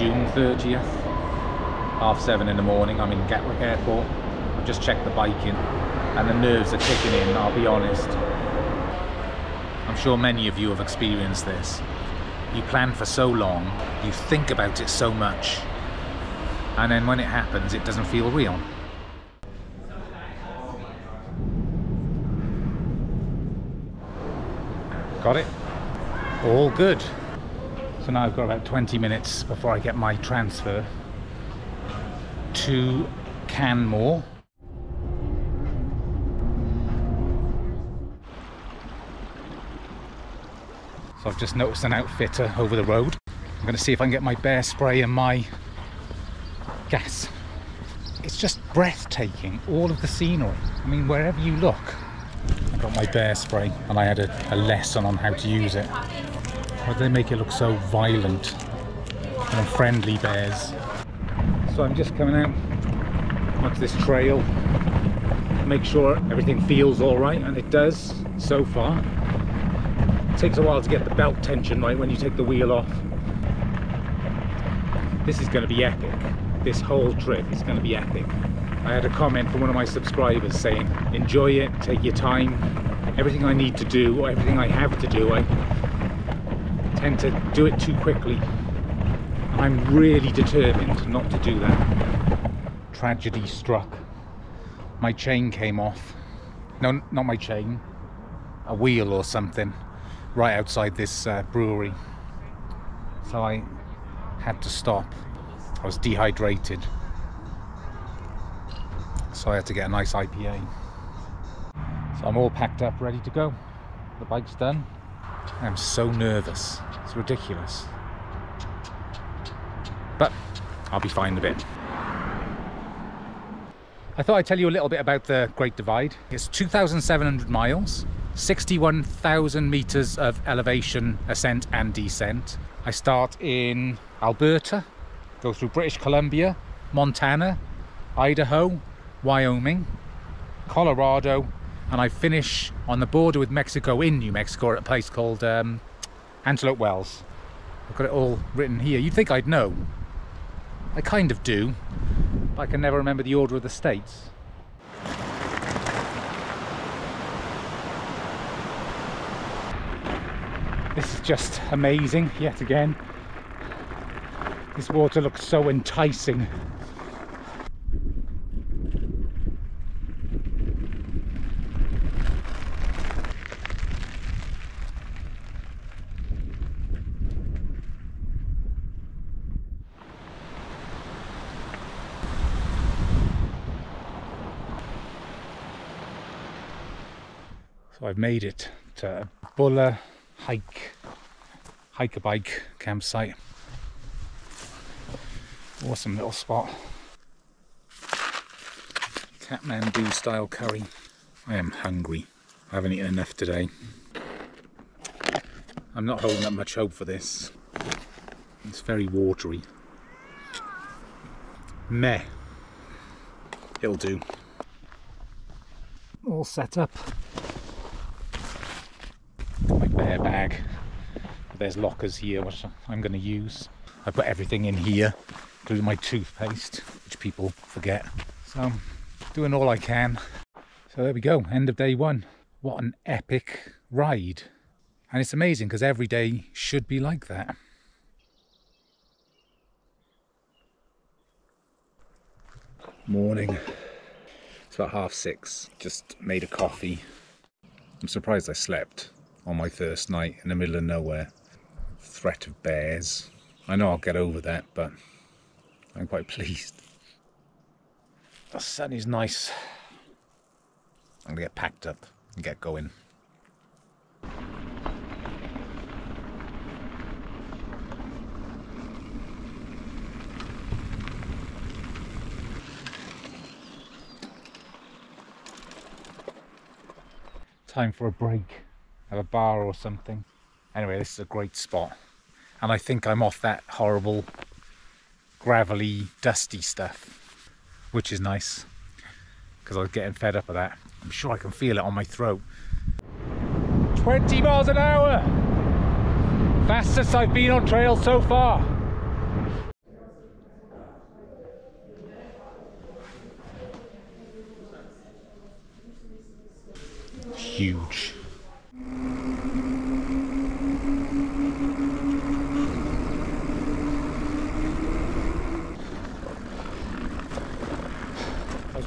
June 30th, half seven in the morning. I'm in Gatwick Airport. I've just checked the bike in and the nerves are kicking in, I'll be honest. I'm sure many of you have experienced this. You plan for so long, you think about it so much, and then when it happens, it doesn't feel real. Got it? All good. So now I've got about 20 minutes before I get my transfer to Canmore. So I've just noticed an outfitter over the road. I'm going to see if I can get my bear spray and my gas. It's just breathtaking, all of the scenery. I mean, wherever you look. I got my bear spray and I had a, a lesson on how to use it. Why do they make it look so violent and friendly bears? So I'm just coming out onto this trail, make sure everything feels all right, and it does so far takes a while to get the belt tension right when you take the wheel off. This is going to be epic. This whole trip is going to be epic. I had a comment from one of my subscribers saying, enjoy it, take your time. Everything I need to do, or everything I have to do, I tend to do it too quickly. I'm really determined not to do that. Tragedy struck. My chain came off. No, not my chain. A wheel or something right outside this uh, brewery. So I had to stop. I was dehydrated. So I had to get a nice IPA. So I'm all packed up, ready to go. The bike's done. I'm so nervous. It's ridiculous. But I'll be fine in a bit. I thought I'd tell you a little bit about the Great Divide. It's 2,700 miles. 61,000 meters of elevation ascent and descent. I start in Alberta, go through British Columbia, Montana, Idaho, Wyoming, Colorado, and I finish on the border with Mexico in New Mexico at a place called um, Antelope Wells. I've got it all written here. You'd think I'd know. I kind of do, but I can never remember the order of the states. This is just amazing yet again. This water looks so enticing. So I've made it to Buller hike, hike a bike campsite. Awesome little spot. Kathmandu style curry. I am hungry. I haven't eaten enough today. I'm not holding up much hope for this. It's very watery. Meh. It'll do. All set up bear bag. There's lockers here, which I'm going to use. I put everything in here, including my toothpaste, which people forget. So I'm doing all I can. So there we go, end of day one. What an epic ride. And it's amazing because every day should be like that. Morning. It's about half six. Just made a coffee. I'm surprised I slept on my first night in the middle of nowhere. Threat of bears. I know I'll get over that, but I'm quite pleased. The sun is nice. I'm gonna get packed up and get going. Time for a break have a bar or something. Anyway, this is a great spot. And I think I'm off that horrible, gravelly, dusty stuff, which is nice because I was getting fed up of that. I'm sure I can feel it on my throat. 20 miles an hour! Fastest I've been on trail so far. Huge.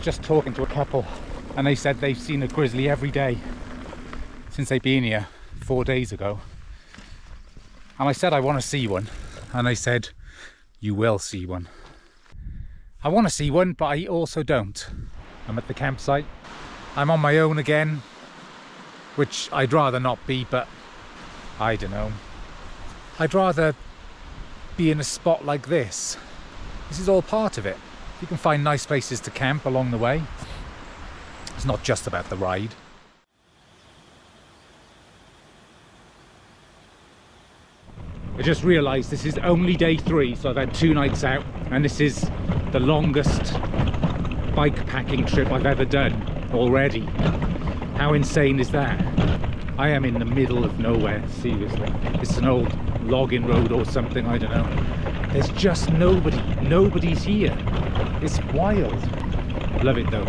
Just talking to a couple and they said they've seen a grizzly every day since they've been here four days ago. And I said I want to see one and they said you will see one. I want to see one but I also don't. I'm at the campsite. I'm on my own again which I'd rather not be but I don't know. I'd rather be in a spot like this. This is all part of it. You can find nice places to camp along the way. It's not just about the ride. I just realised this is only day three, so I've had two nights out, and this is the longest bike packing trip I've ever done already. How insane is that? I am in the middle of nowhere, seriously. It's an old logging road or something, I don't know. There's just nobody. Nobody's here. It's wild. Love it though.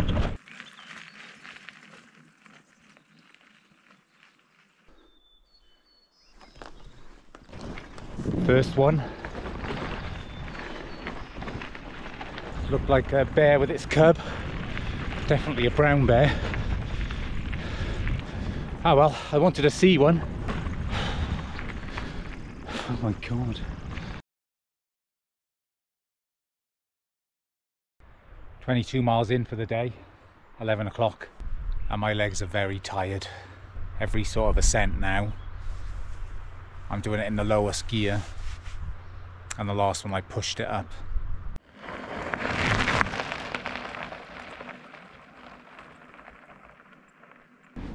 First one. Looked like a bear with its cub. Definitely a brown bear. Ah oh well, I wanted to see one. Oh my god. Twenty-two miles in for the day, eleven o'clock, and my legs are very tired. Every sort of ascent now I'm doing it in the lowest gear and the last one I pushed it up.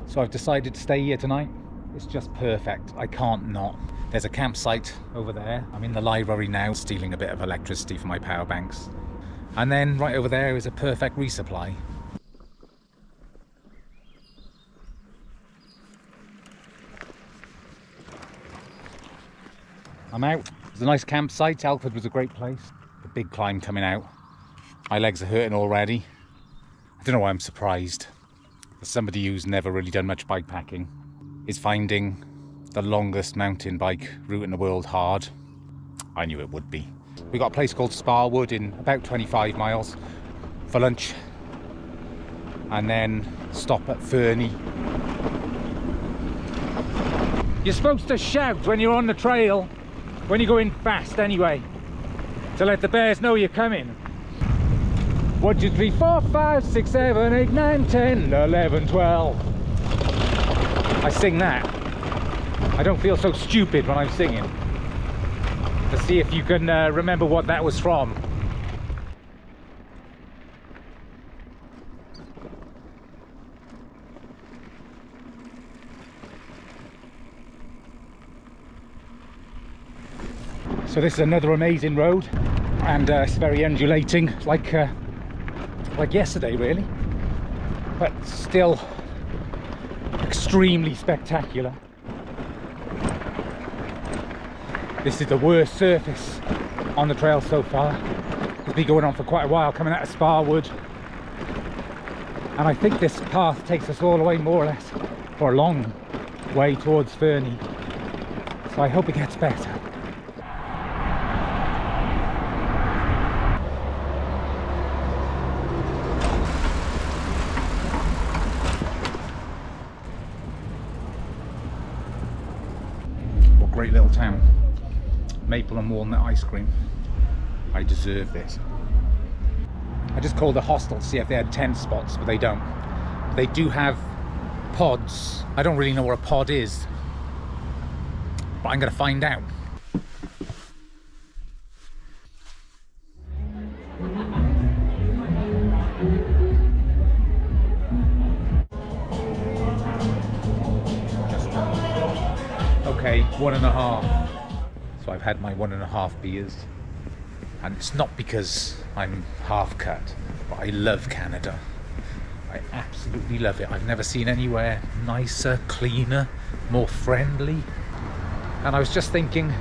So I've decided to stay here tonight. It's just perfect. I can't not. There's a campsite over there. I'm in the library now, stealing a bit of electricity for my power banks. And then right over there is a perfect resupply. I'm out. It's a nice campsite. Elkford was a great place. The big climb coming out. My legs are hurting already. I don't know why I'm surprised. As somebody who's never really done much bike packing is finding the longest mountain bike route in the world hard. I knew it would be. We got a place called Sparwood in about 25 miles for lunch. And then stop at Fernie. You're supposed to shout when you're on the trail when you're going fast anyway to let the bears know you're coming. One two three four five six seven eight nine ten eleven twelve. I sing that. I don't feel so stupid when I'm singing let's see if you can uh, remember what that was from So this is another amazing road and uh, it's very undulating like uh, like yesterday really but still extremely spectacular. This is the worst surface on the trail so far. It's been going on for quite a while coming out of Sparwood and I think this path takes us all the way more or less for a long way towards Fernie so I hope it gets better. great little town. Maple and walnut ice cream. I deserve this. I just called the hostel to see if they had tent spots, but they don't. They do have pods. I don't really know what a pod is, but I'm going to find out. okay, one and a half. I've had my one and a half beers. And it's not because I'm half cut, but I love Canada. I absolutely love it. I've never seen anywhere nicer, cleaner, more friendly. And I was just thinking,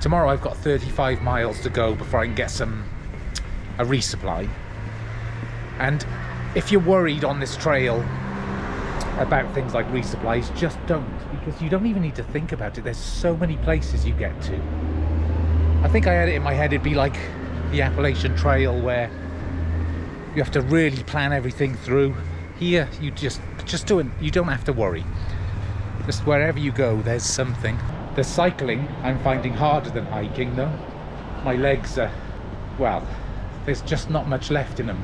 tomorrow I've got 35 miles to go before I can get some a resupply. And if you're worried on this trail about things like resupplies, just don't, because you don't even need to think about it. There's so many places you get to. I think I had it in my head it'd be like the Appalachian Trail where you have to really plan everything through. Here, you just just do it. You don't have to worry. Just wherever you go, there's something. The cycling I'm finding harder than hiking though. My legs are, well, there's just not much left in them.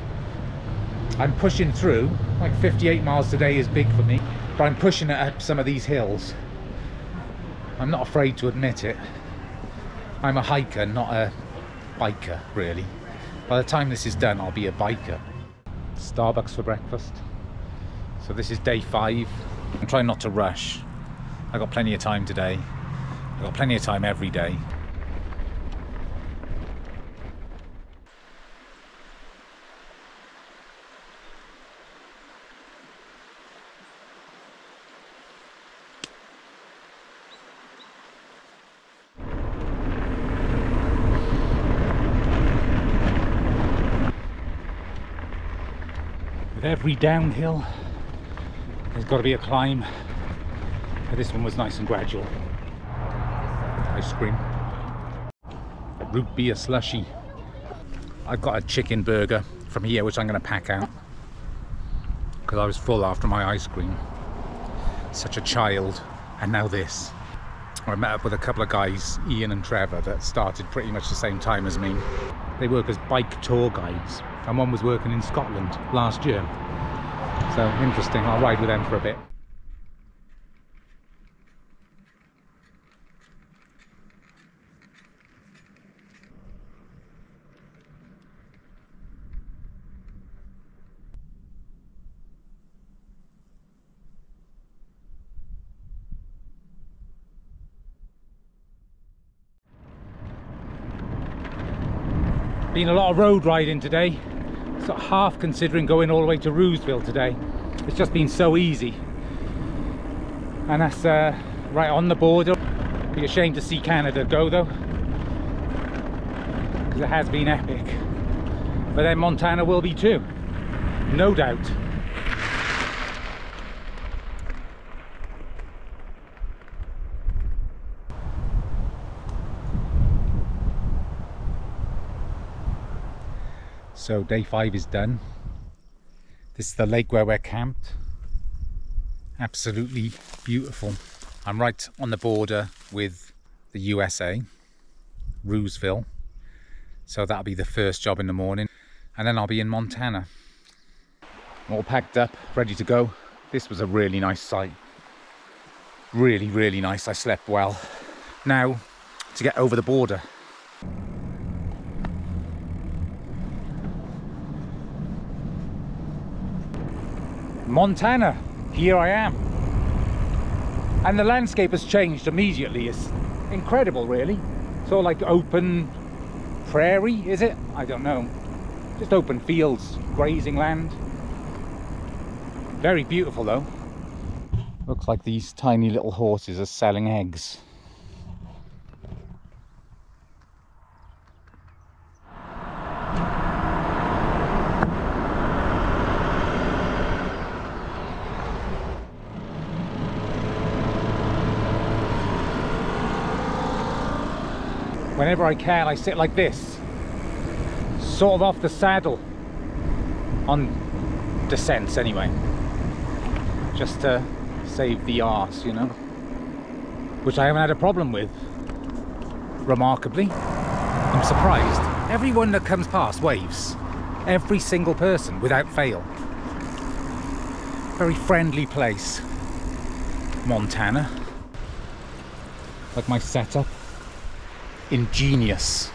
I'm pushing through, like 58 miles today is big for me, but I'm pushing it up some of these hills. I'm not afraid to admit it. I'm a hiker, not a biker, really. By the time this is done, I'll be a biker. Starbucks for breakfast. So this is day five. I'm trying not to rush. I got plenty of time today. I got plenty of time every day. With every downhill, there's got to be a climb. But this one was nice and gradual. Ice cream. Root beer slushy. I've got a chicken burger from here which I'm going to pack out. Because I was full after my ice cream. Such a child. And now this. I met up with a couple of guys, Ian and Trevor, that started pretty much the same time as me. They work as bike tour guides. And one was working in Scotland last year. So interesting, I'll ride with them for a bit. Been a lot of road riding today. Sort of half considering going all the way to Roosville today. It's just been so easy. And that's uh, right on the border. Be ashamed to see Canada go though. Because it has been epic. But then Montana will be too. No doubt. So day five is done. This is the lake where we're camped. Absolutely beautiful. I'm right on the border with the USA, Roosville. So that'll be the first job in the morning. And then I'll be in Montana. All packed up, ready to go. This was a really nice site. Really, really nice. I slept well. Now, to get over the border. Montana, here I am. And the landscape has changed immediately. It's incredible, really. So like open prairie, is it? I don't know. Just open fields, grazing land. Very beautiful though. Looks like these tiny little horses are selling eggs. Whenever I can I sit like this. Sort of off the saddle. On descents anyway. Just to save the arse you know. Which I haven't had a problem with. Remarkably. I'm surprised. Everyone that comes past waves. Every single person without fail. Very friendly place. Montana. Like my setup ingenious.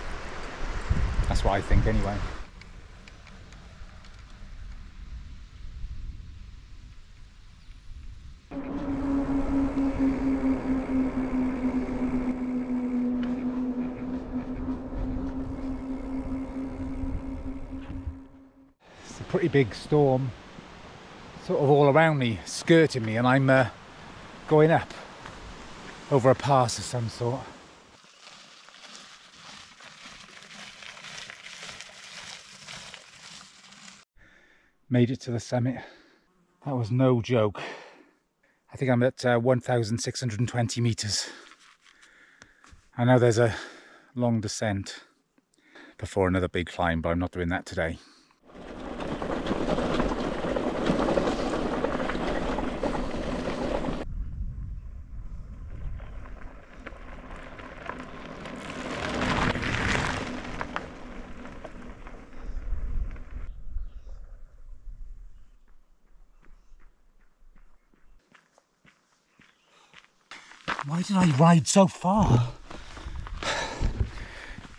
That's what I think anyway. It's a pretty big storm sort of all around me, skirting me, and I'm uh, going up over a pass of some sort. Made it to the summit. That was no joke. I think I'm at uh, 1,620 meters. I know there's a long descent before another big climb, but I'm not doing that today. Why did I ride so far?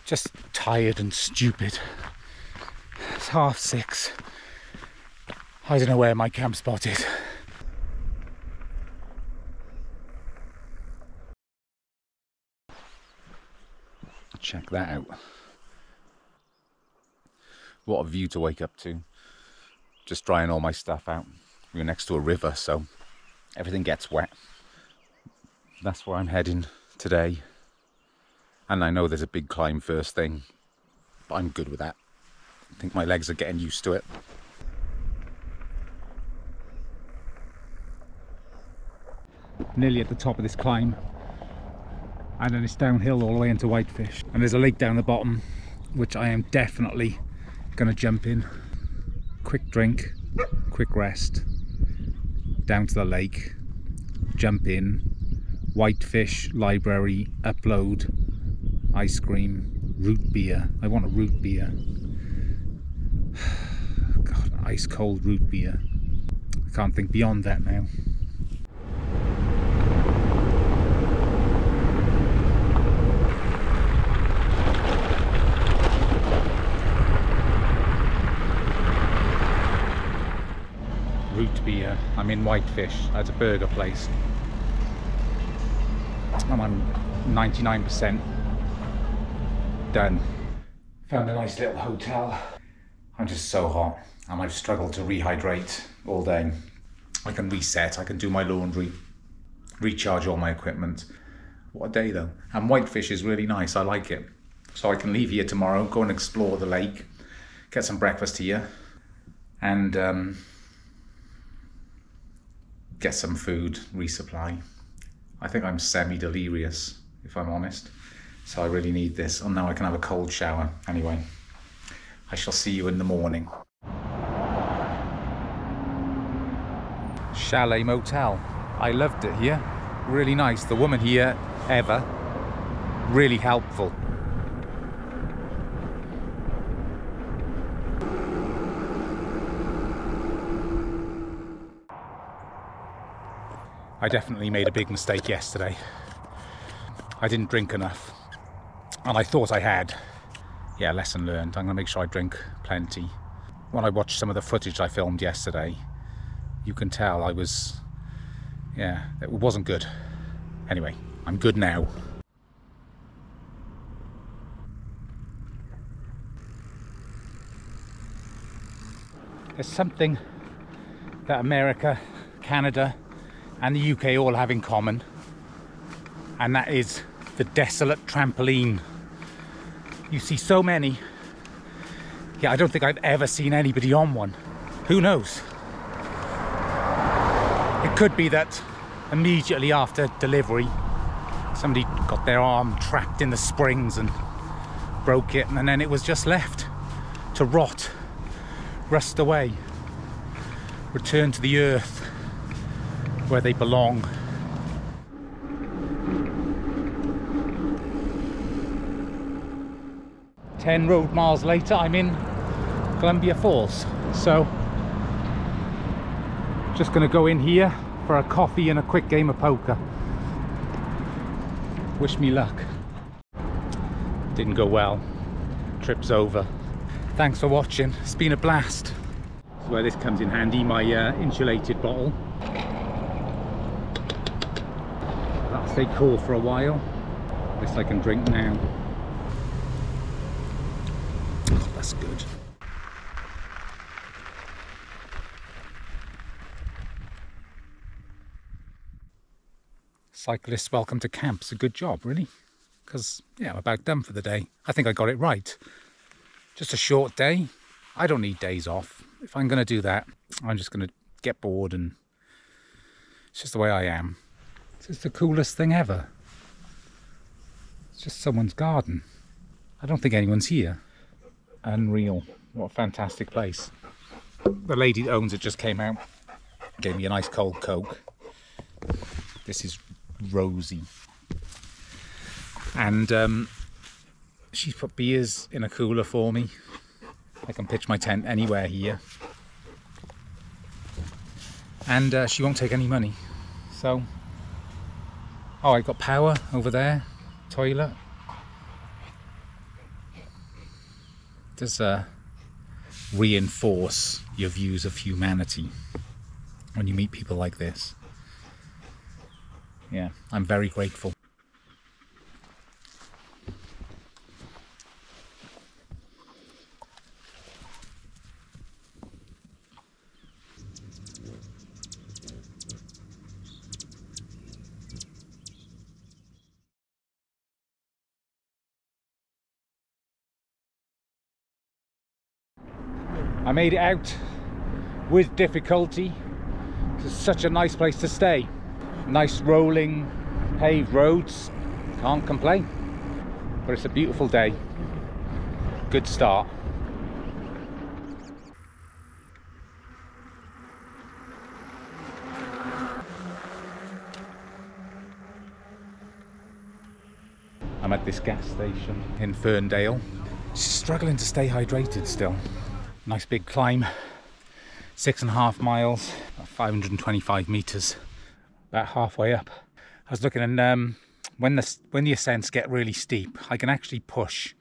Just tired and stupid. It's half six. I don't know where my camp spot is. Check that out. What a view to wake up to. Just drying all my stuff out. We're next to a river, so everything gets wet that's where I'm heading today. And I know there's a big climb first thing, but I'm good with that. I think my legs are getting used to it. Nearly at the top of this climb. And then it's downhill all the way into Whitefish. And there's a lake down the bottom, which I am definitely going to jump in. Quick drink, quick rest, down to the lake, jump in, Whitefish Library upload ice cream root beer. I want a root beer. God ice cold root beer. I can't think beyond that now. Root beer. I'm in Whitefish. That's a burger place I'm on 99% done. Found a nice little hotel. I'm just so hot and I've struggled to rehydrate all day. I can reset, I can do my laundry, recharge all my equipment. What a day though. And Whitefish is really nice, I like it. So I can leave here tomorrow, go and explore the lake, get some breakfast here, and um, get some food, resupply. I think I'm semi-delirious, if I'm honest. So I really need this. And now I can have a cold shower. Anyway, I shall see you in the morning. Chalet Motel. I loved it here. Really nice. The woman here, Eva, really helpful. I definitely made a big mistake yesterday. I didn't drink enough. And I thought I had. Yeah, lesson learned. I'm going to make sure I drink plenty. When I watched some of the footage I filmed yesterday, you can tell I was... Yeah, it wasn't good. Anyway, I'm good now. There's something that America, Canada, and the UK all have in common, and that is the desolate trampoline. You see so many. Yeah, I don't think I've ever seen anybody on one. Who knows? It could be that immediately after delivery, somebody got their arm trapped in the springs and broke it, and then it was just left to rot, rust away, return to the earth where they belong. Ten road miles later, I'm in Columbia Falls. So, just gonna go in here for a coffee and a quick game of poker. Wish me luck. Didn't go well. Trip's over. Thanks for watching. It's been a blast. That's where this comes in handy, my uh, insulated bottle. Stay cool for a while. At least I can drink now. Oh, that's good. Cyclists welcome to camp. It's a good job, really. Because, yeah, I'm about done for the day. I think I got it right. Just a short day. I don't need days off. if I'm going to do that, I'm just going to get bored and it's just the way I am. Is the coolest thing ever. It's just someone's garden. I don't think anyone's here. Unreal. What a fantastic place. The lady that owns it just came out, gave me a nice cold Coke. This is Rosie. And um, she's put beers in a cooler for me. I can pitch my tent anywhere here. And uh, she won't take any money. So, oh, I've got power over there, toilet. Does uh, reinforce your views of humanity when you meet people like this. Yeah, I'm very grateful. I made it out with difficulty. It's such a nice place to stay. Nice rolling paved roads, can't complain. But it's a beautiful day. Good start. I'm at this gas station in Ferndale. Struggling to stay hydrated still. Nice big climb, six and a half miles, 525 meters, about halfway up. I was looking and um, when the when the ascents get really steep, I can actually push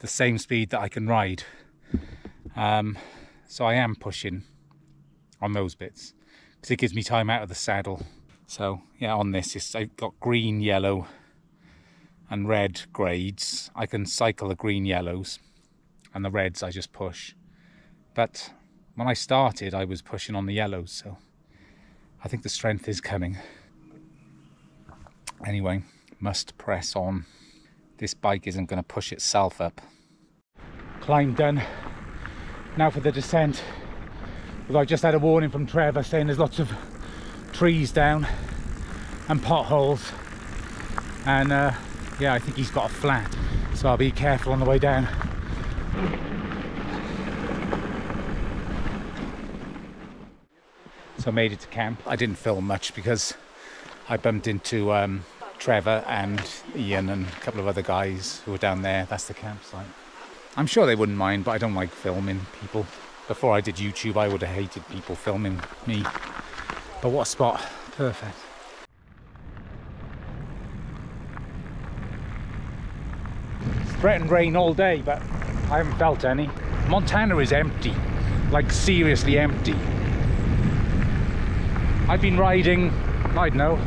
the same speed that I can ride. Um, so I am pushing on those bits because it gives me time out of the saddle. So yeah, on this, I've got green, yellow, and red grades. I can cycle the green yellows, and the reds I just push. But when I started, I was pushing on the yellows, so I think the strength is coming. Anyway, must press on. This bike isn't going to push itself up. Climb done. Now for the descent. Although I just had a warning from Trevor saying there's lots of trees down and potholes. And uh, yeah, I think he's got a flat. So I'll be careful on the way down. So I made it to camp. I didn't film much because I bumped into um, Trevor and Ian and a couple of other guys who were down there. That's the campsite. I'm sure they wouldn't mind, but I don't like filming people. Before I did YouTube, I would have hated people filming me. But what a spot. Perfect. Threatened rain all day, but I haven't felt any. Montana is empty. Like seriously empty. I've been riding, I don't know,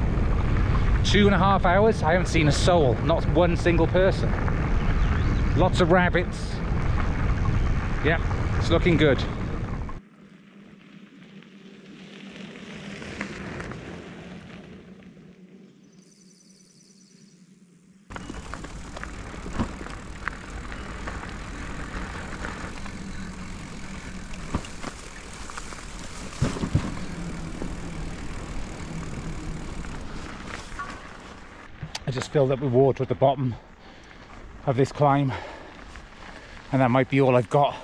two and a half hours. I haven't seen a soul, not one single person. Lots of rabbits. Yeah, it's looking good. Just filled up with water at the bottom of this climb and that might be all I've got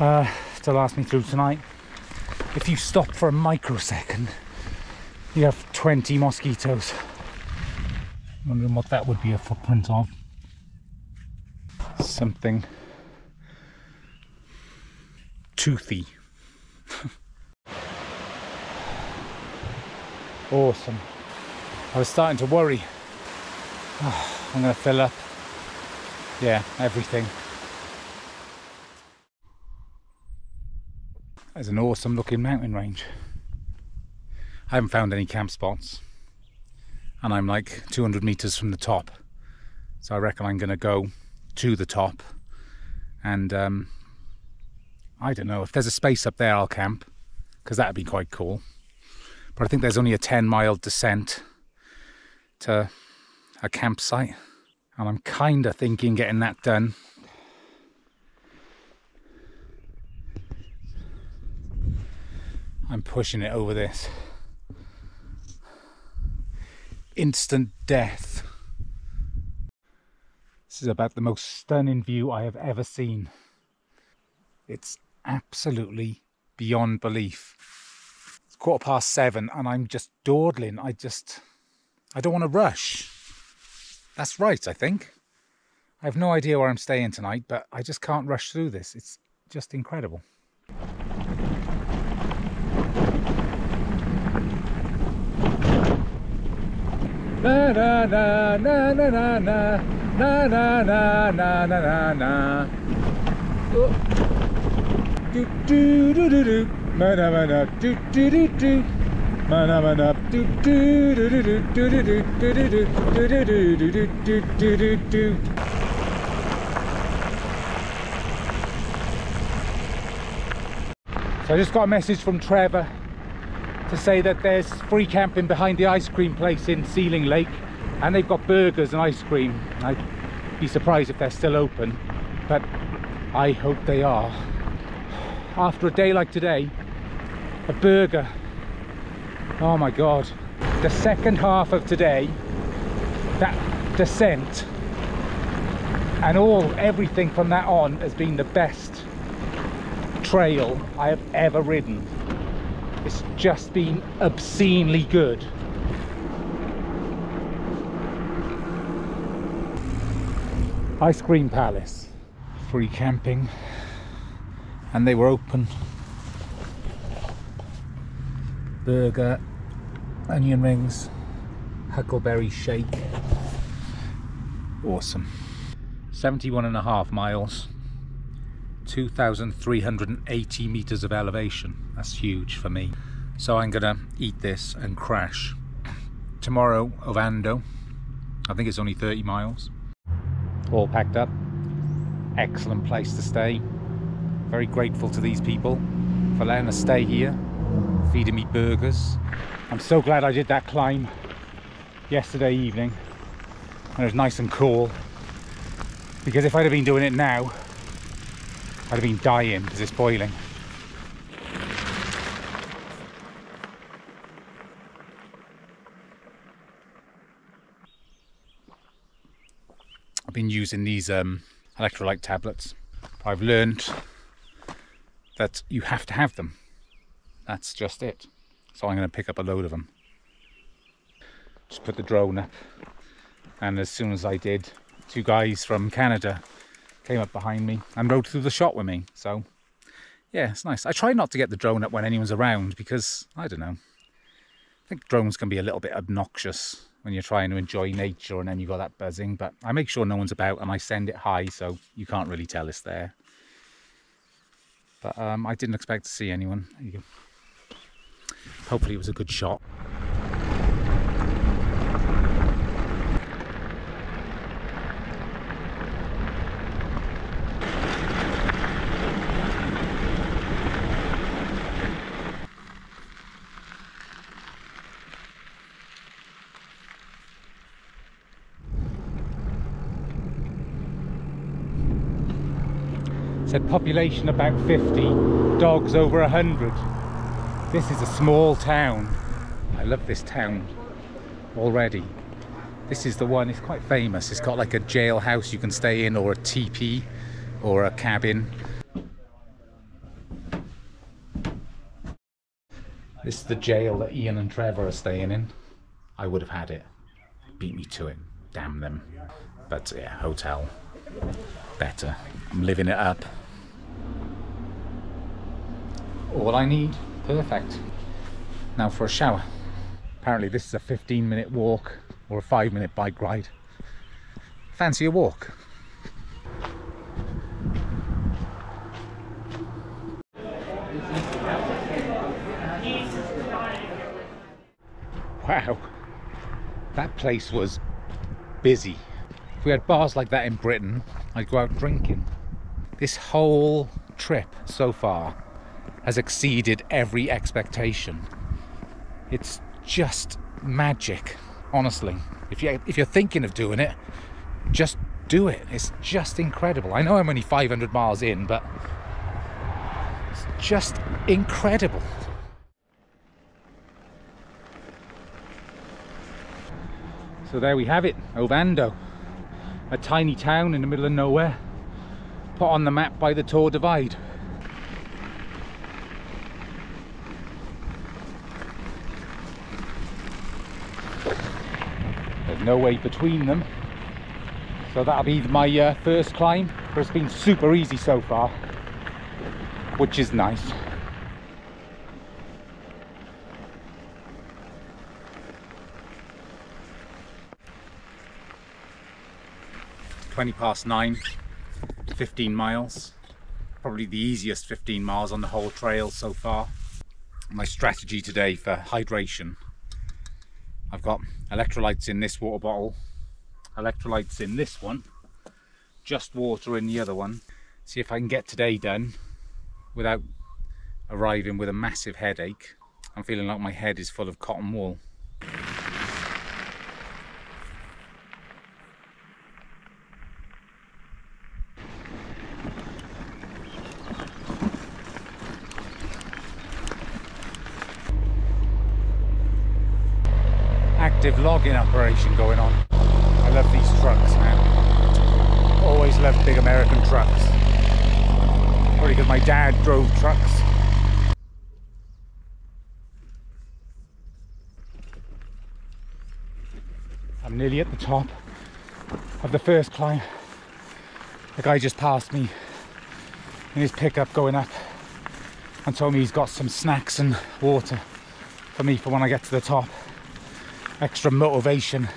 uh, to last me through tonight. If you stop for a microsecond you have 20 mosquitoes. Wondering what that would be a footprint of. Something toothy. awesome. I was starting to worry. Oh, I'm going to fill up. Yeah, everything. There's an awesome looking mountain range. I haven't found any camp spots. And I'm like 200 meters from the top. So I reckon I'm going to go to the top. And um, I don't know, if there's a space up there, I'll camp. Because that'd be quite cool. But I think there's only a 10 mile descent to uh, a campsite and I'm kind of thinking getting that done I'm pushing it over this. Instant death. This is about the most stunning view I have ever seen. It's absolutely beyond belief. It's quarter past seven and I'm just dawdling. I just, I don't want to rush. That's right, I think. I have no idea where I'm staying tonight, but I just can't rush through this. It's just incredible. Na na na na na na na na na na na na na na. Do do do do do. Mana mana do do do do. Do so I just got a message from Trevor to say that there's free camping behind the ice cream place in Seeley Lake and they've got burgers and ice cream. I'd be surprised if they're still open, but I hope they are. After a day like today, a burger oh my God. The second half of today, that descent and all, everything from that on has been the best trail I have ever ridden. It's just been obscenely good. Ice Cream Palace, free camping, and they were open. Burger, onion rings, huckleberry shake. Awesome. 71 and a half miles 2,380 meters of elevation. That's huge for me. So I'm gonna eat this and crash. Tomorrow, Ovando. I think it's only 30 miles. All packed up. Excellent place to stay. Very grateful to these people for letting us stay here, feeding me burgers. I'm so glad I did that climb yesterday evening. And it was nice and cool. Because if I'd have been doing it now, I'd have been dying because it's boiling. I've been using these um, electrolyte tablets. I've learned that you have to have them. That's just it. So I'm going to pick up a load of them. Just put the drone up. And as soon as I did, two guys from Canada came up behind me and rode through the shot with me. So yeah, it's nice. I try not to get the drone up when anyone's around because, I don't know, I think drones can be a little bit obnoxious when you're trying to enjoy nature and then you've got that buzzing. But I make sure no one's about and I send it high so you can't really tell it's there. But um, I didn't expect to see anyone. Hopefully it was a good shot. said population about 50, dogs over 100. This is a small town. I love this town already. This is the one, it's quite famous. It's got like a jailhouse you can stay in or a teepee or a cabin. This is the jail that Ian and Trevor are staying in. I would have had it. Beat me to it. Damn them. But yeah, hotel. Better. I'm living it up all I need perfect. Now for a shower. Apparently this is a 15 minute walk or a five minute bike ride. Fancy a walk. Wow. That place was busy. If we had bars like that in Britain I'd go out drinking. This whole trip so far has exceeded every expectation. It's just magic, honestly. If you if you're thinking of doing it, just do it. It's just incredible. I know I'm only 500 miles in, but it's just incredible. So there we have it, Ovando, a tiny town in the middle of nowhere, put on the map by the Tour Divide. No way between them. So that'll be my uh, first climb, but it's been super easy so far, which is nice. 20 past 9 15 miles probably the easiest 15 miles on the whole trail so far my strategy today for hydration I've got electrolytes in this water bottle. Electrolytes in this one. Just water in the other one. See if I can get today done without arriving with a massive headache. I'm feeling like my head is full of cotton wool operation going on. I love these trucks, man. Always loved big American trucks. Probably because my dad drove trucks. I'm nearly at the top of the first climb. The guy just passed me in his pickup going up and told me he's got some snacks and water for me for when I get to the top extra motivation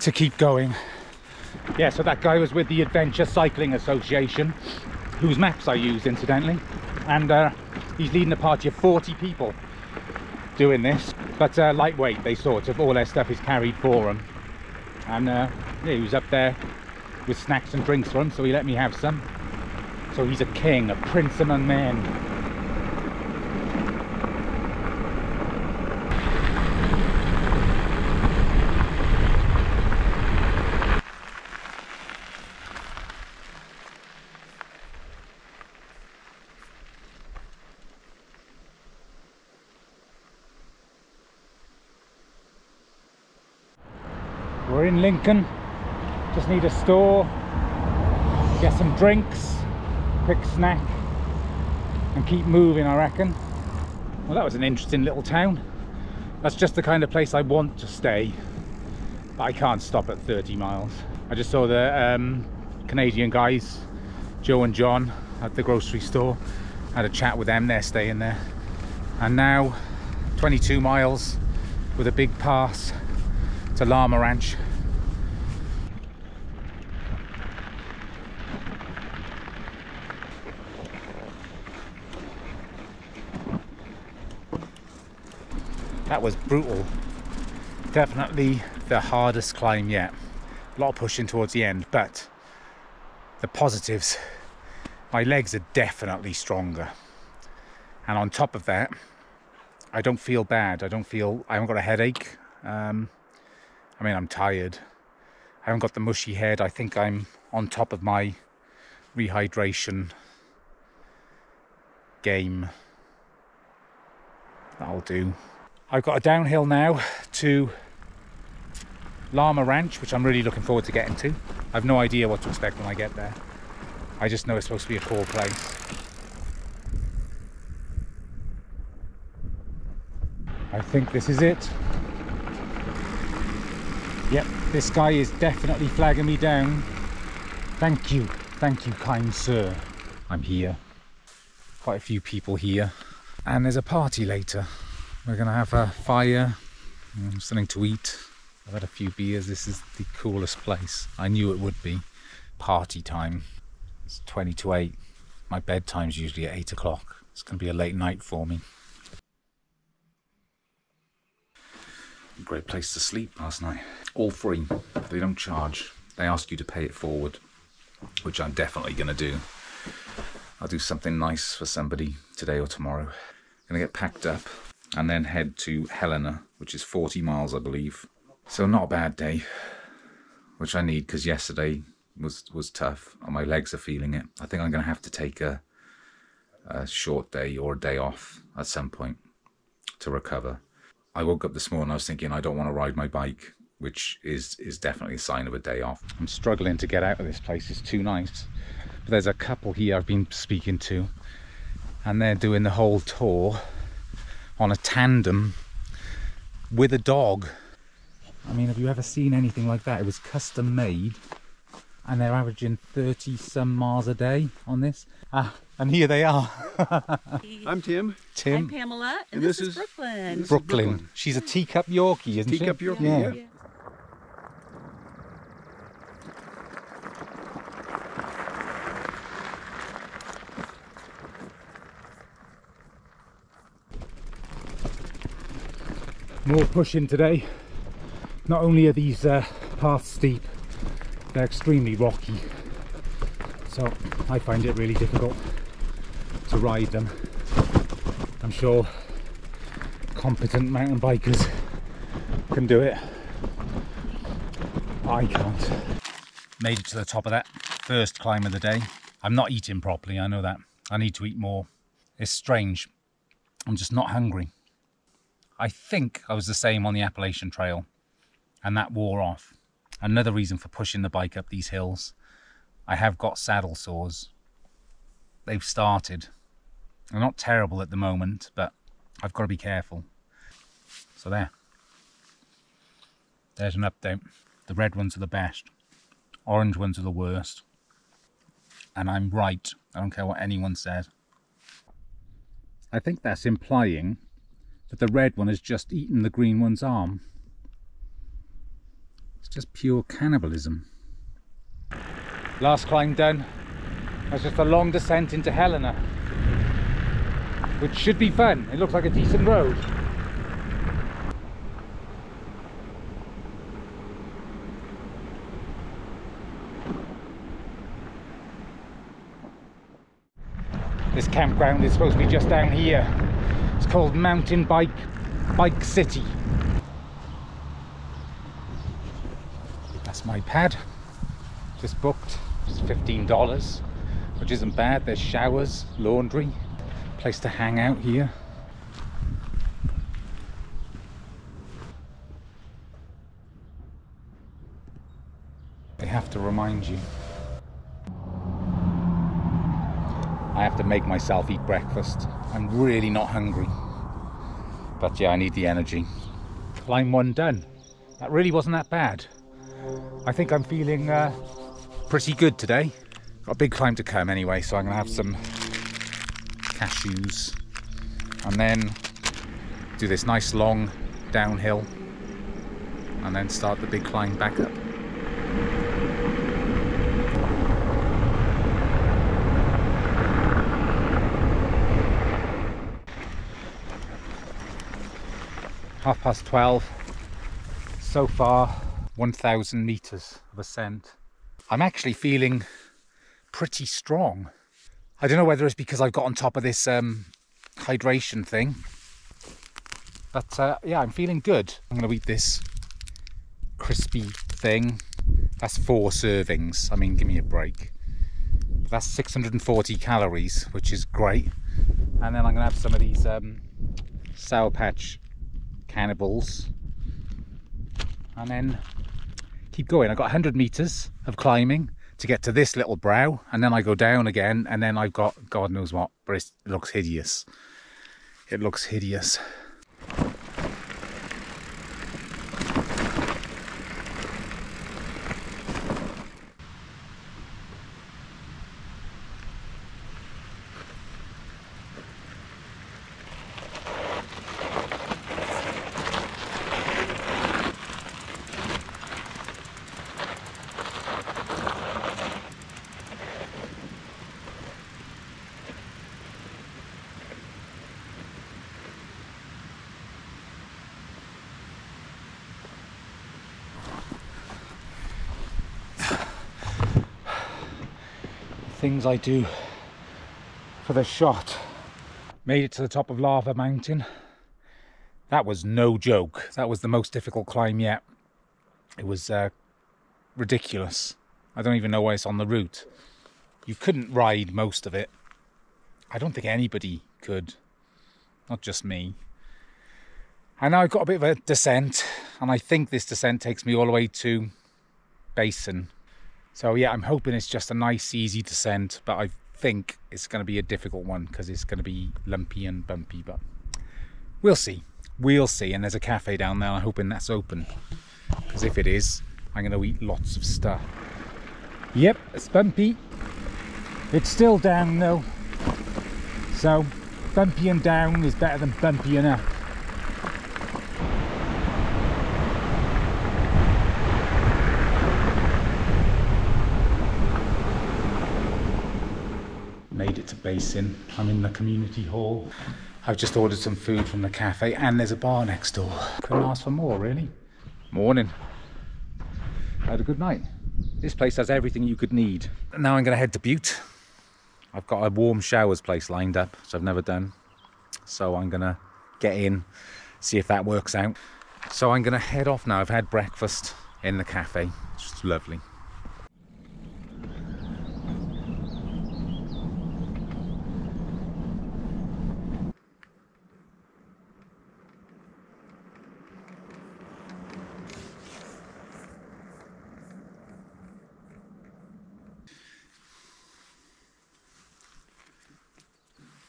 to keep going. Yeah, so that guy was with the Adventure Cycling Association, whose maps I use incidentally, and uh, he's leading a party of 40 people doing this, but uh, lightweight, they sort of, all their stuff is carried for them. And uh, yeah, he was up there with snacks and drinks for him, so he let me have some. So he's a king, a prince among men. We're in Lincoln. Just need a store, get some drinks, quick snack, and keep moving, I reckon. Well, that was an interesting little town. That's just the kind of place I want to stay, but I can't stop at 30 miles. I just saw the um, Canadian guys, Joe and John, at the grocery store. Had a chat with them, they're staying there. And now, 22 miles with a big pass to Llama Ranch. That was brutal. Definitely the hardest climb yet. A lot of pushing towards the end, but the positives, my legs are definitely stronger. And on top of that, I don't feel bad. I don't feel, I haven't got a headache. Um, I mean, I'm tired. I haven't got the mushy head. I think I'm on top of my rehydration game. That'll do. I've got a downhill now to Llama Ranch, which I'm really looking forward to getting to. I've no idea what to expect when I get there. I just know it's supposed to be a cool place. I think this is it. Yep, this guy is definitely flagging me down. Thank you, thank you, kind sir. I'm here. Quite a few people here. And there's a party later. We're gonna have a fire, mm, something to eat. I've had a few beers. This is the coolest place. I knew it would be. Party time. It's 20 to 8. My bedtime's usually at 8 o'clock. It's gonna be a late night for me. Great place to sleep last night. All free. They don't charge. They ask you to pay it forward, which I'm definitely going to do. I'll do something nice for somebody today or tomorrow. Gonna get packed up and then head to Helena, which is 40 miles, I believe. So not a bad day, which I need because yesterday was was tough. And my legs are feeling it. I think I'm gonna have to take a a short day or a day off at some point to recover. I woke up this morning, I was thinking I don't want to ride my bike which is is definitely a sign of a day off. I'm struggling to get out of this place. It's too nice. But there's a couple here I've been speaking to, and they're doing the whole tour on a tandem with a dog. I mean, have you ever seen anything like that? It was custom made and they're averaging 30 some miles a day on this. Ah, and here they are. I'm Tim. Tim. I'm Pamela, and, and this, this, is Brooklyn. This Brooklyn. Is Brooklyn. She's a teacup Yorkie, isn't teacup she? Teacup Yorkie, yeah. yeah. More pushing today. Not only are these uh, paths steep, they're extremely rocky. So I find it really difficult to ride them. I'm sure competent mountain bikers can do it. I can't. Made it to the top of that first climb of the day. I'm not eating properly I know that. I need to eat more. It's strange. I'm just not hungry I think I was the same on the Appalachian Trail and that wore off Another reason for pushing the bike up these hills. I have got saddle sores. They've started. They're not terrible at the moment, but I've got to be careful. So there. There's an update. The red ones are the best. Orange ones are the worst. And I'm right. I don't care what anyone says. I think that's implying that the red one has just eaten the green one's arm It's just pure cannibalism. Last climb done. That's just a long descent into Helena, which should be fun. It looks like a decent road. This campground is supposed to be just down here. It's called Mountain Bike Bike City. That's my pad. Just booked. It's $15 which isn't bad. There's showers laundry place to hang out here. They have to remind you I have to make myself eat breakfast. I'm really not hungry. But yeah I need the energy. Climb one done that really wasn't that bad. I think I'm feeling uh, pretty good today. Got a big climb to come anyway, so I'm gonna have some cashews. And then do this nice long downhill. And then start the big climb back up. Half past 12 so far 1,000 meters of ascent. I'm actually feeling pretty strong. I don't know whether it's because I've got on top of this um, hydration thing, but uh, yeah, I'm feeling good. I'm to eat this crispy thing. That's four servings. I mean, give me a break. That's 640 calories, which is great. And then I'm to have some of these um, Sour Patch cannibals. And then keep going. I've got 100 meters of climbing to get to this little brow and then I go down again and then I've got God knows what, but it looks hideous. It looks hideous. Things I do for the shot. Made it to the top of Lava Mountain. That was no joke. That was the most difficult climb yet. It was uh, ridiculous. I don't even know why it's on the route. You couldn't ride most of it. I don't think anybody could. Not just me. And now I've got a bit of a descent. and I think this descent takes me all the way to Basin. So yeah, I'm hoping it's just a nice, easy descent, but I think it's going to be a difficult one because it's going to be lumpy and bumpy, but we'll see. We'll see. And there's a cafe down there. I'm hoping that's open because if it is, I'm going to eat lots of stuff. Yep, it's bumpy. It's still down though. So bumpy and down is better than bumpy and up. To Basin. I'm in the community hall. I've just ordered some food from the cafe and there's a bar next door. Couldn't ask for more really. Morning. Had a good night. This place has everything you could need. Now I'm going to head to Butte. I've got a warm showers place lined up, which I've never done. So I'm going to get in, see if that works out. So I'm going to head off now. I've had breakfast in the cafe. It's just lovely.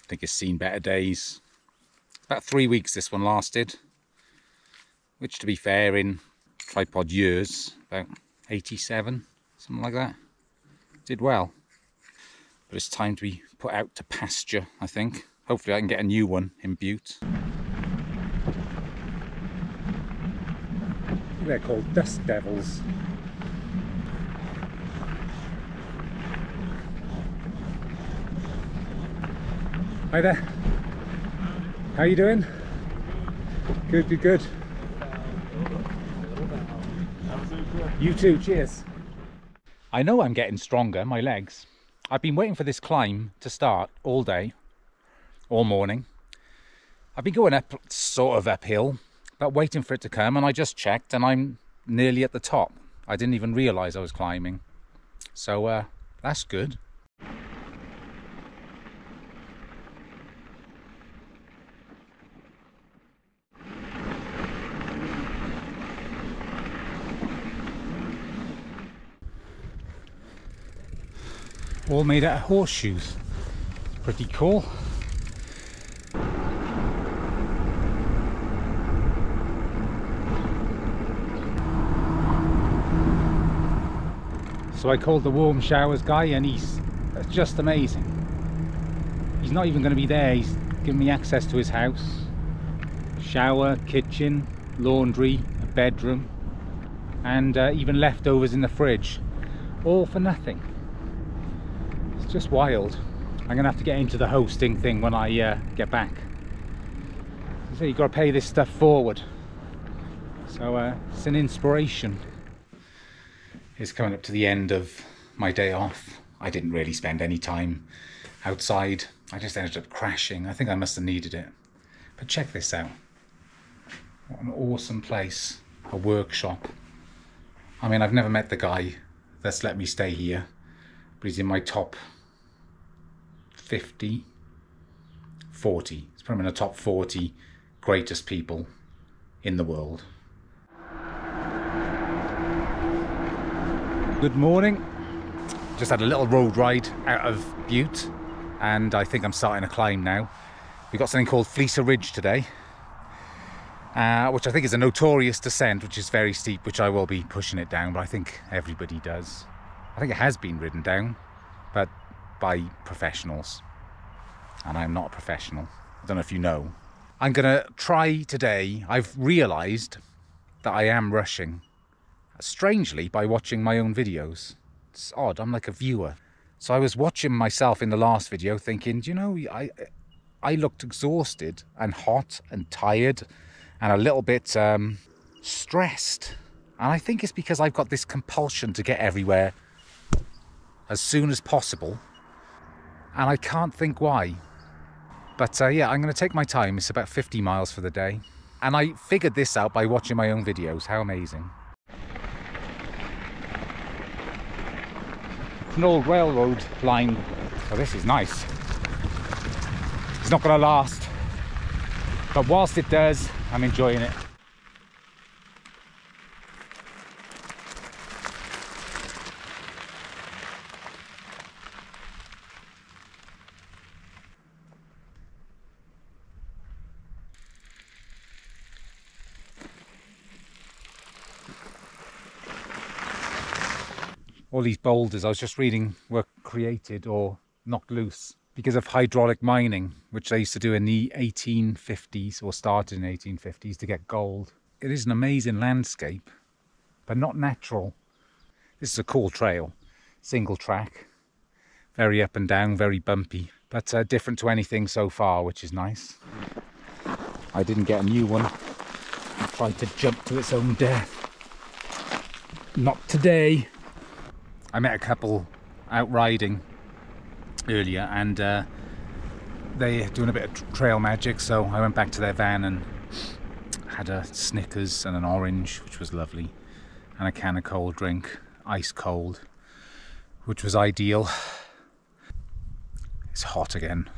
I think it's seen better days. About three weeks this one lasted, which to be fair in tripod years, about 87, something like that. Did well. But it's time to be put out to pasture, I think. Hopefully I can get a new one in Butte. They're called dust devils. Hi there. How you doing? Good, good, good. You too, cheers. I know I'm getting stronger, my legs. I've been waiting for this climb to start all day, all morning. I've been going up sort of uphill, but waiting for it to come and I just checked and I'm nearly at the top. I didn't even realise I was climbing. So uh, that's good. All made out of horseshoes. Pretty cool. So I called the warm showers guy and he's just amazing. He's not even going to be there, he's giving me access to his house. Shower, kitchen, laundry, a bedroom and uh, even leftovers in the fridge. All for nothing just wild. I'm gonna have to get into the hosting thing when I uh, get back. So you've got to pay this stuff forward. So uh, it's an inspiration. It's coming up to the end of my day off. I didn't really spend any time outside. I just ended up crashing. I think I must have needed it. But check this out. What an awesome place. A workshop. I mean, I've never met the guy that's let me stay here, but he's in my top 50, 40. It's probably in the top 40 greatest people in the world. Good morning. Just had a little road ride out of Butte and I think I'm starting to climb now. We've got something called Fleecer Ridge today, uh, which I think is a notorious descent, which is very steep, which I will be pushing it down, but I think everybody does. I think it has been ridden down, but by professionals and I'm not a professional. I don't know if you know. I'm going to try today. I've realised that I am rushing, strangely, by watching my own videos. It's odd, I'm like a viewer. So I was watching myself in the last video thinking, you know, I, I looked exhausted and hot and tired and a little bit um, stressed. And I think it's because I've got this compulsion to get everywhere as soon as possible and I can't think why. But uh, yeah, I'm going to take my time. It's about 50 miles for the day. And I figured this out by watching my own videos. How amazing. It's an old railroad line. Oh, this is nice. It's not going to last. But whilst it does, I'm enjoying it. All these boulders I was just reading were created or knocked loose because of hydraulic mining, which they used to do in the 1850s or started in the 1850s to get gold. It is an amazing landscape, but not natural. This is a cool trail, single track, very up and down, very bumpy, but uh, different to anything so far, which is nice. I didn't get a new one. I tried to jump to its own death. Not today. I met a couple out riding earlier and uh, they're doing a bit of trail magic so I went back to their van and had a Snickers and an orange which was lovely and a can of cold drink ice cold which was ideal. It's hot again.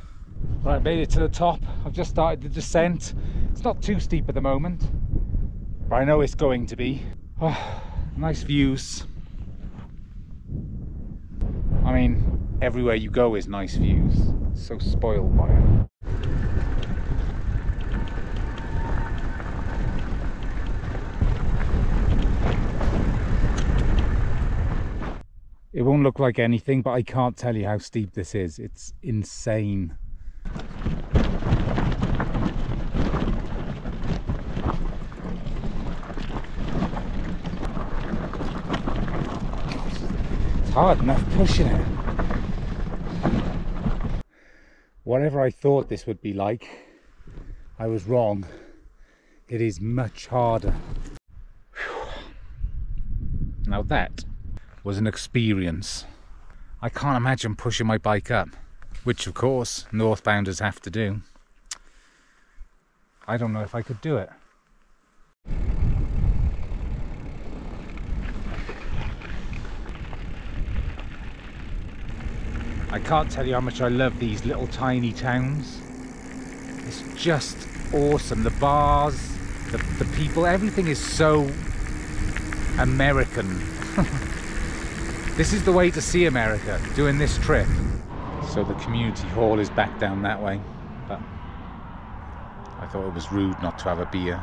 Right I made it to the top. I've just started the descent. It's not too steep at the moment but I know it's going to be. Oh, nice views I mean everywhere you go is nice views so spoiled by it It won't look like anything, but I can't tell you how steep this is. It's insane. Hard enough pushing it. Whatever I thought this would be like, I was wrong. It is much harder. Now that was an experience. I can't imagine pushing my bike up, which of course northbounders have to do. I don't know if I could do it. I can't tell you how much I love these little tiny towns. It's just awesome. The bars, the, the people, everything is so American. this is the way to see America, doing this trip. So the community hall is back down that way. But I thought it was rude not to have a beer.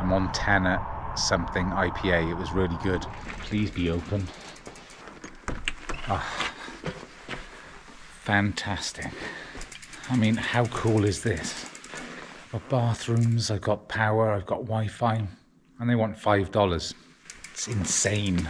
A Montana something IPA. It was really good. Please be open. Ah fantastic. I mean, how cool is this? I've got bathrooms, I've got power, I've got Wi-Fi, and they want $5. It's insane.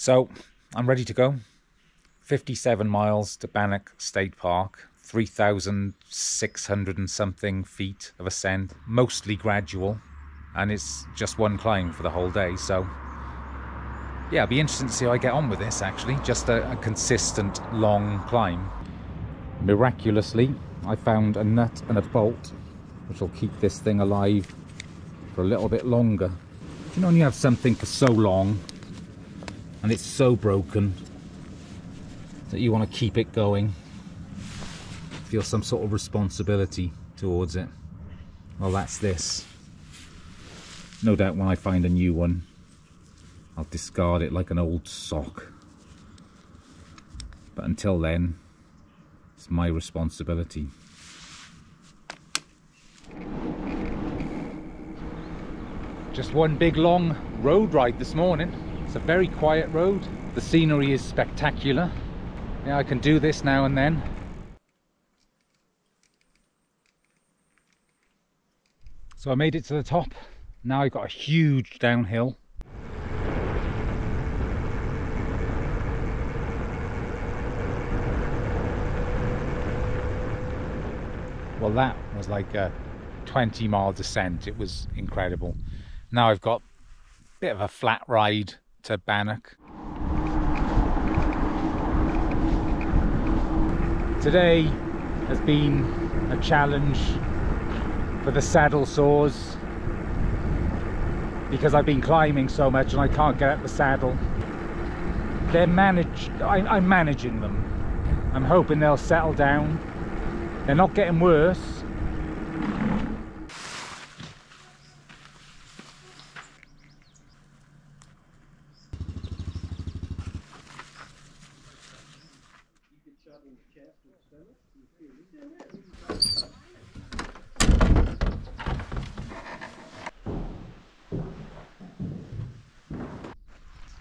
So I'm ready to go. 57 miles to Bannack State Park, 3,600 and something feet of ascent, mostly gradual, and it's just one climb for the whole day. So, yeah, it'll be interesting to see how I get on with this actually. Just a, a consistent long climb. Miraculously, I found a nut and a bolt which will keep this thing alive for a little bit longer. You know, when you have something for so long and it's so broken that you want to keep it going. Feel some sort of responsibility towards it. Well that's this. No doubt when I find a new one I'll discard it like an old sock. But until then it's my responsibility. Just one big long road ride this morning it's a very quiet road. The scenery is spectacular. Yeah, I can do this now and then. So I made it to the top. Now I've got a huge downhill. Well, that was like a 20 mile descent. It was incredible. Now I've got a bit of a flat ride to Bannack. Today has been a challenge for the saddle sores. because I've been climbing so much and I can't get out the saddle. They're managed, I, I'm managing them. I'm hoping they'll settle down. They're not getting worse.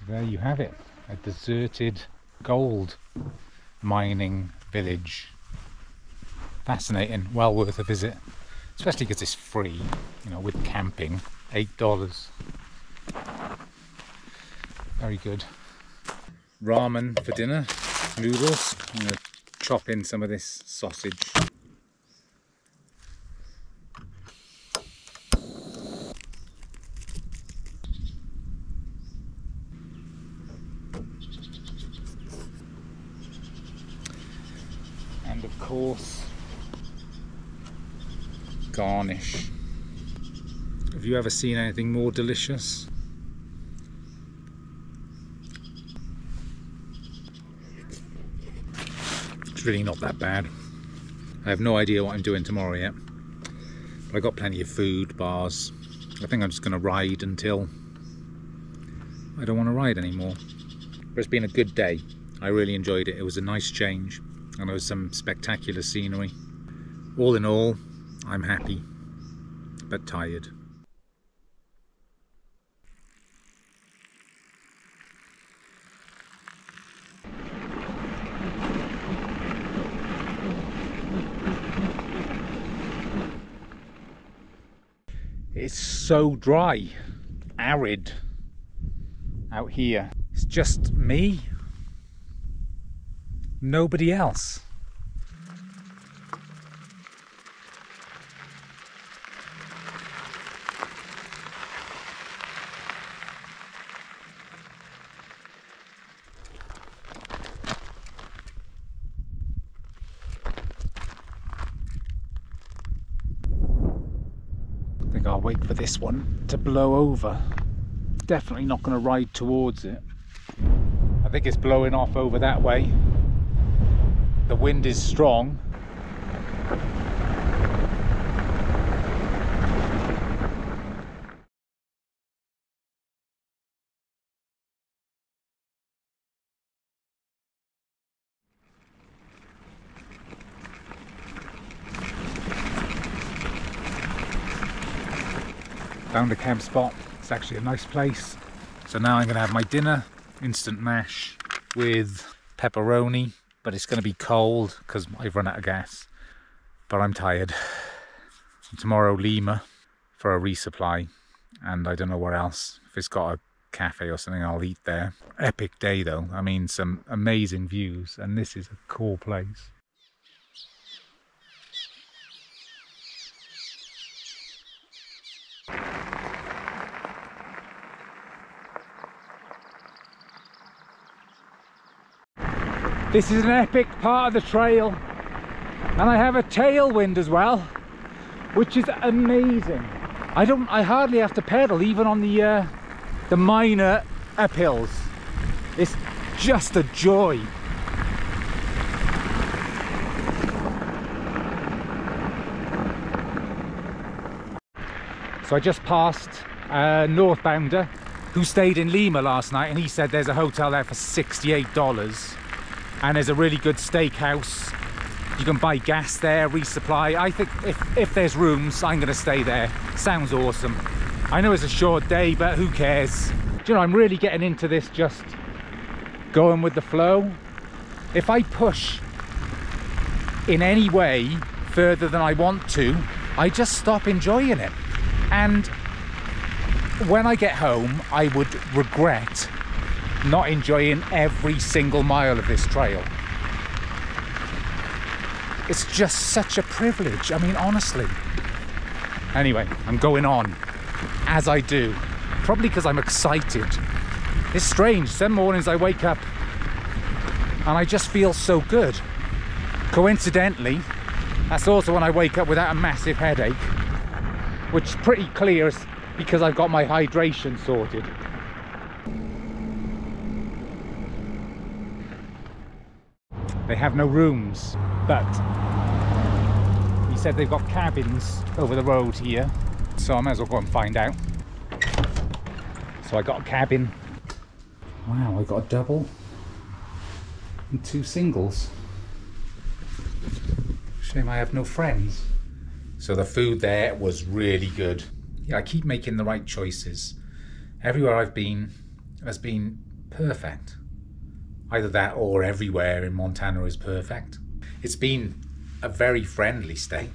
There you have it a deserted gold mining village. Fascinating well worth a visit. Especially because it's free you know with camping. Eight dollars. Very good. Ramen for dinner noodles. I'm to chop in some of this sausage and of course. Garnish. Have you ever seen anything more delicious? It's really not that bad. I have no idea what I'm doing tomorrow yet. But I got plenty of food bars. I think I'm just going to ride until I don't want to ride anymore. But it's been a good day. I really enjoyed it. It was a nice change there was some spectacular scenery. All in all, I'm happy, but tired. It's so dry, arid out here. It's just me nobody else. I think I'll wait for this one to blow over. Definitely not going to ride towards it. I think it's blowing off over that way the wind is strong. Found a camp spot. It's actually a nice place. So now I'm gonna have my dinner instant mash with pepperoni but it's going to be cold because I've run out of gas. But I'm tired. Tomorrow Lima for a resupply and I don't know where else. If it's got a cafe or something I'll eat there. Epic day though. I mean some amazing views and this is a cool place. This is an epic part of the trail and I have a tailwind as well which is amazing. I don't I hardly have to pedal even on the uh, the minor uphills. It's just a joy. So I just passed a northbounder who stayed in Lima last night and he said there's a hotel there for $68 and there's a really good steakhouse. You can buy gas there resupply. I think if if there's rooms i'm gonna stay there. Sounds awesome. I know it's a short day but who cares? Do you know i'm really getting into this just going with the flow. If i push in any way further than i want to i just stop enjoying it. And when i get home i would regret not enjoying every single mile of this trail. It's just such a privilege. I mean, honestly. Anyway, I'm going on as I do, probably because I'm excited. It's strange. Some mornings I wake up and I just feel so good. Coincidentally, that's also when I wake up without a massive headache, which is pretty clear because I've got my hydration sorted. Have no rooms, but he said they've got cabins over the road here, so I might as well go and find out. So I got a cabin. Wow, I got a double and two singles. Shame I have no friends. So the food there was really good. Yeah, I keep making the right choices. Everywhere I've been has been perfect. Either that or everywhere in Montana is perfect. It's been a very friendly stay.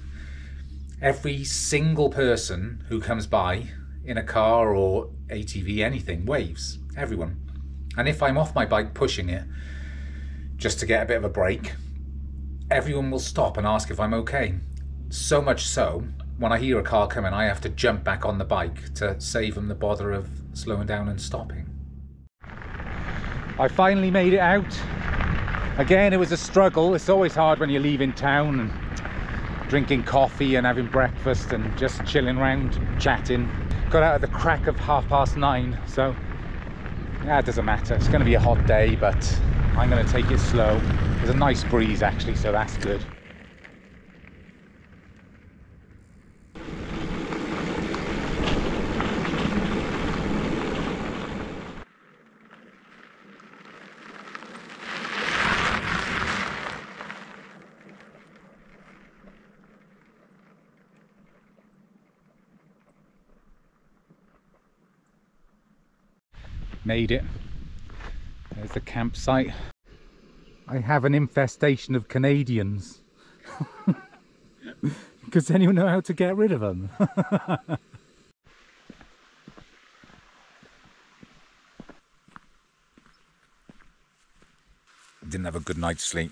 Every single person who comes by in a car or ATV, anything, waves. Everyone. And if I'm off my bike pushing it, just to get a bit of a break, everyone will stop and ask if I'm okay. So much so, when I hear a car coming, I have to jump back on the bike to save them the bother of slowing down and stopping. I finally made it out. Again, it was a struggle. It's always hard when you're leaving town and drinking coffee and having breakfast and just chilling around, chatting. Got out at the crack of half past nine, so yeah, it doesn't matter. It's going to be a hot day, but I'm going to take it slow. There's a nice breeze actually, so that's good. Made it. There's the campsite. I have an infestation of Canadians. Does anyone know how to get rid of them? didn't have a good night's sleep.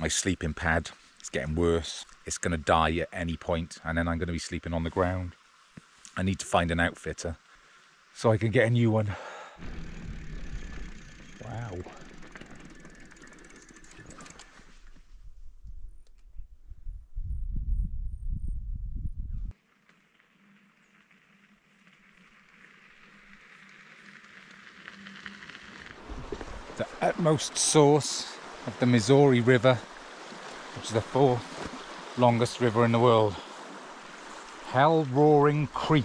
My sleeping pad is getting worse. It's going to die at any point and then I'm going to be sleeping on the ground. I need to find an outfitter so I can get a new one. Wow. The utmost source of the Missouri River, which is the fourth longest river in the world. Hell Roaring Creek.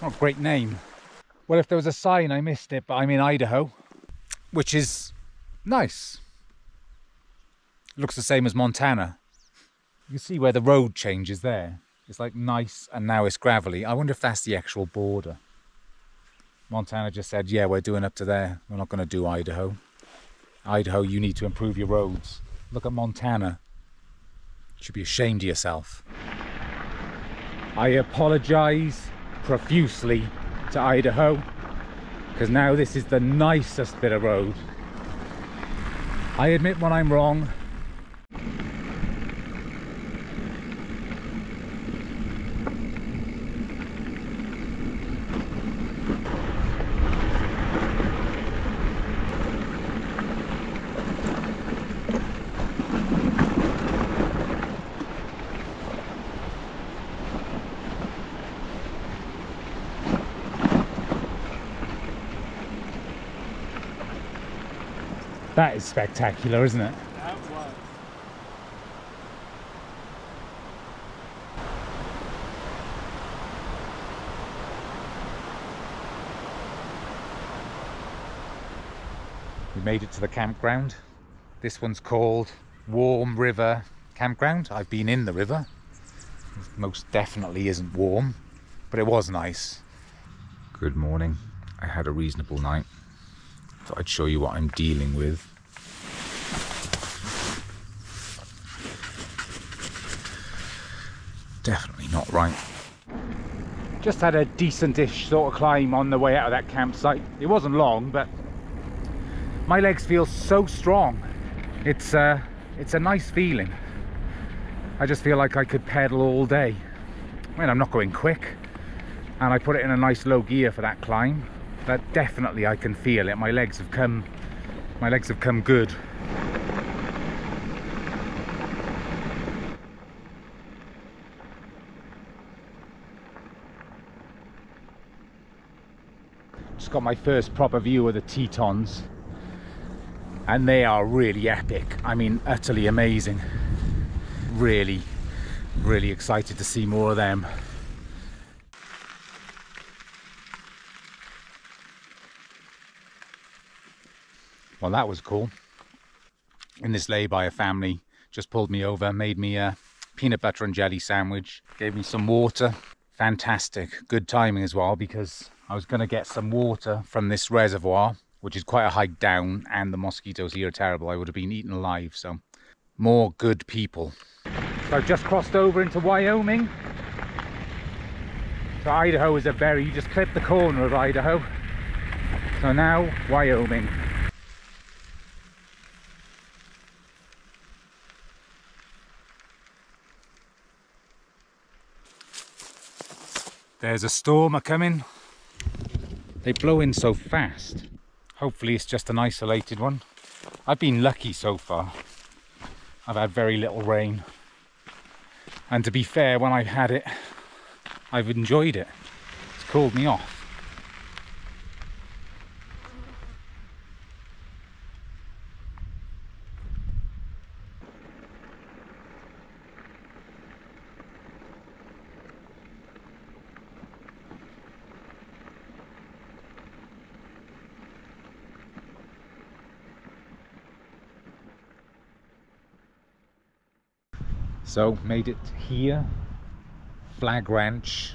What a great name. Well, if there was a sign, I missed it, but I'm in Idaho, which is nice. looks the same as Montana. You see where the road changes there. It's like nice and now it's gravelly. I wonder if that's the actual border. Montana just said, yeah, we're doing up to there. We're not going to do Idaho. Idaho, you need to improve your roads. Look at Montana. You should be ashamed of yourself. I apologise profusely to Idaho because now this is the nicest bit of road. I admit when I'm wrong spectacular, isn't it? We made it to the campground. This one's called Warm River Campground. I've been in the river. It most definitely isn't warm, but it was nice. Good morning. I had a reasonable night. Thought I'd show you what I'm dealing with. Definitely not right. Just had a decentish sort of climb on the way out of that campsite. It wasn't long, but my legs feel so strong. It's uh, it's a nice feeling. I just feel like I could pedal all day. I mean, I'm not going quick, and I put it in a nice low gear for that climb But definitely I can feel it my legs have come my legs have come good just got my first proper view of the Tetons and they are really epic. I mean, utterly amazing. Really, really excited to see more of them. Well, that was cool. In this lay-by, a family just pulled me over, made me a peanut butter and jelly sandwich, gave me some water. Fantastic. Good timing as well because I was going to get some water from this reservoir, which is quite a hike down, and the mosquitoes here are terrible. I would have been eaten alive. So, more good people. So I've just crossed over into Wyoming. So Idaho is a very, you just clip the corner of Idaho. So now, Wyoming. There's a storm a coming. They blow in so fast. Hopefully it's just an isolated one. I've been lucky so far. I've had very little rain. And to be fair, when I've had it, I've enjoyed it. It's cooled me off. So made it here, Flagg Ranch.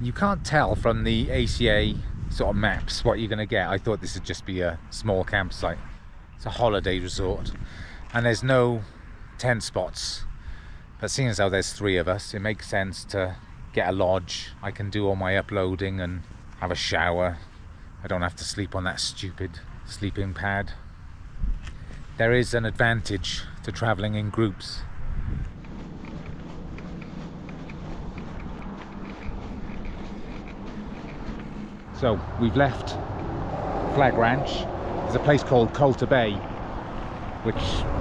You can't tell from the ACA sort of maps what you're going to get. I thought this would just be a small campsite. It's a holiday resort and there's no tent spots. But seeing as how there's three of us, it makes sense to get a lodge. I can do all my uploading and have a shower. I don't have to sleep on that stupid sleeping pad. There is an advantage to traveling in groups So we've left Flagg Ranch. There's a place called Colter Bay, which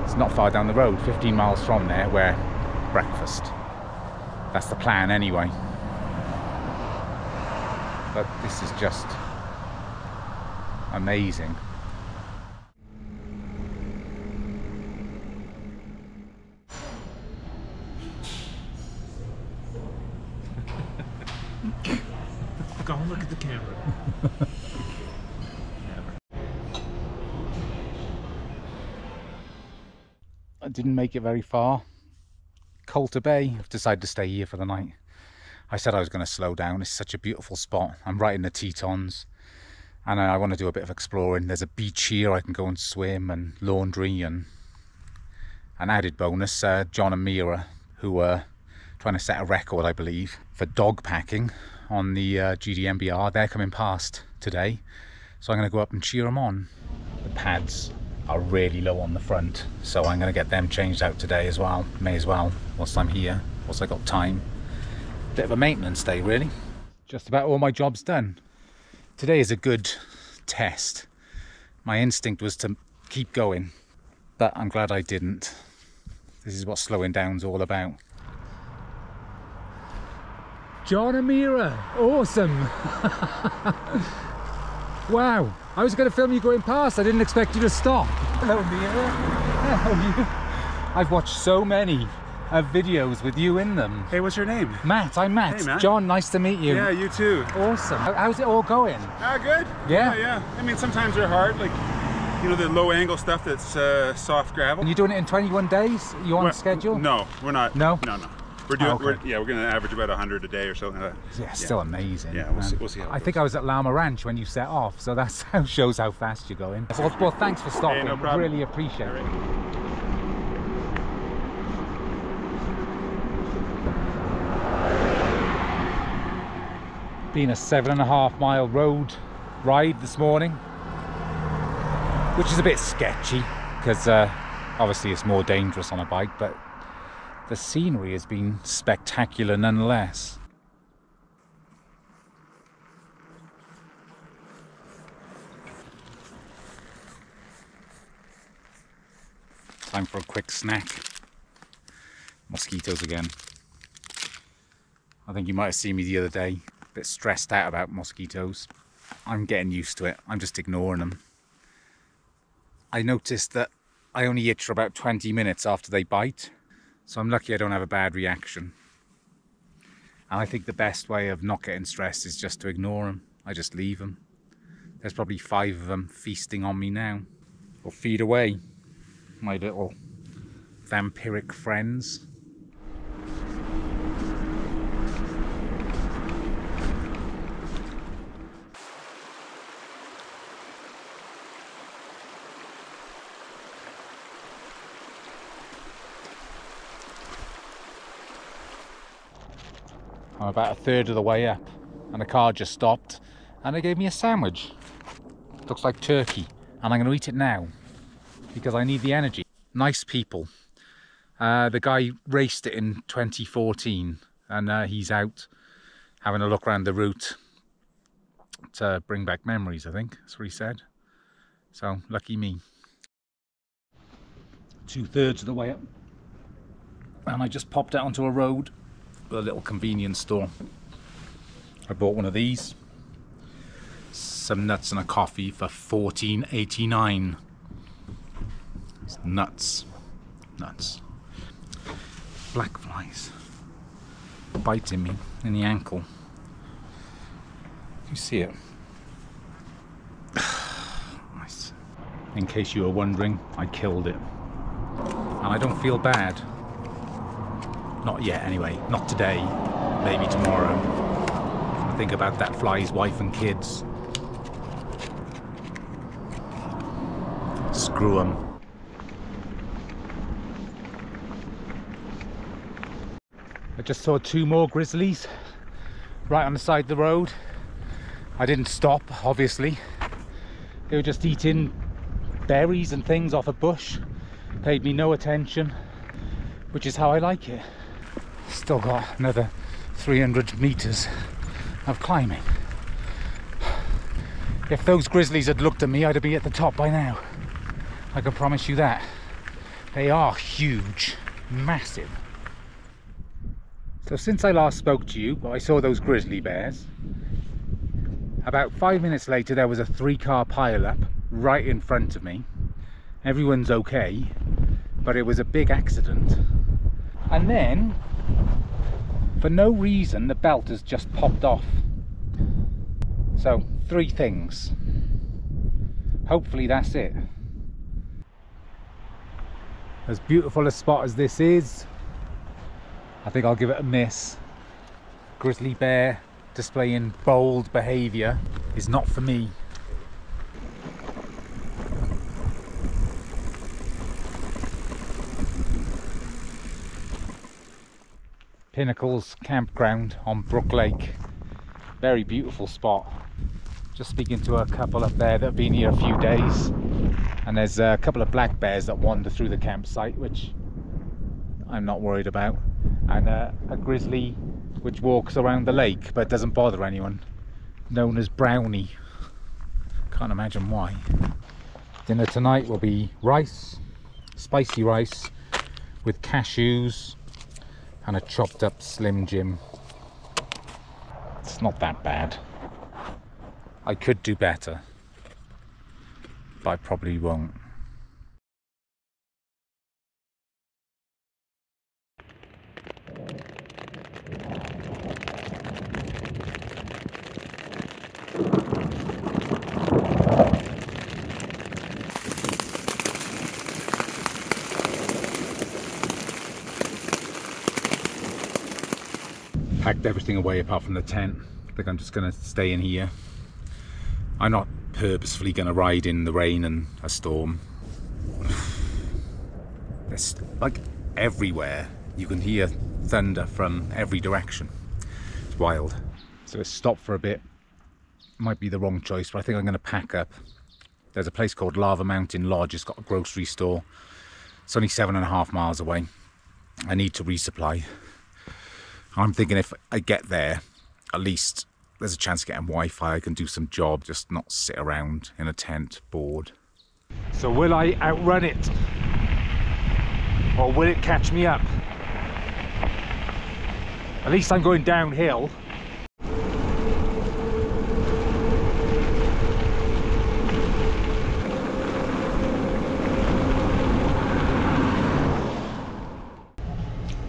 is not far down the road, 15 miles from there, where breakfast. That's the plan anyway. But this is just amazing. Go look at the camera. I didn't make it very far. Colter Bay, I've decided to stay here for the night. I said I was going to slow down. It's such a beautiful spot. I'm right in the Tetons and I want to do a bit of exploring. There's a beach here I can go and swim and laundry and an added bonus, uh, John and Amira, who were trying to set a record, I believe, for dog packing on the uh, GDMBR. They're coming past today, so I'm going to go up and cheer them on. The pads are really low on the front, so I'm to get them changed out today as well. May as well, whilst I'm here, whilst I got time. Bit of a maintenance day, really. Just about all my jobs done. Today is a good test. My instinct was to keep going, but I'm glad I didn't. This is what slowing down's all about. John Amira, awesome. wow, I was going to film you going past. I didn't expect you to stop. Hello, Amira. How are you? I've watched so many of videos with you in them. Hey, what's your name? Matt, I'm Matt. Hey, Matt. John, nice to meet you. Yeah, you too. Awesome. How's it all going? Ah, good. Yeah? yeah, yeah. I mean, sometimes they're hard, like you know the low angle stuff that's uh, soft gravel. And you're doing it in 21 days? You on schedule? No, we're not. No? no, no. We're doing. Oh, okay. we're, yeah, we're gonna average about hundred a day or something. Like that. Yeah, still amazing. Yeah, we'll see- we'll see I think. I was at Lama Ranch when you set off, so that shows how fast you're going. Well, well thanks for stopping. no problem. Really appreciate it. Been a seven and a half mile road ride this morning, which is a bit sketchy because uh, obviously it's more dangerous on a bike, but the scenery has been spectacular nonetheless. Time for a quick snack. Mosquitoes again. I think you might have seen me the other day, a bit stressed out about mosquitoes. I'm getting used to it. I'm just ignoring them. I noticed that I only itch for about 20 minutes after they bite. So I'm lucky I don't have a bad reaction. And I think the best way of not getting stressed is just to ignore them. I just leave them. There's probably five of them feasting on me now. Or feed away my little vampiric friends. I'm about a third of the way up and the car just stopped and they gave me a sandwich. Looks like turkey and I'm going to eat it now because I need the energy. Nice people. Uh, the guy raced it in 2014 and uh, he's out having a look around the route to bring back memories, I think. That's what he said. So, lucky me. Two thirds of the way up. And I just popped out onto a road a little convenience store. I bought one of these. Some nuts and a coffee for 14.89. It's nuts. Nuts. Black flies. Biting me in the ankle. You see it? nice. In case you were wondering, I killed it. And I don't feel bad. Not yet, anyway. Not today. Maybe tomorrow. I think about that fly's wife and kids. Screw them. I just saw two more grizzlies right on the side of the road. I didn't stop, obviously. They were just eating berries and things off a bush. Paid me no attention, which is how I like it still got another 300 meters of climbing. If those grizzlies had looked at me, I'd have been at the top by now. I can promise you that. They are huge, massive. So since I last spoke to you, I saw those grizzly bears. About five minutes later, there was a three car pile-up right in front of me. Everyone's okay, but it was a big accident. And then for no reason, the belt has just popped off. So, three things. Hopefully that's it. As beautiful a spot as this is, I think I'll give it a miss. Grizzly bear displaying bold behaviour is not for me. Pinnacles campground on Brooks Lake. Very beautiful spot. Just speaking to a couple up there that have been here a few days. And there's a couple of black bears that wander through the campsite, which I'm not worried about. And a grizzly which walks around the lake but doesn't bother anyone, known as Brownie. Can't imagine why. Dinner tonight will be rice, spicy rice with cashews, and a chopped up Slim Jim. It's not that bad. I could do better, but I probably won't. Packed everything away apart from the tent. I think I'm just going to stay in here. I'm not purposefully going to ride in the rain and a storm. It's like everywhere. You can hear thunder from every direction. It's wild. So let's stop for a bit. Might be the wrong choice, but I think I'm going to pack up. There's a place called Lava Mountain Lodge. It's got a grocery store. It's only seven and a half miles away. I need to resupply. I'm thinking if I get there, at least there's a chance of getting Wi-Fi. I can do some job, just not sit around in a tent, bored. So will I outrun it? Or will it catch me up? At least I'm going downhill.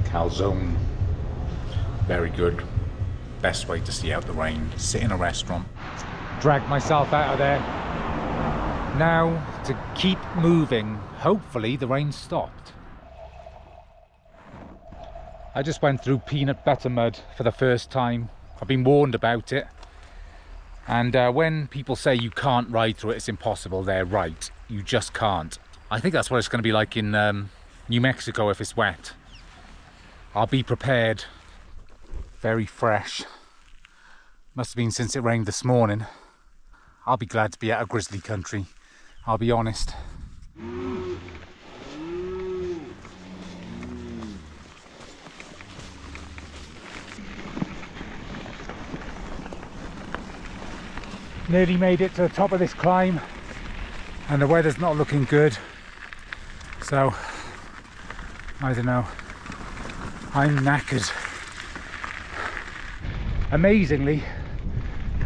Calzone. Very good. Best way to see out the rain. Sit in a restaurant. Drag myself out of there. Now to keep moving. Hopefully the rain stopped. I just went through peanut butter mud for the first time. I've been warned about it. And uh, when people say you can't ride through it, it's impossible, they're right. You just can't. I think that's what it's going to be like in um, New Mexico if it's wet. I'll be prepared. Very fresh. Must have been since it rained this morning. I'll be glad to be out of grizzly country. I'll be honest. Nearly made it to the top of this climb and the weather's not looking good. So, I don't know. I'm knackered. Amazingly,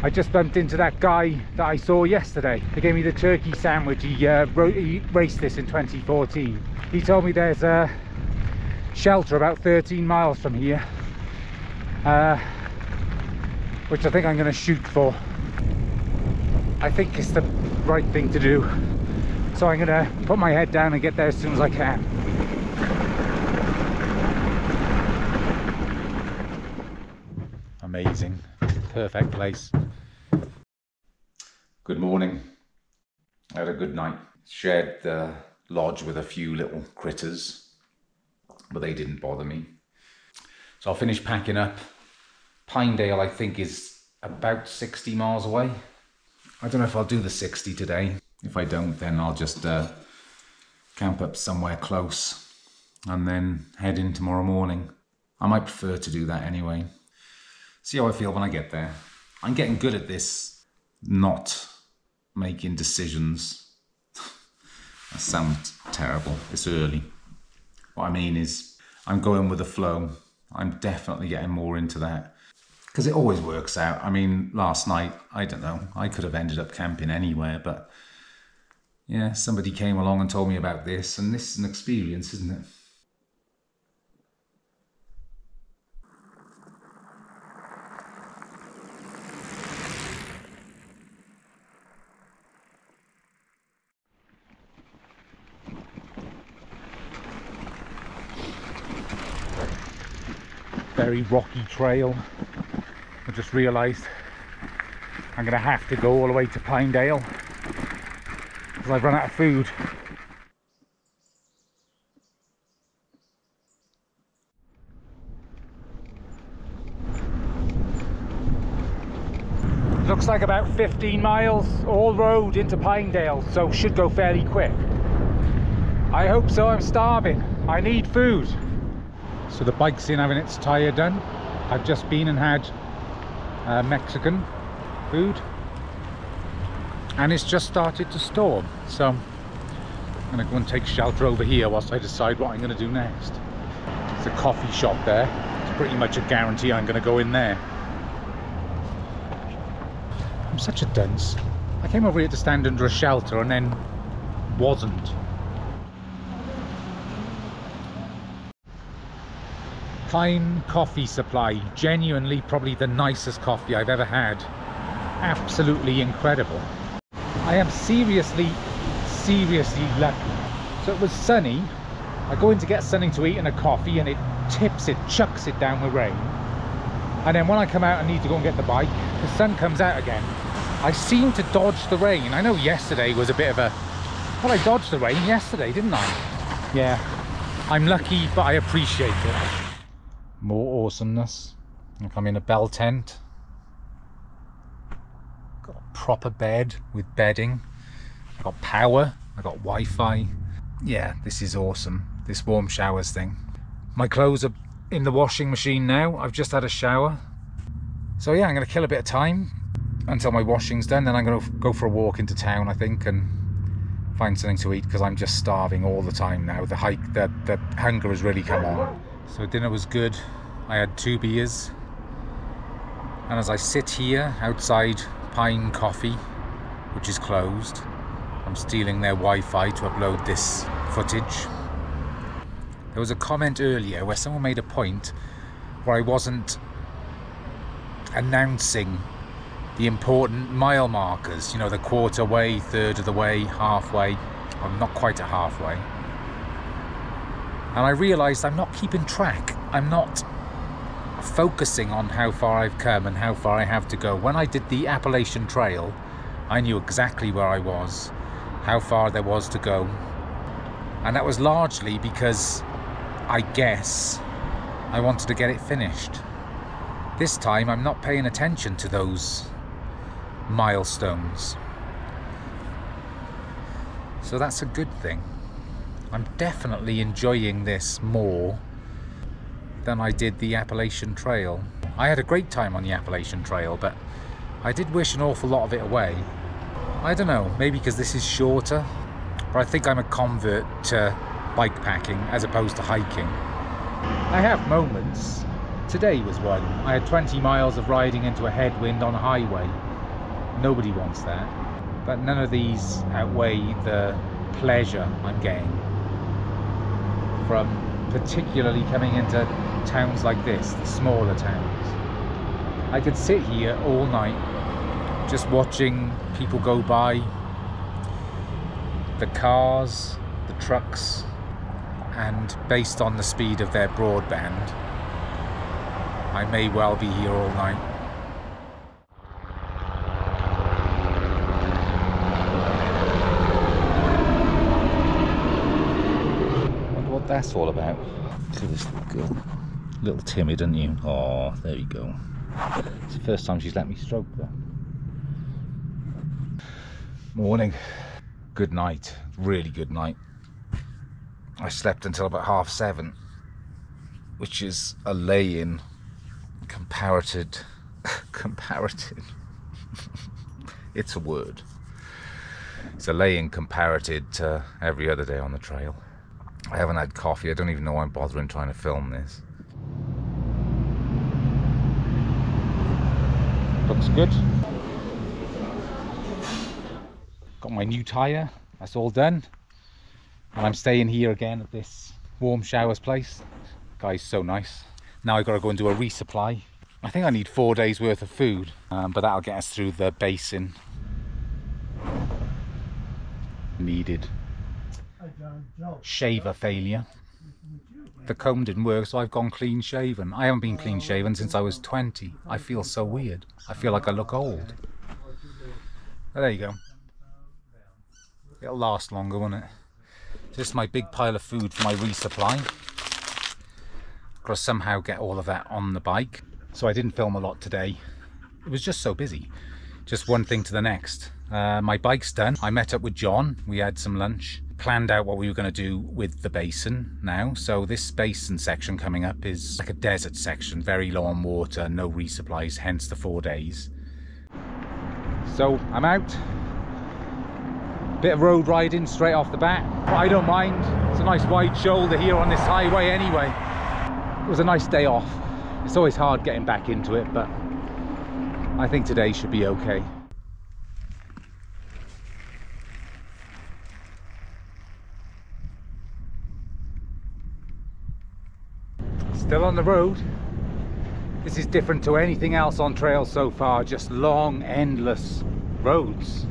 I just bumped into that guy that I saw yesterday. He gave me the turkey sandwich. He, uh, he raced this in 2014. He told me there's a shelter about 13 miles from here, uh, which I think I'm going to shoot for. I think it's the right thing to do. So I'm gonna put my head down and get there as soon as I can. Amazing, perfect place. Good morning. I had a good night. Shared the lodge with a few little critters, but they didn't bother me. So I'll finish packing up. Pinedale, I think, is about 60 miles away. I don't know if I'll do the 60 today. If I don't, then I'll just uh, camp up somewhere close and then head in tomorrow morning. I might prefer to do that anyway. See how I feel when I get there. I'm getting good at this, not making decisions. that sounds terrible It's early. What I mean is, I'm going with the flow. I'm definitely getting more into that because it always works out. I mean, last night, I don't know, I could have ended up camping anywhere, but yeah, somebody came along and told me about this, and this is an experience, isn't it? Very rocky trail I just realised I'm going to have to go all the way to Pinedale because I've run out of food. Looks like about 15 miles all road into Pinedale, so should go fairly quick. I hope so, I'm starving. I need food. So the bike's in having its tyre done. I've just been and had uh, Mexican food. And it's just started to storm. So I'm gonna go and take shelter over here whilst I decide what I'm gonna do next. It's a coffee shop there. It's pretty much a guarantee I'm gonna go in there. I'm such a dunce. I came over here to stand under a shelter and then wasn't Pine Coffee Supply. Genuinely probably the nicest coffee I've ever had. Absolutely incredible. I am seriously, seriously lucky. So it was sunny. I go in to get something to eat and a coffee and it tips it, chucks it down with rain. And then when I come out I need to go and get the bike, the sun comes out again. I seem to dodge the rain. I know yesterday was a bit of a... Well, I dodged the rain yesterday, didn't I? Yeah, I'm lucky, but I appreciate it more awesomeness. I'm in a bell tent. Got a proper bed with bedding. I got power. I got Wi-Fi. Yeah, this is awesome. This warm showers thing. My clothes are in the washing machine now. I've just had a shower. So yeah, I'm going to kill a bit of time until my washing's done. Then I'm going to go for a walk into town, I think, and find something to eat because I'm just starving all the time now. The hike, the, the hunger has really come on. So dinner was good. I had two beers. And as I sit here outside Pine Coffee, which is closed, I'm stealing their Wi-Fi to upload this footage. There was a comment earlier where someone made a point where I wasn't announcing the important mile markers, you know, the quarter way, third of the way, halfway. I'm not quite at halfway. And I realised I'm not keeping track. I'm not focusing on how far I've come and how far I have to go. When I did the Appalachian Trail, I knew exactly where I was, how far there was to go. And that was largely because I guess I wanted to get it finished. This time I'm not paying attention to those milestones. So that's a good thing. I'm definitely enjoying this more than I did the Appalachian Trail. I had a great time on the Appalachian Trail, but I did wish an awful lot of it away. I don't know, maybe because this is shorter, but I think I'm a convert to bike packing as opposed to hiking. I have moments. Today was one. I had 20 miles of riding into a headwind on a highway. Nobody wants that. But none of these outweigh the pleasure I'm getting from particularly coming into towns like this, the smaller towns. I could sit here all night just watching people go by, the cars, the trucks, and based on the speed of their broadband, I may well be here all night. Wonder what that's all about. Look at this little girl. A little timid, aren't you? Oh, there you go. It's the first time she's let me stroke her. Morning. Good night. Really good night. I slept until about half seven, which is a lay-in comparative. comparative. it's a word. It's a lay-in comparative to every other day on the trail. I haven't had coffee. I don't even know why I'm bothering trying to film this. Looks good. Got my new tyre. That's all done. And I'm staying here again at this warm showers place. Guy's so nice. Now I've got to go and do a resupply. I think I need four days worth of food, um, but that'll get us through the basin. Needed. Shaver failure. The comb didn't work, so I've gone clean shaven. I haven't been clean shaven since I was 20. I feel so weird. I feel like I look old. There you go. It'll last longer, won't it? Is my big pile of food for my resupply. Got to somehow get all of that on the bike. So I didn't film a lot today. It was just so busy. Just one thing to the next. Uh, my bike's done. I met up with John. We had some lunch. Planned out what we were going to do with the basin now. So this basin section coming up is like a desert section. Very low on water, no resupplies, hence the four days. So I'm out. Bit of road riding straight off the bat. But I don't mind. It's a nice wide shoulder here on this highway anyway. It was a nice day off. It's always hard getting back into it, but I think today should be okay. Still on the road. This is different to anything else on trails so far, just long, endless roads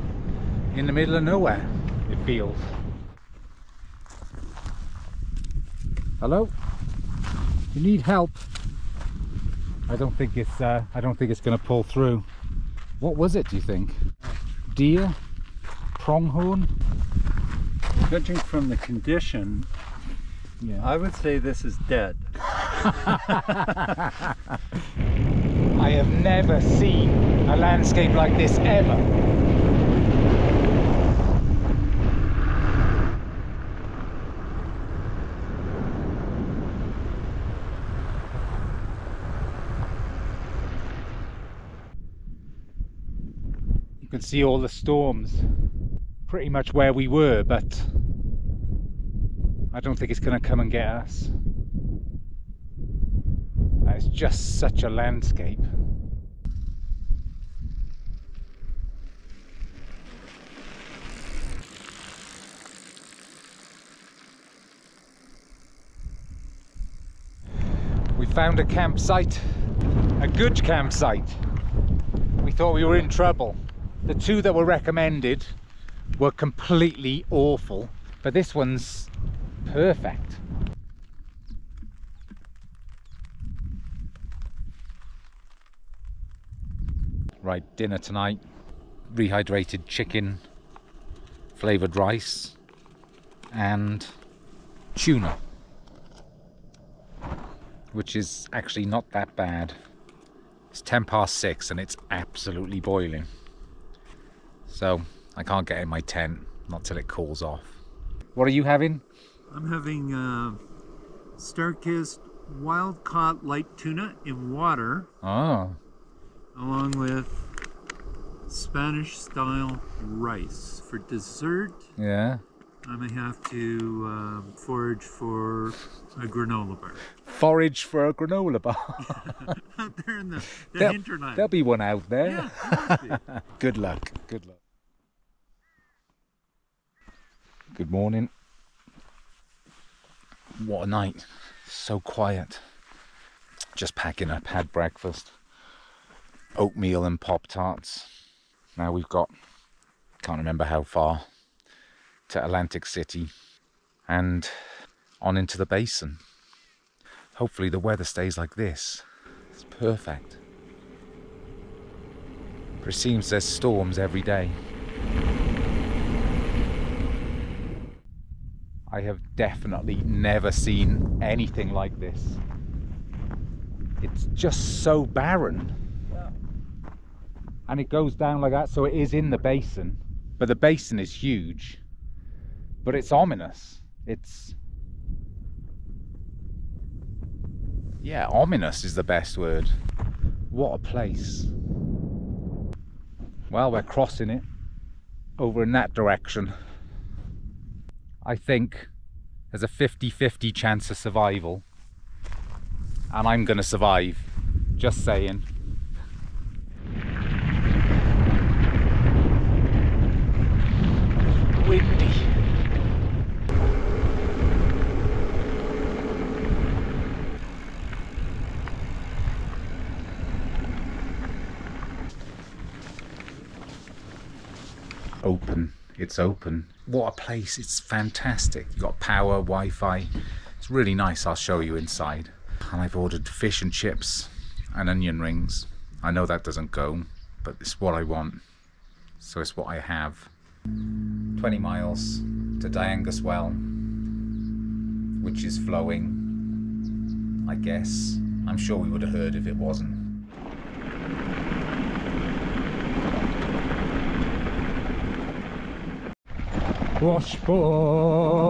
in the middle of nowhere, it feels. Hello? You need help? I don't think it's uh, I don't think it's gonna pull through. What was it do you think? Deer? Pronghorn? Judging from the condition, Yeah. I would say this is dead. I have never seen a landscape like this ever. You can see all the storms pretty much where we were, but I don't think it's going to come and get us. It's just such a landscape. We found a campsite, a good campsite. We thought we were in trouble. The two that were recommended were completely awful, but this one's perfect. Right, dinner tonight. Rehydrated chicken, flavoured rice, and tuna. Which is actually not that bad. It's 10 past 6 and it's absolutely boiling. So I can't get in my tent, not till it cools off. What are you having? I'm having uh, Starkist wild caught light tuna in water Oh, along with Spanish style rice. For dessert, yeah. I may have to um, forage for a granola bar. Forage for a granola bar. Out there in the, the There'll- hinterland. There'll be one out there. yeah, there. Good luck. Good luck. Good morning. What a night. So quiet. Just packing up, had breakfast. Oatmeal and Pop Tarts. Now we've got, can't remember how far, to Atlantic City and on into the basin. Hopefully the weather stays like this. It's perfect. But it seems there's storms every day. I have definitely never seen anything like this. It's just so barren. And it goes down like that, so it is in the basin. But the basin is huge. But it's ominous. It's. Yeah, ominous is the best word. What a place. Well, we're crossing it over in that direction. I think there's a 50 50 chance of survival. And I'm going to survive. Just saying. Windy. open. It's open. What a place. It's fantastic. You've got power, Wi-Fi. It's really nice. I'll show you inside. And I've ordered fish and chips and onion rings. I know that doesn't go, but it's what I want. So it's what I have. 20 miles to Diagnus Well, which is flowing, I guess. I'm sure we would have heard if it wasn't. Washboard.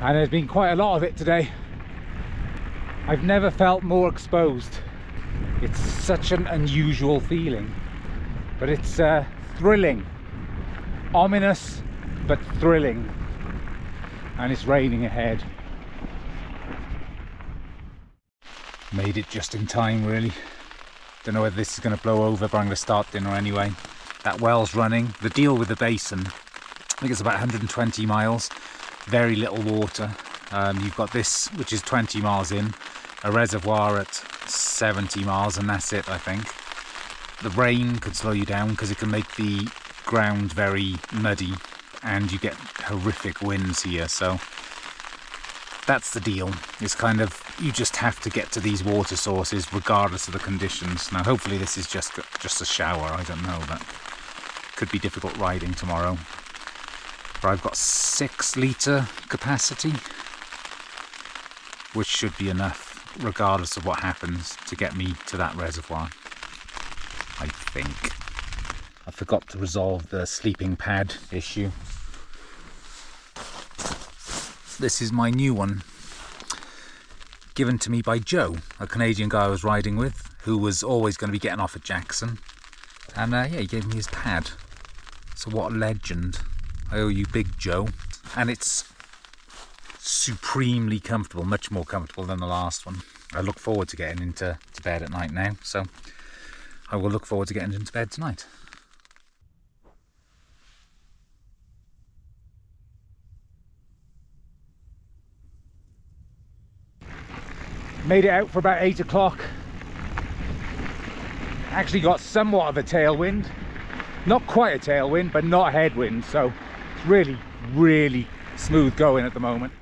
And there's been quite a lot of it today. I've never felt more exposed. It's such an unusual feeling but it's uh, thrilling. Ominous but thrilling. And it's raining ahead. Made it just in time really. Don't know whether this is going to blow over but I'm going to start dinner anyway. That well's running. The deal with the basin I think it's about 120 miles, very little water. Um, you've got this, which is 20 miles in, a reservoir at 70 miles, and that's it, I think. The rain could slow you down because it can make the ground very muddy, and you get horrific winds here. So that's the deal. It's kind of you just have to get to these water sources regardless of the conditions. Now, hopefully, this is just just a shower. I don't know, but could be difficult riding tomorrow but I've got six litre capacity which should be enough regardless of what happens to get me to that reservoir I think. I forgot to resolve the sleeping pad issue. This is my new one given to me by Joe a Canadian guy I was riding with who was always going to be getting off at Jackson. And uh, yeah he gave me his pad. So what a legend I owe you Big Joe. And it's supremely comfortable, much more comfortable than the last one. I look forward to getting into to bed at night now, so I will look forward to getting into bed tonight. Made it out for about eight o'clock. Actually got somewhat of a tailwind. Not quite a tailwind, but not a headwind. So really, really smooth going at the moment.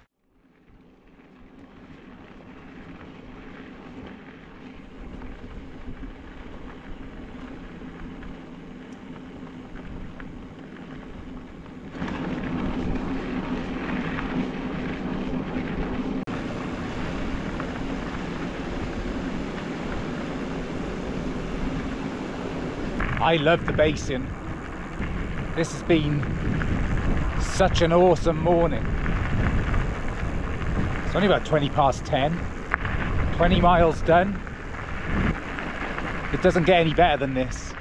I love the basin. This has been such an awesome morning. It's only about 20 past 10. 20 miles done. It doesn't get any better than this.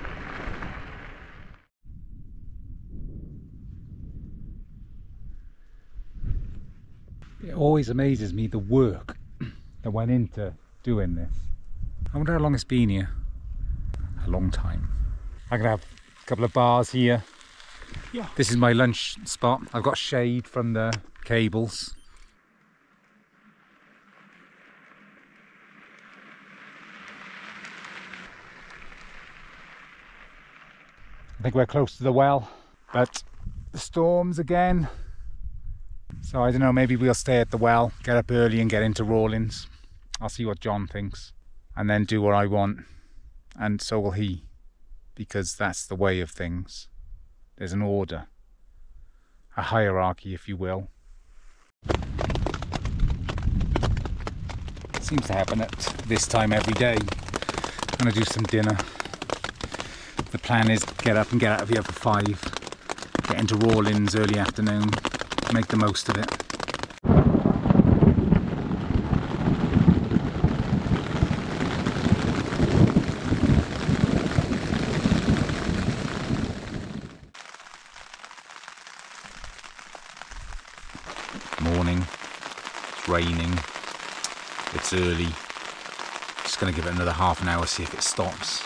It always amazes me the work that went into doing this. I wonder how long it's been here. A long time. I'm gonna have a couple of bars here. Yeah. This is my lunch spot. I've got shade from the cables. I think we're close to the well, but the storms again. So I don't know, maybe we'll stay at the well, get up early and get into Rawlins. I'll see what John thinks and then do what I want. And so will he because that's the way of things. There's an order, a hierarchy, if you will. It seems to happen at this time every day. I'm to do some dinner. The plan is get up and get out of here for five, get into Rawlins early afternoon, make the most of it. morning. It's raining. It's early. Just going to give it another half an hour, see if it stops.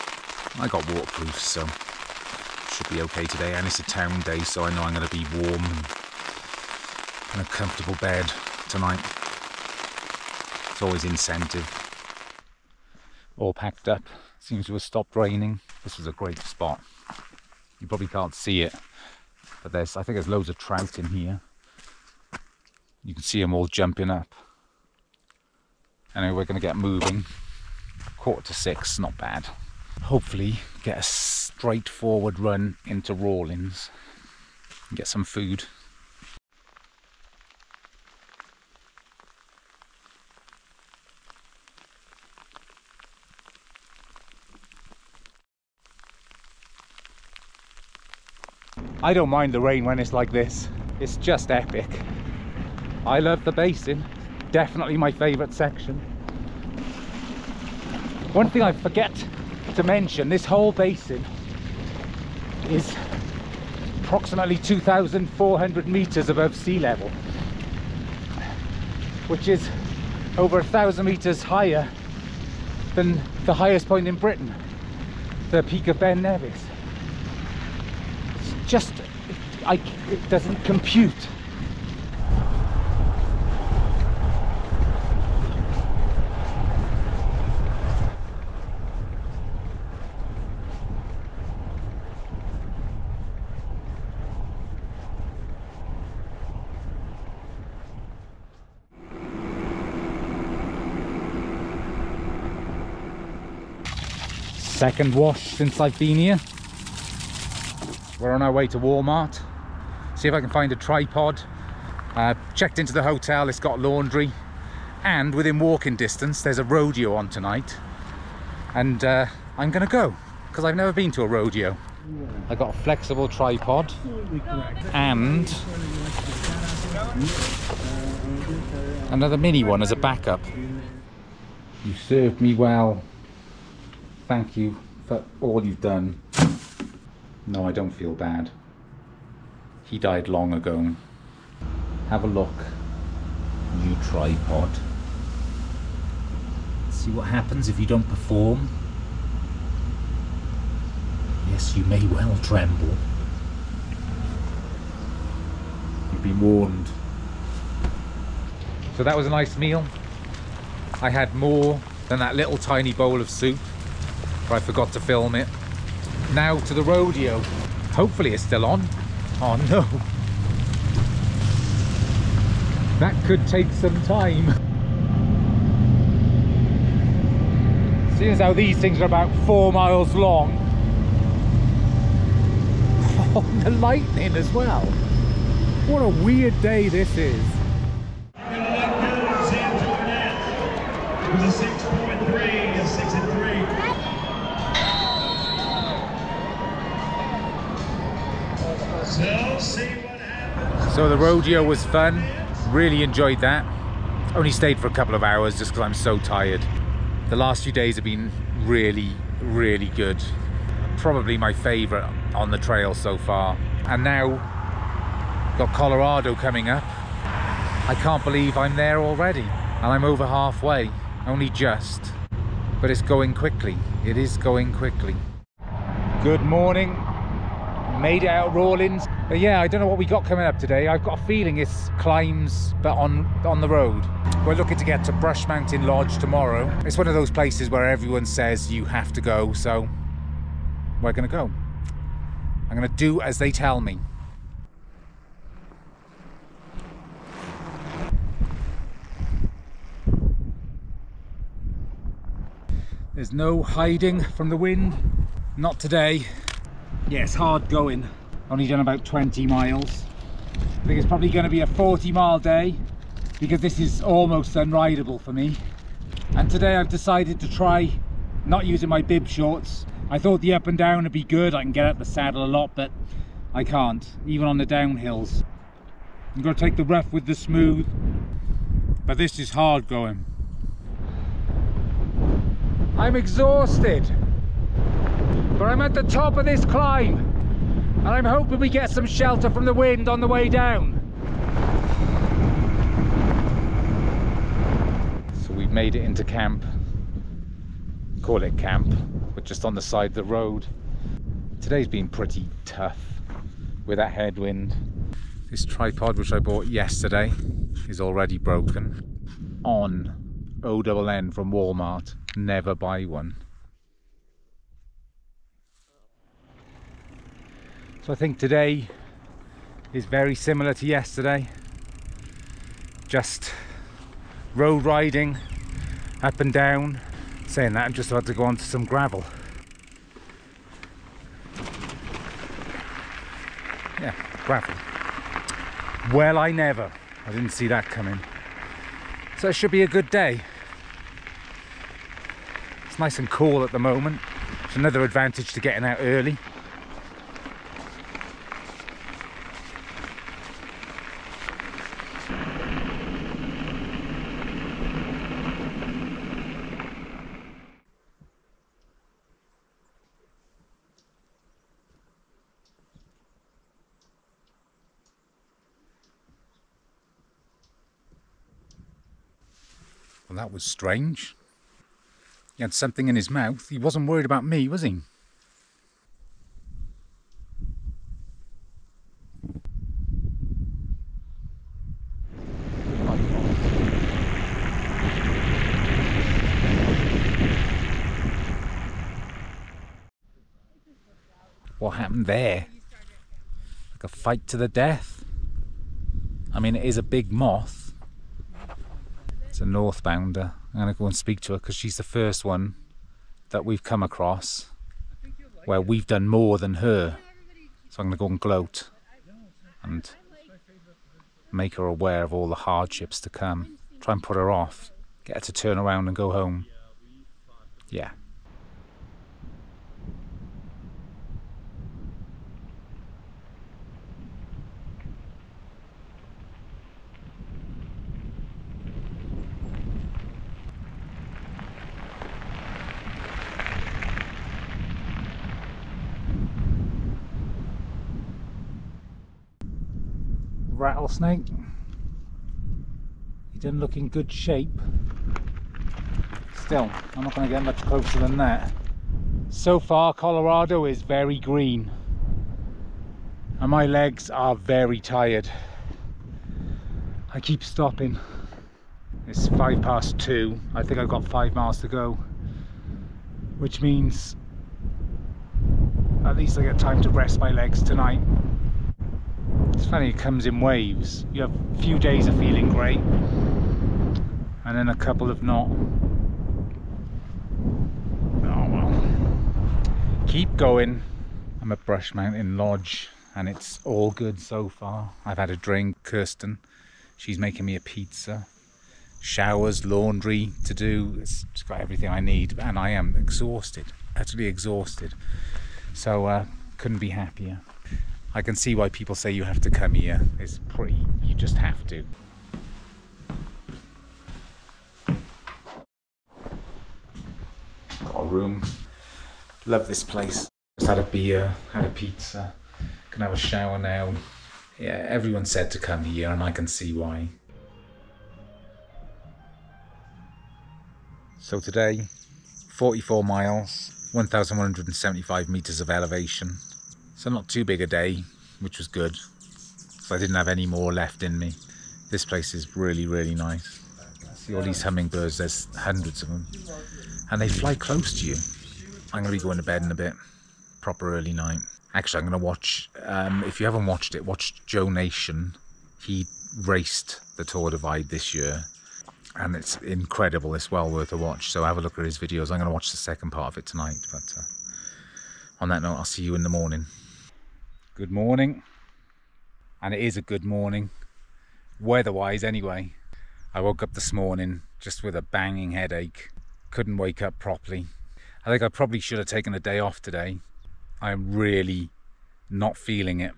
I got waterproof, so should be okay today. And it's a town day, so I know I'm going to be warm and a comfortable bed tonight. It's always incentive. All packed up. Seems to have stopped raining. This was a great spot. You probably can't see it, but there's I think there's loads of trout in here. You can see them all jumping up. Anyway, we're going to get moving. Quarter to six, not bad. Hopefully, get a straightforward run into Rawlins and get some food. I don't mind the rain when it's like this. It's just epic. I love the basin. Definitely my favourite section. One thing I forget to mention, this whole basin is approximately 2,400 metres above sea level, which is over a thousand metres higher than the highest point in Britain, the peak of Ben Nevis. It's just, I, it doesn't compute. Second wash since I've been here. We're on our way to Walmart. See if I can find a tripod. Uh, checked into the hotel, it's got laundry. And within walking distance, there's a rodeo on tonight. And uh, I'm gonna go, because I've never been to a rodeo. I got a flexible tripod and another mini one as a backup. You served me well thank you for all you've done. No, I don't feel bad. He died long ago. Have a look. New tripod. See what happens if you don't perform. Yes, you may well tremble. You've been warned. So that was a nice meal. I had more than that little tiny bowl of soup, but I forgot to film it. Now to the rodeo. Hopefully it's still on. Oh no. That could take some time. Seeing as how these things are about four miles long. Oh, the lightning as well. What a weird day this is. So, the rodeo was fun. Really enjoyed that. Only stayed for a couple of hours just because I'm so tired. The last few days have been really, really good. Probably my favourite on the trail so far. And now, got Colorado coming up. I can't believe I'm there already. And I'm over halfway, only just. But it's going quickly. It is going quickly. Good morning. Made out Rawlins. But yeah, I don't know what we got coming up today. I've got a feeling it's climbs, but on, on the road. We're looking to get to Brush Mountain Lodge tomorrow. It's one of those places where everyone says you have to go, so we're gonna go. I'm gonna do as they tell me. There's no hiding from the wind. Not today. Yeah, it's hard going. Only done about 20 miles. I think it's probably going to be a 40 mile day because this is almost unrideable for me. And today I've decided to try not using my bib shorts. I thought the up and down would be good. I can get up the saddle a lot, but I can't, even on the downhills. I'm going to take the rough with the smooth. But this is hard going. I'm exhausted. But I'm at the top of this climb. And I'm hoping we get some shelter from the wind on the way down. So we've made it into camp. Call it camp, but just on the side of the road. Today's been pretty tough with that headwind. This tripod, which I bought yesterday, is already broken. On ONN from Walmart. Never buy one. I think today is very similar to yesterday. Just road riding, up and down. Saying that, I'm just about to go onto some gravel. Yeah, gravel. Well, I never. I didn't see that coming. So it should be a good day. It's nice and cool at the moment. It's another advantage to getting out early. Well, that was strange. He had something in his mouth. He wasn't worried about me, was he? What happened there? Like a fight to the death. I mean, it is a big moth. It's a northbounder. I'm going to go and speak to her because she's the first one that we've come across where we've done more than her. So I'm going to go and gloat and make her aware of all the hardships to come. Try and put her off. Get her to turn around and go home. Yeah. Rattlesnake. He didn't look in good shape. Still, I'm not going to get much closer than that. So far, Colorado is very green. And my legs are very tired. I keep stopping. It's five past two. I think I've got five miles to go, which means at least I get time to rest my legs tonight. It's funny, it comes in waves. You have a few days of feeling great, and then a couple of not. Oh well. Keep going. I'm at Brush Mountain Lodge, and it's all good so far. I've had a drink, Kirsten. She's making me a pizza. Showers, laundry to do. It's got everything I need, and I am exhausted, utterly exhausted. So uh, couldn't be happier. I can see why people say you have to come here. It's pretty, you just have to. Got a room. Love this place. Just had a beer, had a pizza. Can have a shower now. Yeah, everyone said to come here and I can see why. So today, 44 miles, 1,175 meters of elevation. So not too big a day, which was good. So I didn't have any more left in me. This place is really, really nice. See all these hummingbirds, there's hundreds of them. And they fly close to you. I'm going to be going to bed in a bit. Proper early night. Actually, I'm going to watch, um, if you haven't watched it, watch Joe Nation. He raced the Tour Divide this year. And it's incredible. It's well worth a watch. So have a look at his videos. I'm going to watch the second part of it tonight. But uh, on that note, I'll see you in the morning. Good morning. And it is a good morning. Weather-wise anyway. I woke up this morning just with a banging headache. Couldn't wake up properly. I think I probably should have taken a day off today. I'm really not feeling it.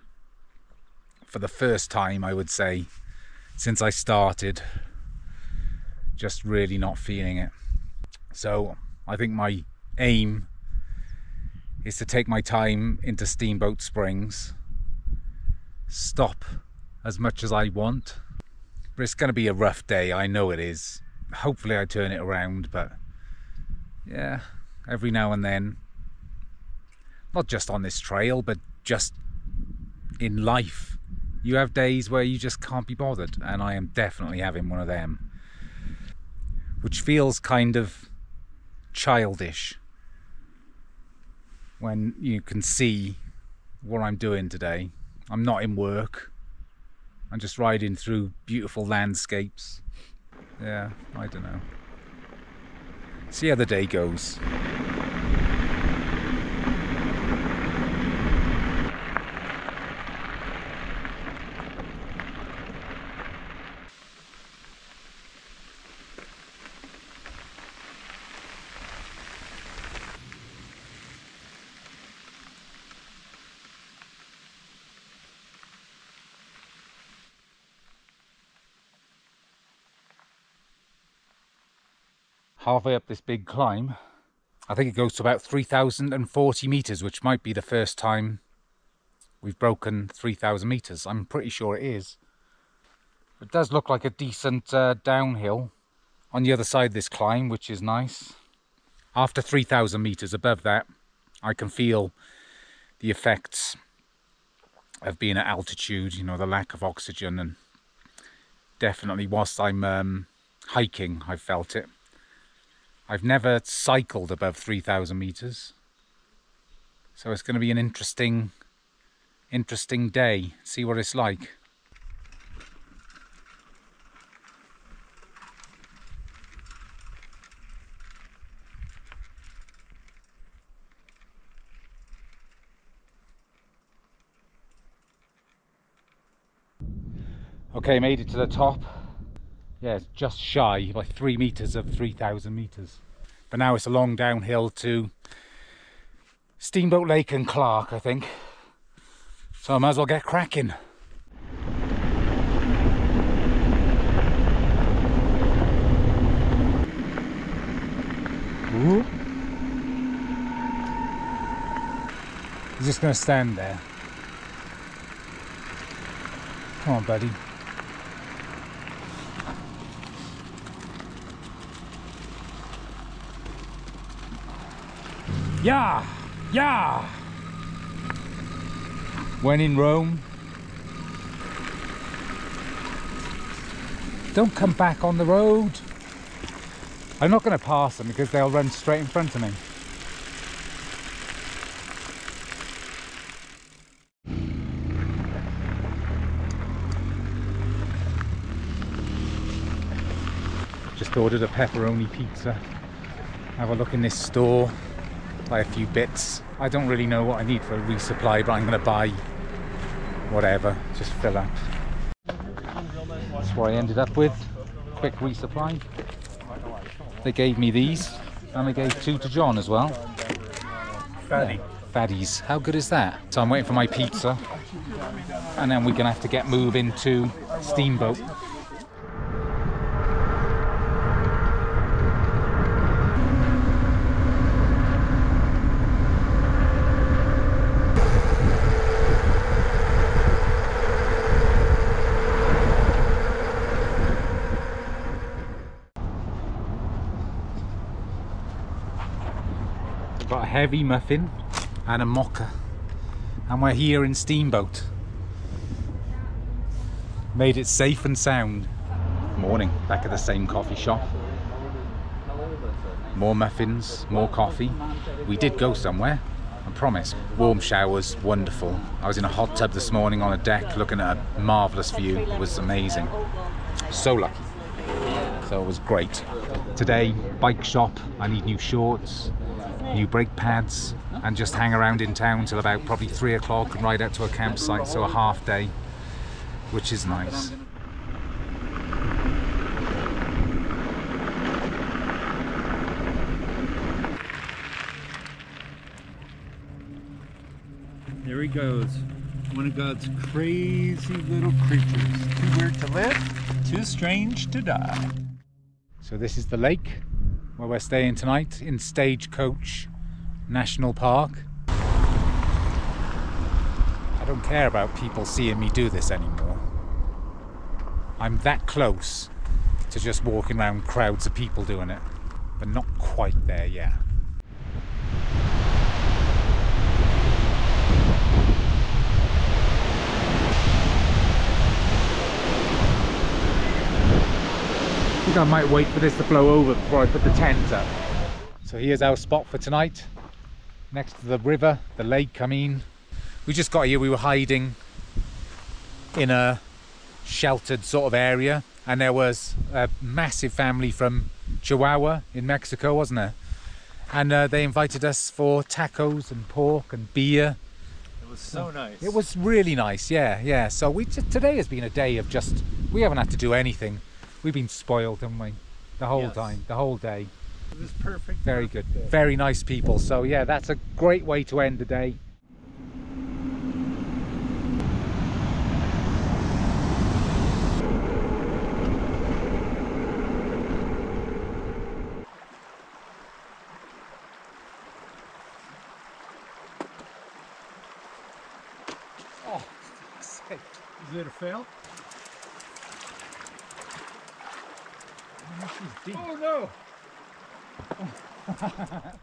For the first time, I would say, since I started, just really not feeling it. So I think my aim is to take my time into Steamboat Springs, stop as much as I want. But it's going to be a rough day, I know it is. Hopefully, I turn it around, but yeah, every now and then, not just on this trail, but just in life, you have days where you just can't be bothered, and I am definitely having one of them, which feels kind of childish when you can see what I'm doing today. I'm not in work. I'm just riding through beautiful landscapes. Yeah, I don't know. See how the day goes. Halfway up this big climb. I think it goes to about 3,040 meters, which might be the first time we've broken 3,000 meters. I'm pretty sure it is. It does look like a decent uh, downhill on the other side of this climb, which is nice. After 3,000 meters above that, I can feel the effects of being at altitude, you know, the lack of oxygen and definitely whilst I'm um, hiking, I felt it. I've never cycled above 3,000 meters. So it's going to be an interesting, interesting day. See what it's like. Okay, made it to the top yeah, it's just shy by three meters of 3,000 meters. But now it's a long downhill to Steamboat Lake and Clark, I think. So I might as well get cracking. Ooh. He's just going to stand there. Come on, buddy. Yeah, yeah. When in Rome. Don't come back on the road. I'm not going to pass them because they'll run straight in front of me. Just ordered a pepperoni pizza. Have a look in this store. Buy a few bits. I don't really know what I need for a resupply, but I'm going to buy whatever. Just fill up. That's what I ended up with. Quick resupply. They gave me these, and they gave two to John as well. Fatty. Faddies. How good is that? So I'm waiting for my pizza, and then we're gonna have to get moving to Steamboat. Heavy muffin and a mocha. And we're here in Steamboat. Made it safe and sound. Morning, back at the same coffee shop. More muffins, more coffee. We did go somewhere, I promise. Warm showers, wonderful. I was in a hot tub this morning on a deck looking at a marvellous view. It was amazing. So lucky. So it was great. Today, bike shop. I need new shorts, new brake pads, and just hang around in town till about probably three o'clock and ride out to a campsite. So a half day, which is nice. There he goes. One of God's crazy little creatures. Too weird to live, too strange to die. So this is the lake where we're staying tonight in Stagecoach National Park. I don't care about people seeing me do this anymore. I'm that close to just walking around crowds of people doing it, but not quite there yet. Think I might wait for this to blow over before I put the tent up. So here's our spot for tonight. Next to the river, the lake, I mean. We just got here, we were hiding in a sheltered sort of area and there was a massive family from Chihuahua in Mexico, wasn't there? And uh, they invited us for tacos and pork and beer. It was so nice. It was really nice, yeah, yeah. So we today has been a day of just we haven't had to do anything. We've been spoiled, haven't we? The whole Yes. time, the whole day. It was perfect. Very good, very nice people. So yeah, that's a great way to end the day. Oh, for fuck's sake. Is it a fail? Oh no!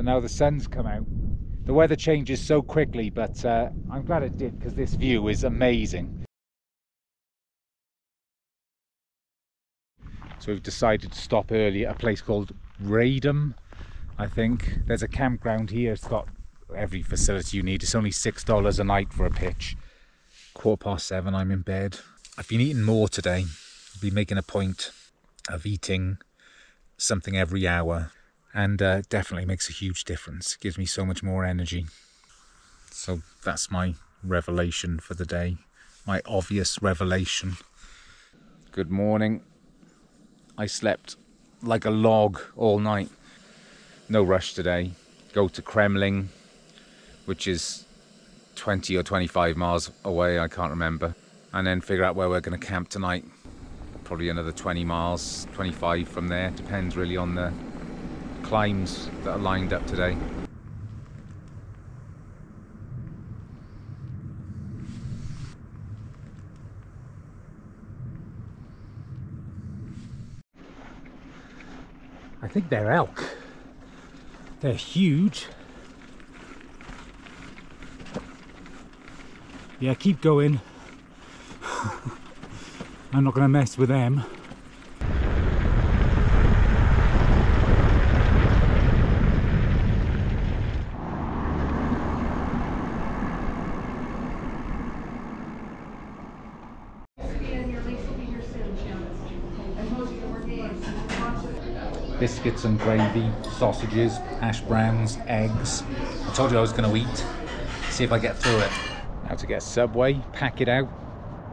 So now the sun's come out. The weather changes so quickly, but uh, I'm glad it did because this view is amazing. So we've decided to stop early at a place called Radium, I think. There's a campground here. It's got every facility you need. It's only $6 a night for a pitch. Quarter past seven, I'm in bed. I've been eating more today. I've been making a point of eating something every hour and uh, definitely makes a huge difference. Gives me so much more energy. So that's my revelation for the day, my obvious revelation. Good morning. I slept like a log all night. No rush today. Go to Kremmling, which is 20 or 25 miles away, I can't remember, and then figure out where we're going to camp tonight. probably another 20 miles, 25 from there. Depends really on the climbs that are lined up today. I think they're elk. They're huge. Yeah, keep going. I'm not going to mess with them. Biscuits and gravy, sausages, hash browns, eggs. I told you I was going to eat. See if I get through it. Now to get Subway, pack it out,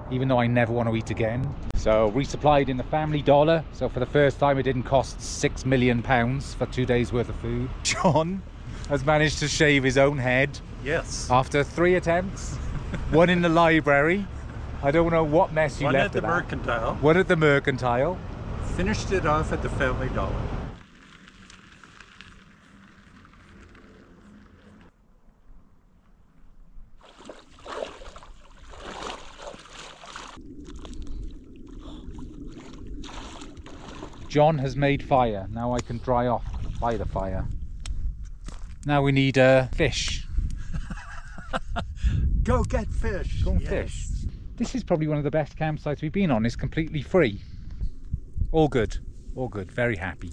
even though I never want to eat again. So resupplied in the family dollar. So for the first time it didn't cost six million pounds for two days worth of food. John has managed to shave his own head Yes. after three attempts. One in the library. I don't know what mess you One left at the. Mercantile. One at the mercantile. Finished it off at the Family Dollar. John has made fire. Now I can dry off by the fire. Now we need uh, fish. Go get fish. Go and Yes. fish. This is probably one of the best campsites we've been on. It's completely free. All good. All good. Very happy.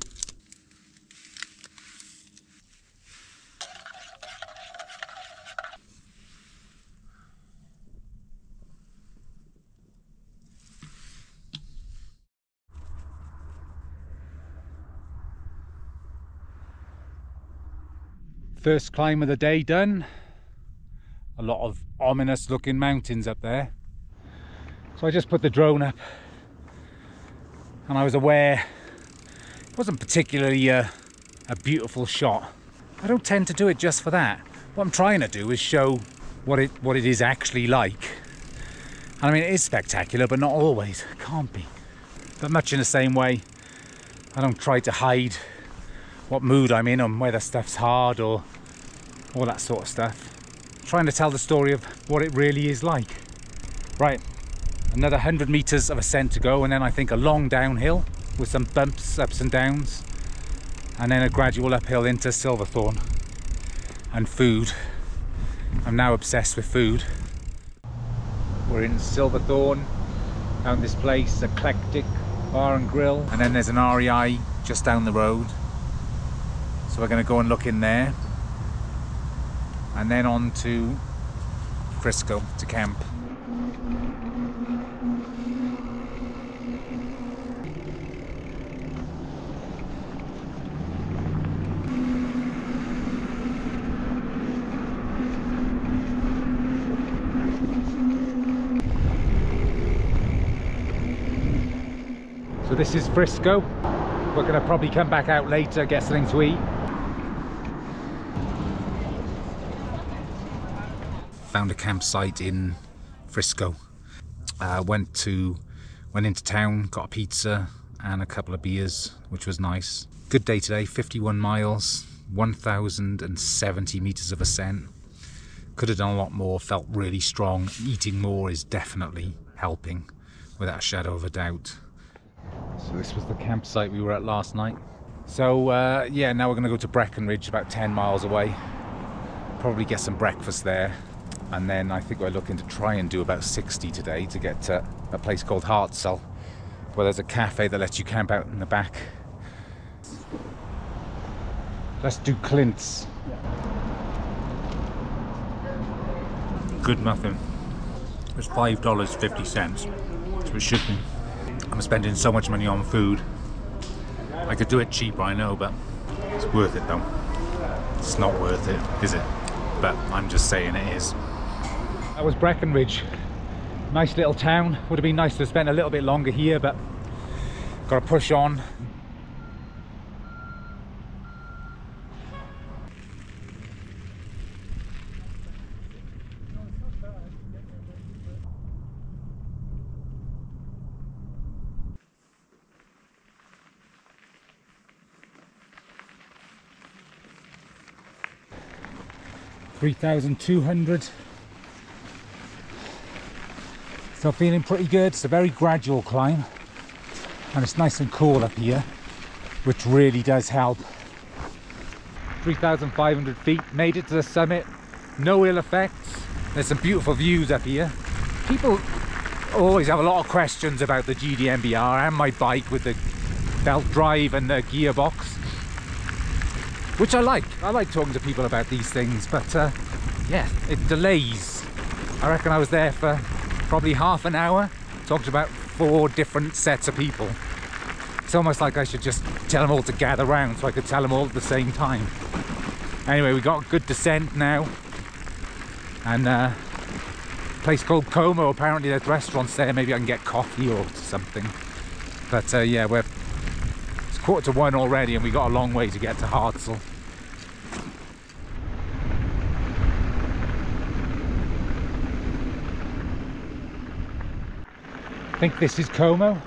First climb of the day done. A lot of ominous looking mountains up there. So I just put the drone up and I was aware it wasn't particularly a, a beautiful shot. I don't tend to do it just for that. What I'm trying to do is show what it what it is actually like. And I mean it is spectacular but not always. It can't be. But much in the same way I don't try to hide what mood I'm in and whether stuff's hard or all that sort of stuff. Trying to tell the story of what it really is like. Right, another 100 meters of ascent to go and then I think a long downhill with some bumps, ups and downs and then a gradual uphill into Silverthorne and food. I'm now obsessed with food. We're in Silverthorne, found this place, Eclectic Bar and Grill and then there's an REI just down the road so we're going to go and look in there and then on to Frisco to camp. So this is Frisco. We're going to probably come back out later, get something to eat. Found a campsite in Frisco. Uh, went to went into town, got a pizza and a couple of beers, which was nice. Good day today, 51 miles, 1,070 meters of ascent. Could have done a lot more, felt really strong. Eating more is definitely helping, without a shadow of a doubt. So this was the campsite we were at last night. So uh, yeah, now we're going to go to Breckenridge, about 10 miles away. Probably get some breakfast there. And then I think we're looking to try and do about 60 today to get to a place called Hartsel, where there's a cafe that lets you camp out in the back. Let's do Clint's. good muffin. Dollars fifty cents, so it should be. I'm spending so much money on food. I could do it cheaper, I know, but it's worth it though. It's not worth it, is it? But I'm just saying it is. That was Breckenridge. Nice little town. Would have been nice to have spent a little bit longer here, but got to push on. Three thousand two hundred so feeling pretty good. It's a very gradual climb and it's nice and cool up here, which really does help. 3,500 feet, made it to the summit, no ill effects. There's some beautiful views up here. People always have a lot of questions about the GDMBR and my bike with the belt drive and the gearbox, which I like. I like talking to people about these things, but uh, yeah, it delays. I reckon I was there for probably half an hour, talked about four different sets of people. It's almost like I should just tell them all to gather round so I could tell them all at the same time. Anyway, we got a good descent now. And uh, place called Como, apparently there's restaurants there, maybe I can get coffee or something. But uh, yeah, we're it's quarter to one already and we got a long way to get to Hartsel. Think this is Como.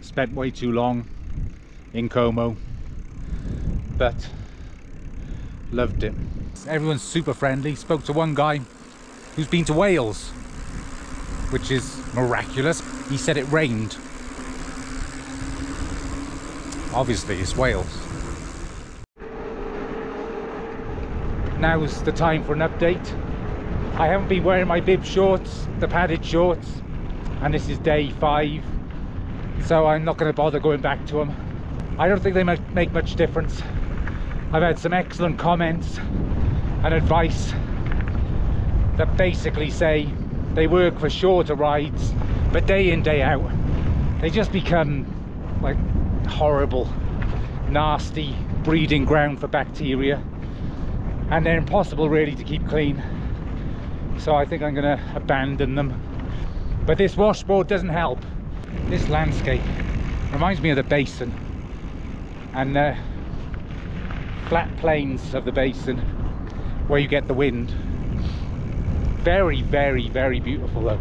Spent way too long in Como, but loved it. Everyone's super friendly. Spoke to one guy who's been to Wales, which is miraculous. He said it rained. Obviously, it's Wales. Now's the time for an update. I haven't been wearing my bib shorts, the padded shorts, and this is day five, so I'm not going to bother going back to them. I don't think they make much difference. I've had some excellent comments and advice that basically say they work for shorter rides, but day in, day out, they just become like horrible, nasty breeding ground for bacteria, and they're impossible really to keep clean. So I think I'm going to abandon them. But this washboard doesn't help. This landscape reminds me of the basin and the flat plains of the basin where you get the wind. Very, very, very beautiful though.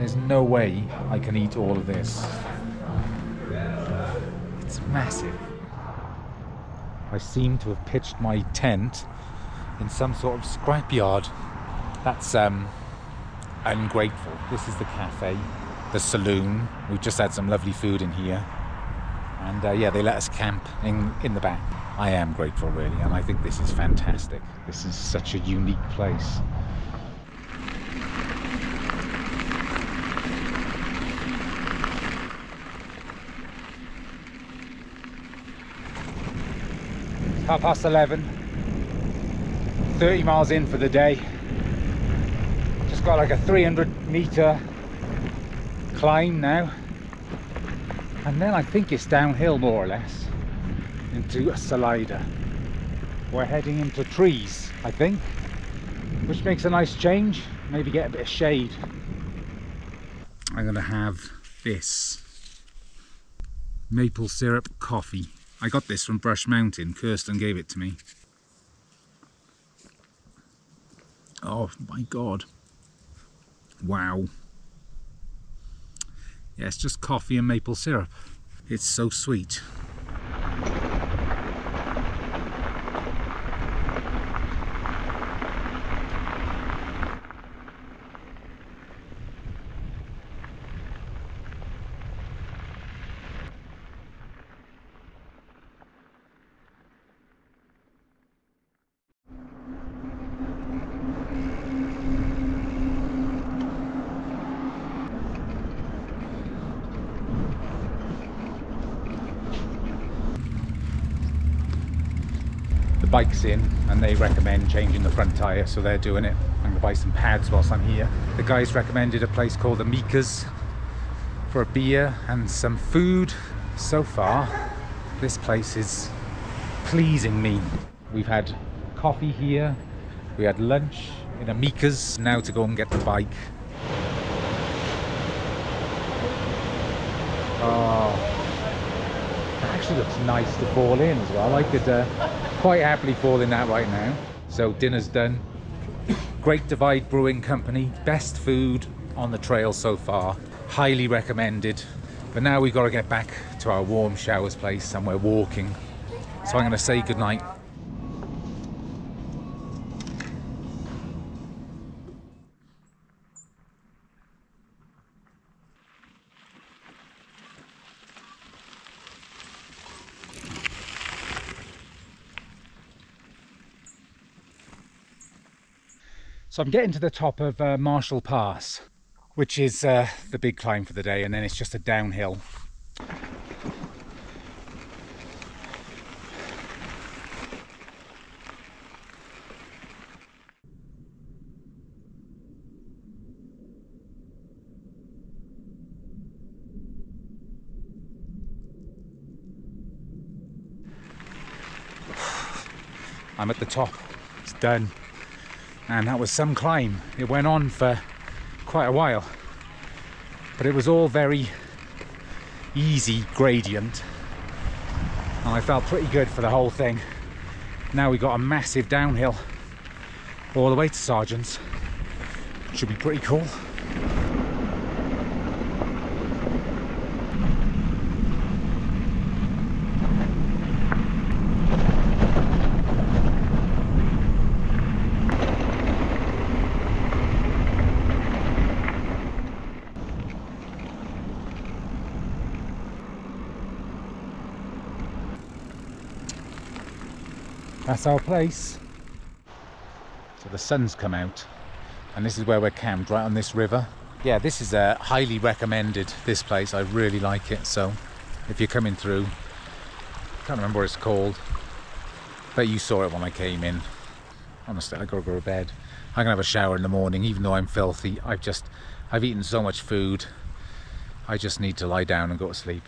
There's no way I can eat all of this. It's massive. I seem to have pitched my tent in some sort of scrapyard. That's um, ungrateful. This is the cafe, the saloon. We've just had some lovely food in here. And uh, yeah, they let us camp in, in the back. I am grateful, really, and I think this is fantastic. This is such a unique place. Half past 11 30 miles in for the day. Just got like a 300 meter climb now. And then I think it's downhill more or less into a Salida we're heading into trees I think which makes a nice change maybe get a bit of shade. I'm gonna have this maple syrup coffee I got this from Brush Mountain. Kirsten gave it to me. Oh my god. Wow. Yeah, it's just coffee and maple syrup. It's so sweet. bike's in and they recommend changing the front tyre so they're doing it. I'm gonna buy some pads whilst I'm here. The guys recommended a place called the Amicas for a beer and some food. So far this place is pleasing me. We've had coffee here. We had lunch in Amicas now to go and get the bike. Oh actually looks nice to fall in as well. I could uh, quite happily fall in that right now. So dinner's done. Great Divide Brewing Company, best food on the trail so far. Highly recommended. But now we've got to get back to our warm showers place we're walking. So I'm going to say goodnight. So I'm getting to the top of uh, Marshall Pass, which is uh, the big climb for the day, and then it's just a downhill. I'm at the top. It's done and that was some climb. It went on for quite a while, but it was all very easy gradient, and I felt pretty good for the whole thing. Now we got a massive downhill all the way to Sargents. Should be pretty cool. That's our place. So the sun's come out and this is where we're camped, right on this river. Yeah, this is uh, highly recommended, this place. I really like it. So if you're coming through, can't remember what it's called, but you saw it when I came in. Honestly, I gotta go to bed. I'm gonna have a shower in the morning, even though I'm filthy. I've just, I've eaten so much food. I just need to lie down and go to sleep.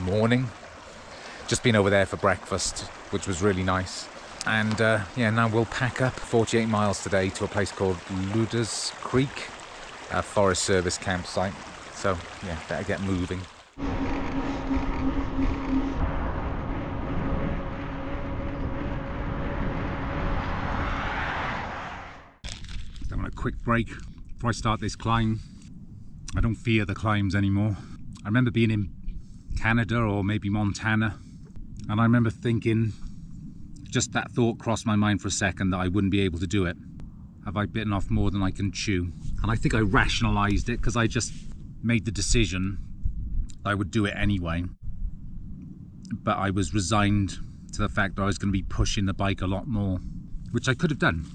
Morning. Just been over there for breakfast, which was really nice. And uh, yeah, now we'll pack up 48 miles today to a place called Luders Creek, a Forest Service campsite. So yeah, better get moving. Just having a quick break before I start this climb. I don't fear the climbs anymore. I remember being in Canada or maybe Montana. And I remember thinking, just that thought crossed my mind for a second that I wouldn't be able to do it. Have I bitten off more than I can chew? And I think I rationalized it because I just made the decision I would do it anyway. But I was resigned to the fact that I was going to be pushing the bike a lot more, which I could have done.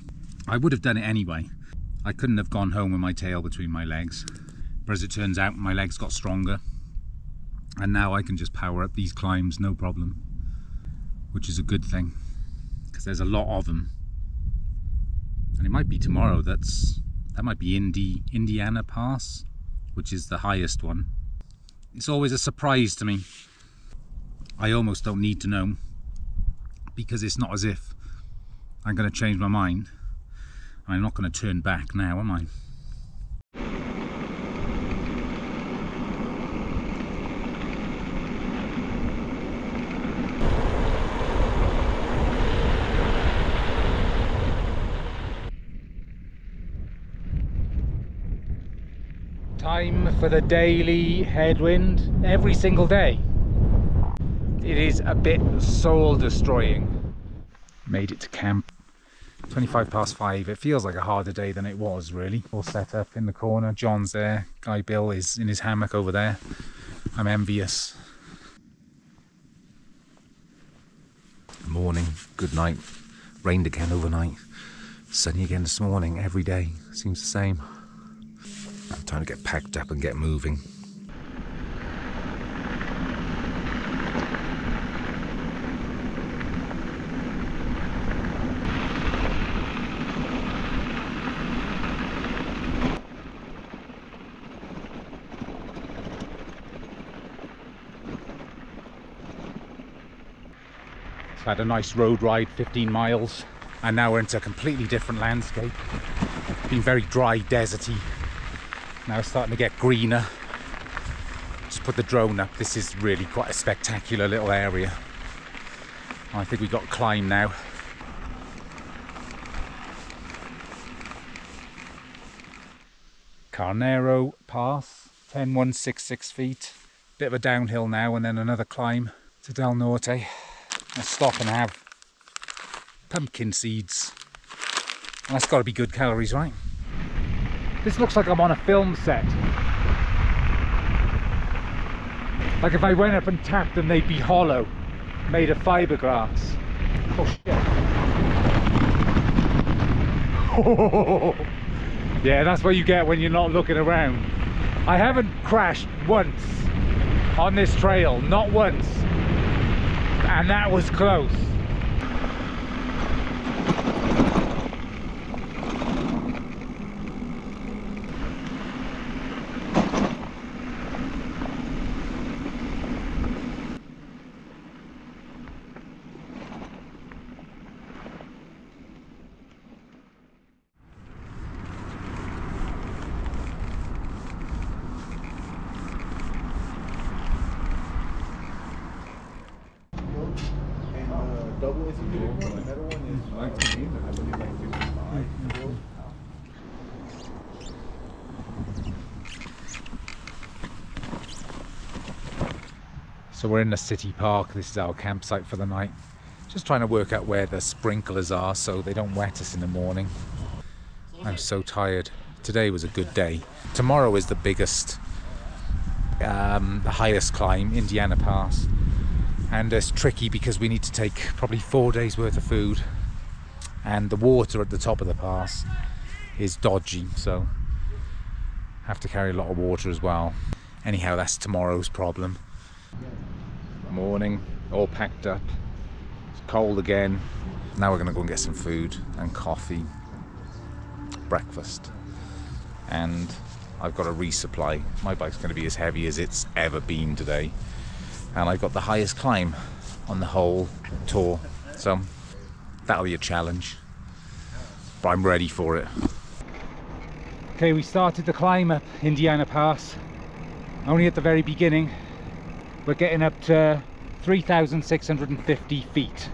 I would have done it anyway. I couldn't have gone home with my tail between my legs. But as it turns out, my legs got stronger and now I can just power up these climbs no problem. Which is a good thing because there's a lot of them and it might be tomorrow that's that might be Indi Indiana Pass which is the highest one. It's always a surprise to me. I almost don't need to know because it's not as if I'm going to change my mind. I'm not going to turn back now am I time for the daily headwind every single day. It is a bit soul destroying. Made it to camp. 25 past 5. It feels like a harder day than it was really. All set up in the corner. John's there. Guy Bill is in his hammock over there. I'm envious. Morning, good night. Rained again overnight. Sunny again this morning. Every day seems the same. Time to get packed up and get moving. had a nice road ride 15 miles and now we're into a completely different landscape been very dry deserty Now it's starting to get greener. Just put the drone up. This is really quite a spectacular little area. I think we've got to climb now. Carnero Pass, 10166 feet. Bit of a downhill now and then another climb to Del Norte. I'll stop and have pumpkin seeds. And that's got to be good calories, right? This looks like I'm on a film set. Like if I went up and tapped them, they'd be hollow, made of fiberglass. Oh shit. yeah, that's what you get when you're not looking around. I haven't crashed once on this trail, not once. And that was close. We're in the city park. This is our campsite for the night. Just trying to work out where the sprinklers are so they don't wet us in the morning. I'm so tired. Today was a good day. Tomorrow is the biggest, um, the highest climb, Indiana Pass. And it's tricky because we need to take probably four days worth of food. And the water at the top of the pass is dodgy, so have to carry a lot of water as well. Anyhow, that's tomorrow's problem morning, all packed up. It's cold again. Now we're to go and get some food and coffee, breakfast, and I've got a resupply. My bike's to be as heavy as it's ever been today, and I've got the highest climb on the whole tour, so that'll be a challenge, but I'm ready for it. Okay, we started the climb up Indiana Pass, only at the very beginning we're getting up to 3,650 feet.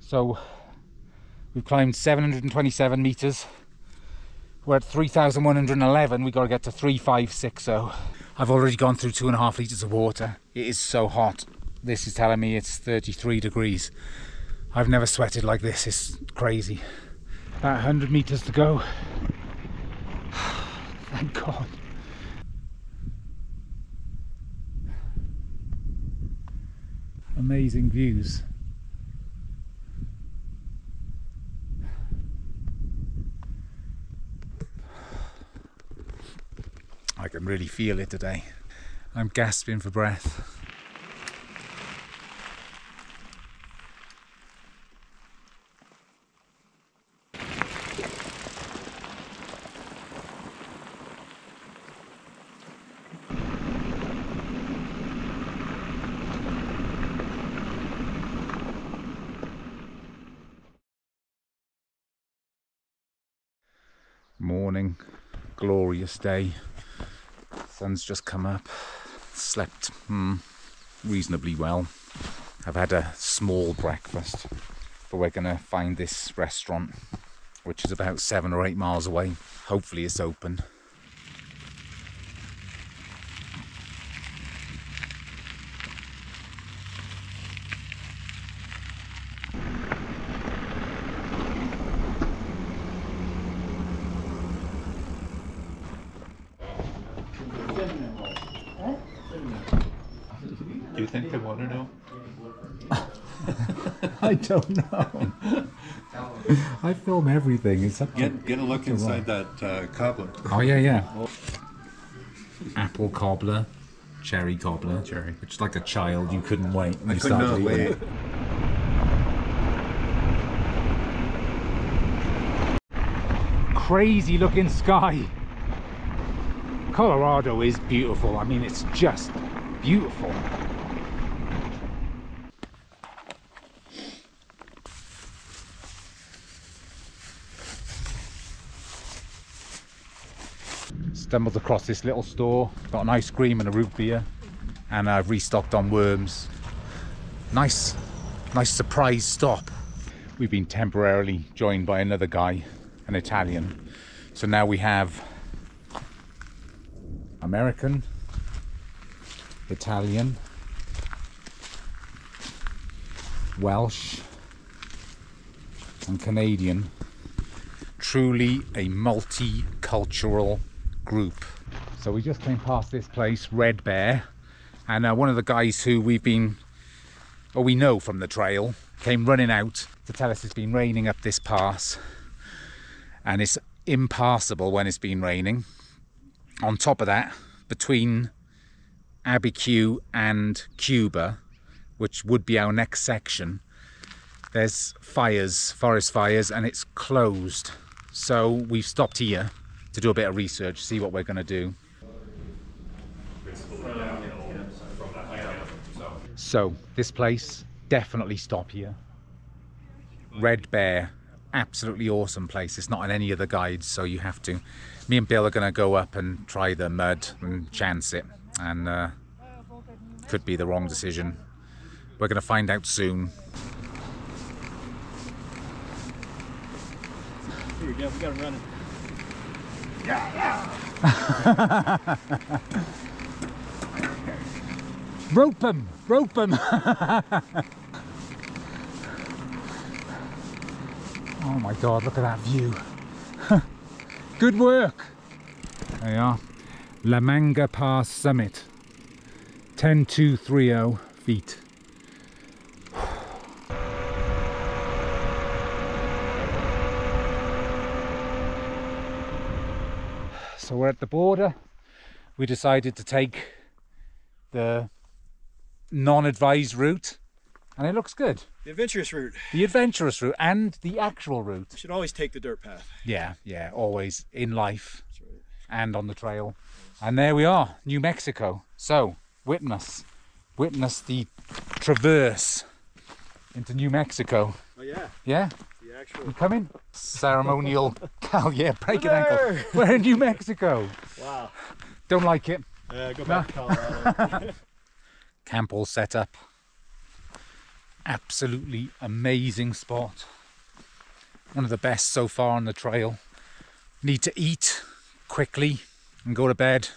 So we've climbed 727 meters. We're at 3,111. We've got to get to 3,560. I've already gone through two and a half liters of water. It is so hot. This is telling me it's 33 degrees. I've never sweated like this. It's crazy. About 100 meters to go. Thank God. Amazing views. I can really feel it today. I'm gasping for breath. Morning. Glorious day. Sun's just come up. Slept hmm, reasonably well. I've had a small breakfast but we're gonna find this restaurant which is about seven or eight miles away. Hopefully it's open Do you think they want to know? i don't know i film everything it's up to Get get a look inside that uh, cobbler. Oh yeah, yeah. Apple cobbler, cherry cobbler, cherry. Which is like a child. You couldn't wait. I you could started not wait. it. Crazy looking sky. Colorado is beautiful. I mean, it's just beautiful. Stumbled across this little store, got an ice cream and a root beer, and I've restocked on worms. Nice, nice surprise stop. We've been temporarily joined by another guy, an Italian. So now we have American, Italian, Welsh, and Canadian. Truly a multicultural group. So we just came past this place, Red Bear, and uh, one of the guys who we've been, or we know from the trail, came running out to tell us it's been raining up this pass, and it's impassable when it's been raining. On top of that, between Abbey Abiquiu and Cuba, which would be our next section, there's fires, forest fires, and it's closed. So we've stopped here to do a bit of research, see what we're going to do. So this place, definitely stop here. Red Bear, absolutely awesome place. It's not on any of the guides, so you have to. Me and Bill are going to go up and try the mud and chance it, and uh, could be the wrong decision. We're going to find out soon. Here we go, we got him running. Rope him! Rope him! oh my god, look at that view. Good work! There you are. La Manga Pass Summit. 10230 feet. So we're at the border. We decided to take the non-advised route and it looks good. The adventurous route. The adventurous route and the actual route. You should always take the dirt path. Yeah, yeah, always in life That's right. and on the trail. And there we are, New Mexico. So, witness, witness the traverse into New Mexico. Oh yeah, Yeah, the actual. you coming? Ceremonial cal, yeah, break an ankle. We're in New Mexico. Wow. Don't like it. Uh, go back to Colorado. camp all set up. Absolutely amazing spot. One of the best so far on the trail. Need to eat quickly and go to bed.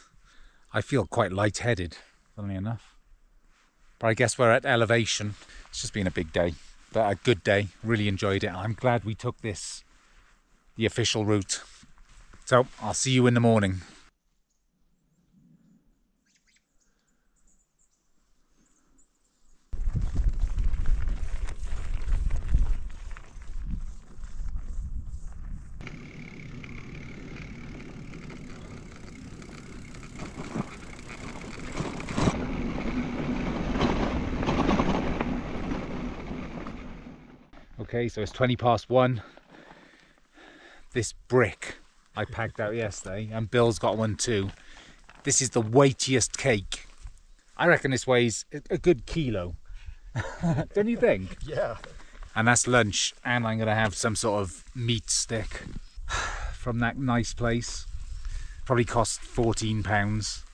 I feel quite lightheaded, funnily enough. But I guess we're at elevation. It's just been a big day, but a good day. Really enjoyed it. I'm glad we took this, the official route. So I'll see you in the morning. Okay, so it's 20 past one. This brick I packed out yesterday, and Bill's got one too. This is the weightiest cake. I reckon this weighs a- good kilo. Don't you think? yeah. And that's lunch, and I'm gonna have some sort of meat stick from that nice place. Probably cost 14 pounds.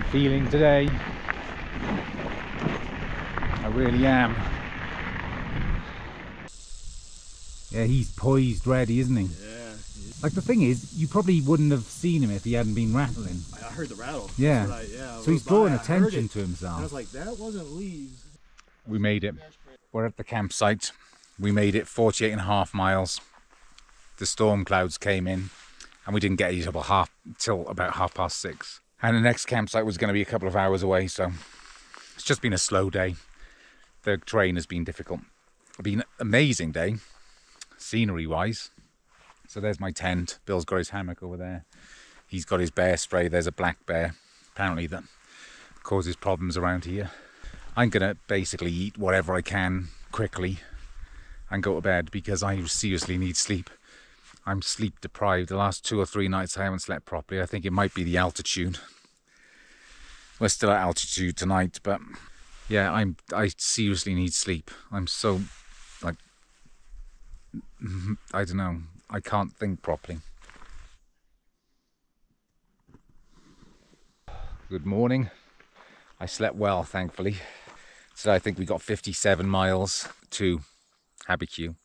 I am feeling today. I really am. Yeah, he's poised ready, isn't he? Yeah. Like the thing is, you probably wouldn't have seen him if he hadn't been rattling. I heard the rattle. Yeah. I- yeah. I So he's rode by, drawing attention to And I was like, that wasn't leaves. We made it. We're at the campsite. We made it 48 and a half miles. The storm clouds came in and we didn't get here till half till about half past six. And the next campsite was going to be a couple of hours away, so it's just been a slow day. The terrain has been difficult. It's been an amazing day, scenery wise. So there's my tent. Bill's got his hammock over there. He's got his bear spray. There's a black bear, apparently that causes problems around here. I'm gonna basically eat whatever I can quickly and go to bed because I seriously need sleep. I'm sleep deprived. The last two or three nights I haven't slept properly. I think it might be the altitude. We're still at altitude tonight, but yeah, I'm I seriously need sleep. I'm so like I don't know. I can't think properly. Good morning. I slept well, thankfully. So I think we got 57 miles to Abiquiu.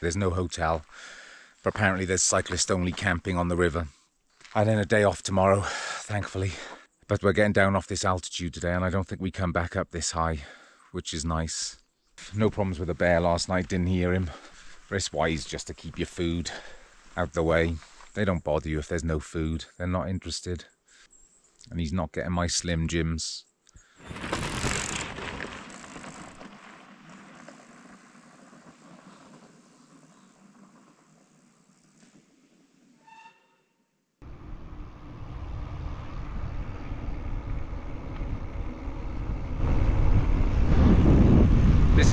There's no hotel, apparently there's cyclist only camping on the river. And then a day off tomorrow, thankfully. But we're getting down off this altitude today, and I don't think we come back up this high, which is nice. No problems with the bear last night, didn't hear him. It's wise just to keep your food out the way. They don't bother you if there's no food, they're not interested. And he's not getting my Slim Jims.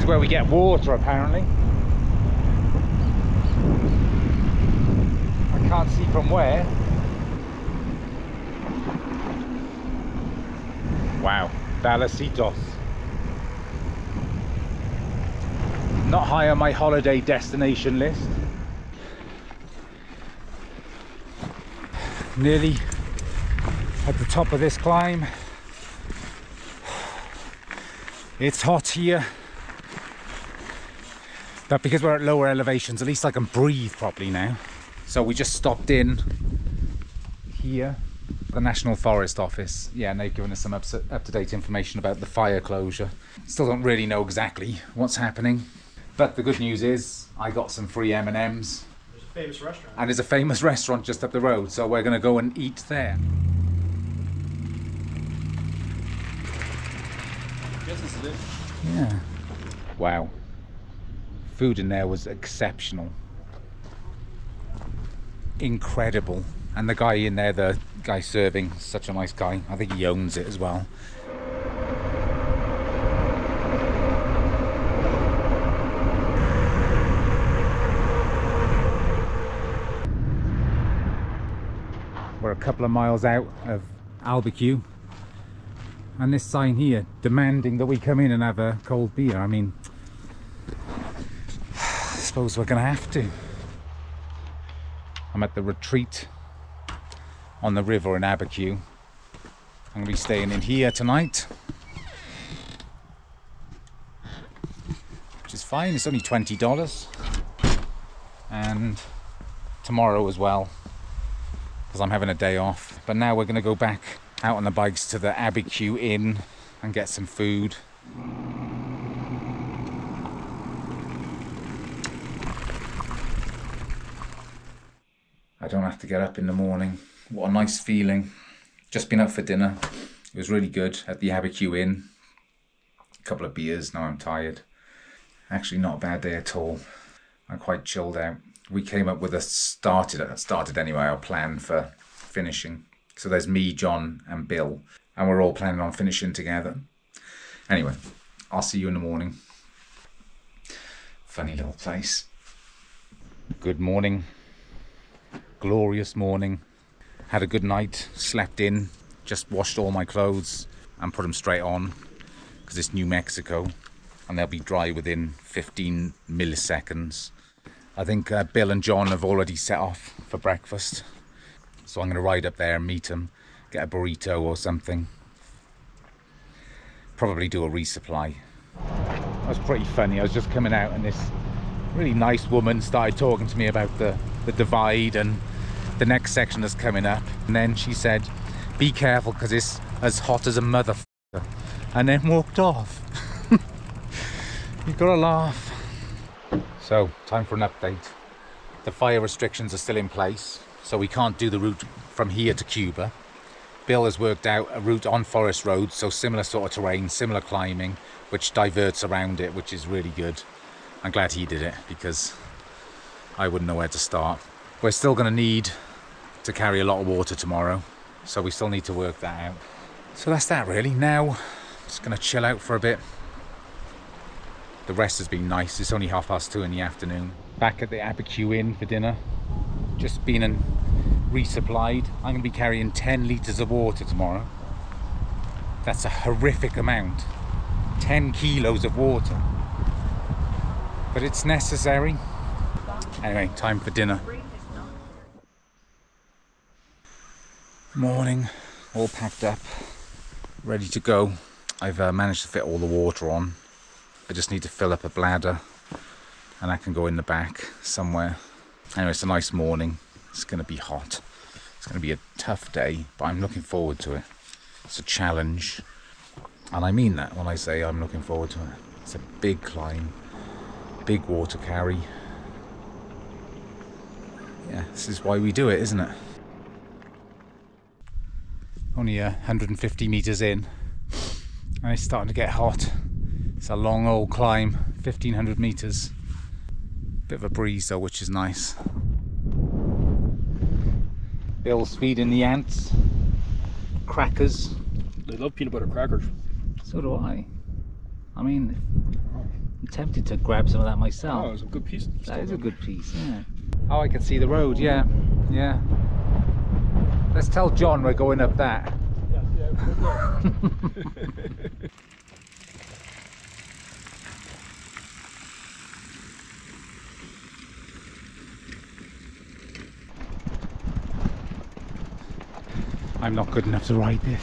Is where we get water apparently. I can't see from where. Wow, Vallecitos. Not high on my holiday destination list. Nearly at the top of this climb. It's hot here. But because we're at lower elevations, at least I can breathe properly now. So we just stopped in here, the National Forest Office. Yeah, and they've given us some up- up-to-date information about the fire closure. Still don't really know exactly what's happening. But the good news is I got some free M&Ms There's a famous restaurant. and there's a famous restaurant just up the road, so we're going to go and eat there. Guess this is it. Yeah. Wow. Food in there was exceptional. Incredible. And the guy in there, the guy serving, such a nice guy. I think he owns it as well. We're a couple of miles out of Abiquiu and this sign here demanding that we come in and have a cold beer. I mean, suppose we're going to have to. I'm at the retreat on the river in Abiquiu. I'm going to be staying in here tonight, which is fine. It's only twenty dollars, and tomorrow as well, because I'm having a day off. But now we're going to go back out on the bikes to the Abiquiu Inn and get some food. I don't have to get up in the morning. What a nice feeling. Just been out for dinner. It was really good at the Abiquiu Inn. A couple of beers, now I'm tired. Actually not a bad day at all. I'm quite chilled out. We came up with a started uh, started anyway, our plan for finishing. So there's me, John, and Bill, and we're all planning on finishing together. Anyway, I'll see you in the morning. Funny little place. Good morning. Glorious morning. Had a good night, slept in, just washed all my clothes and put them straight on because it's New Mexico and they'll be dry within 15 milliseconds. I think uh, Bill and John have already set off for breakfast. So I'm going to ride up there and meet them, get a burrito or something. Probably do a resupply. That was pretty funny. I was just coming out and this really nice woman started talking to me about the, the divide and the next section that's coming up. And then she said, be careful because it's as hot as a motherfucker. And then walked off. You've got to laugh. So, time for an update. The fire restrictions are still in place so we can't do the route from here to Cuba. Bill has worked out a route on forest roads, so similar sort of terrain, similar climbing, which diverts around it, which is really good. I'm glad he did it because I wouldn't know where to start. We're still going to need to carry a lot of water tomorrow, so we still need to work that out. So that's that really. Now, just going to chill out for a bit. The rest has been nice. It's only half past two in the afternoon. Back at the Abiquiu Inn for dinner. just been and resupplied. I'm going to be carrying 10 litres of water tomorrow. That's a horrific amount. 10 kilos of water. But it's necessary. Anyway, time for dinner. Morning, all packed up, ready to go. I've uh, managed to fit all the water on. I just need to fill up a bladder and I can go in the back somewhere. Anyway, it's a nice morning. It's going to be hot. It's going to be a tough day, but I'm looking forward to it. It's a challenge. And I mean that when I say I'm looking forward to it. It's a big climb, big water carry. Yeah, this is why we do it, isn't it? Only uh, 150 metres in, and it's starting to get hot. It's a long old climb, 1500 metres. Bit of a breeze though, which is nice. Bill's feeding the ants. Crackers. They love peanut butter crackers. So do I. I mean, I'm tempted to grab some of that myself. Oh, it's a good piece. That is a good piece, yeah. Oh, I can see the road, yeah, yeah. Let's tell John we're going up that. I'm not good enough to ride this.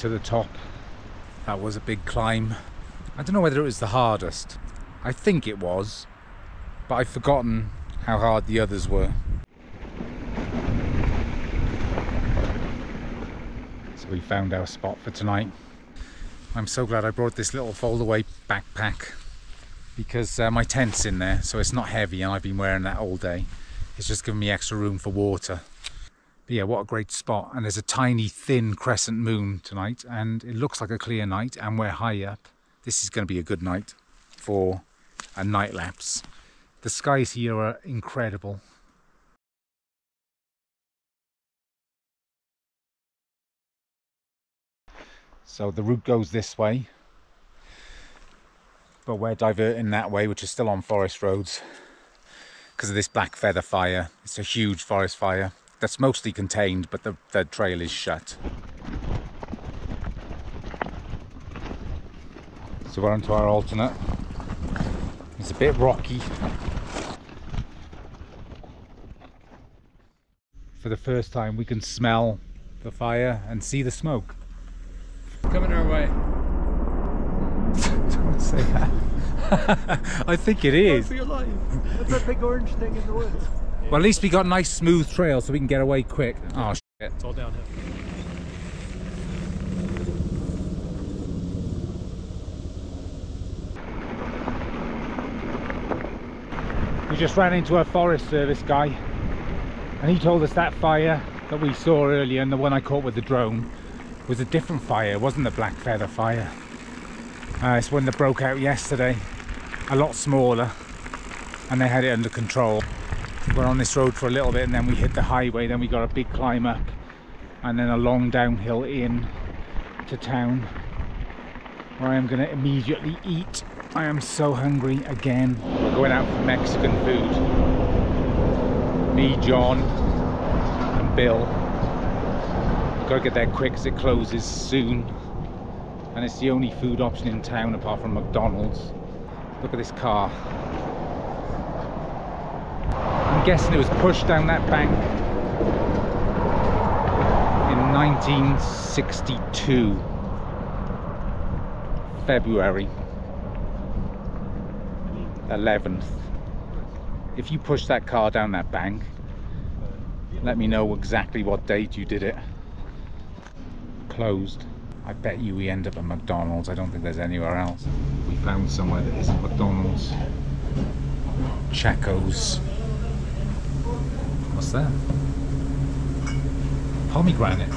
To the top. That was a big climb. I don't know whether it was the hardest. I think it was, but I've forgotten how hard the others were. So we found our spot for tonight. I'm so glad I brought this little foldaway backpack because uh, my tent's in there, so it's not heavy, and I've been wearing that all day. It's just given me extra room for water. But yeah, what a great spot. And there's a tiny thin crescent moon tonight and it looks like a clear night and we're high up. This is going to be a good night for a night lapse. The skies here are incredible. So the route goes this way, but we're diverting that way, which is still on forest roads because of this black feather fire. It's a huge forest fire that's mostly contained, but the, the trail is shut. So we're onto our alternate. It's a bit rocky. For the first time, we can smell the fire and see the smoke. Coming our way. Don't say that. I think it is. For your life. What's that big orange thing in the woods? Well, at least we got a nice smooth trail so we can get away quick. Oh shit. It's all downhill. We just ran into a Forest Service guy and he told us that fire that we saw earlier and the one I caught with the drone was a different fire, it wasn't the black feather fire. Uh, it's one that broke out yesterday, a lot smaller and they had it under control. We're on this road for a little bit and then we hit the highway, then we got a big climb up and then a long downhill in to town where I am going to immediately eat. I am so hungry again. We're going out for Mexican food. Me, John, and Bill. Got to get there quick because it closes soon. And it's the only food option in town apart from McDonald's. Look at this car. I'm guessing it was pushed down that bank in 1962. February 11th. If you push that car down that bank, let me know exactly what date you did it. Closed. I bet you we end up at McDonald's. I don't think there's anywhere else. We found somewhere that isn't McDonald's. Chaco's. What's that? Pomegranate.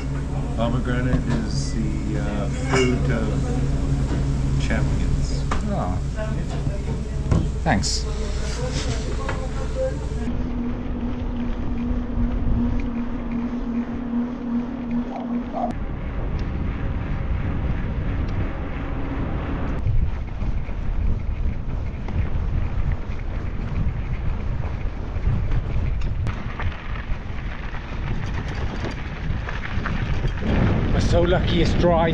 Pomegranate is the uh, fruit of champions. Oh. Thanks. Lucky it's dry.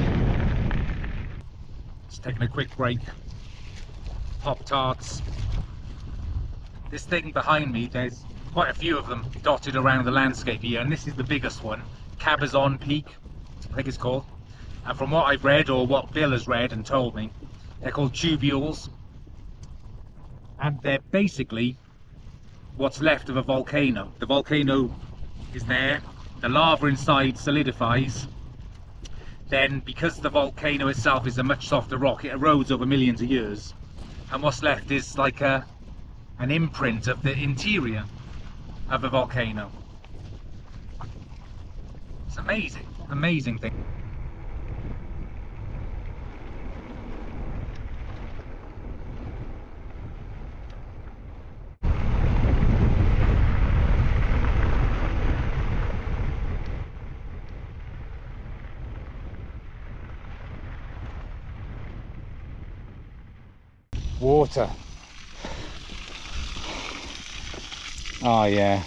Just taking a quick break. Pop Tarts. This thing behind me, there's quite a few of them dotted around the landscape here, and this is the biggest one, Cabezon Peak, I think it's called. And from what I've read, or what Bill has read and told me, they're called tubules. And they're basically what's left of a volcano. The volcano is there, the lava inside solidifies, then because the volcano itself is a much softer rock, it erodes over millions of years. And what's left is like a an imprint of the interior of a volcano. It's amazing, amazing thing. Water. Oh yeah.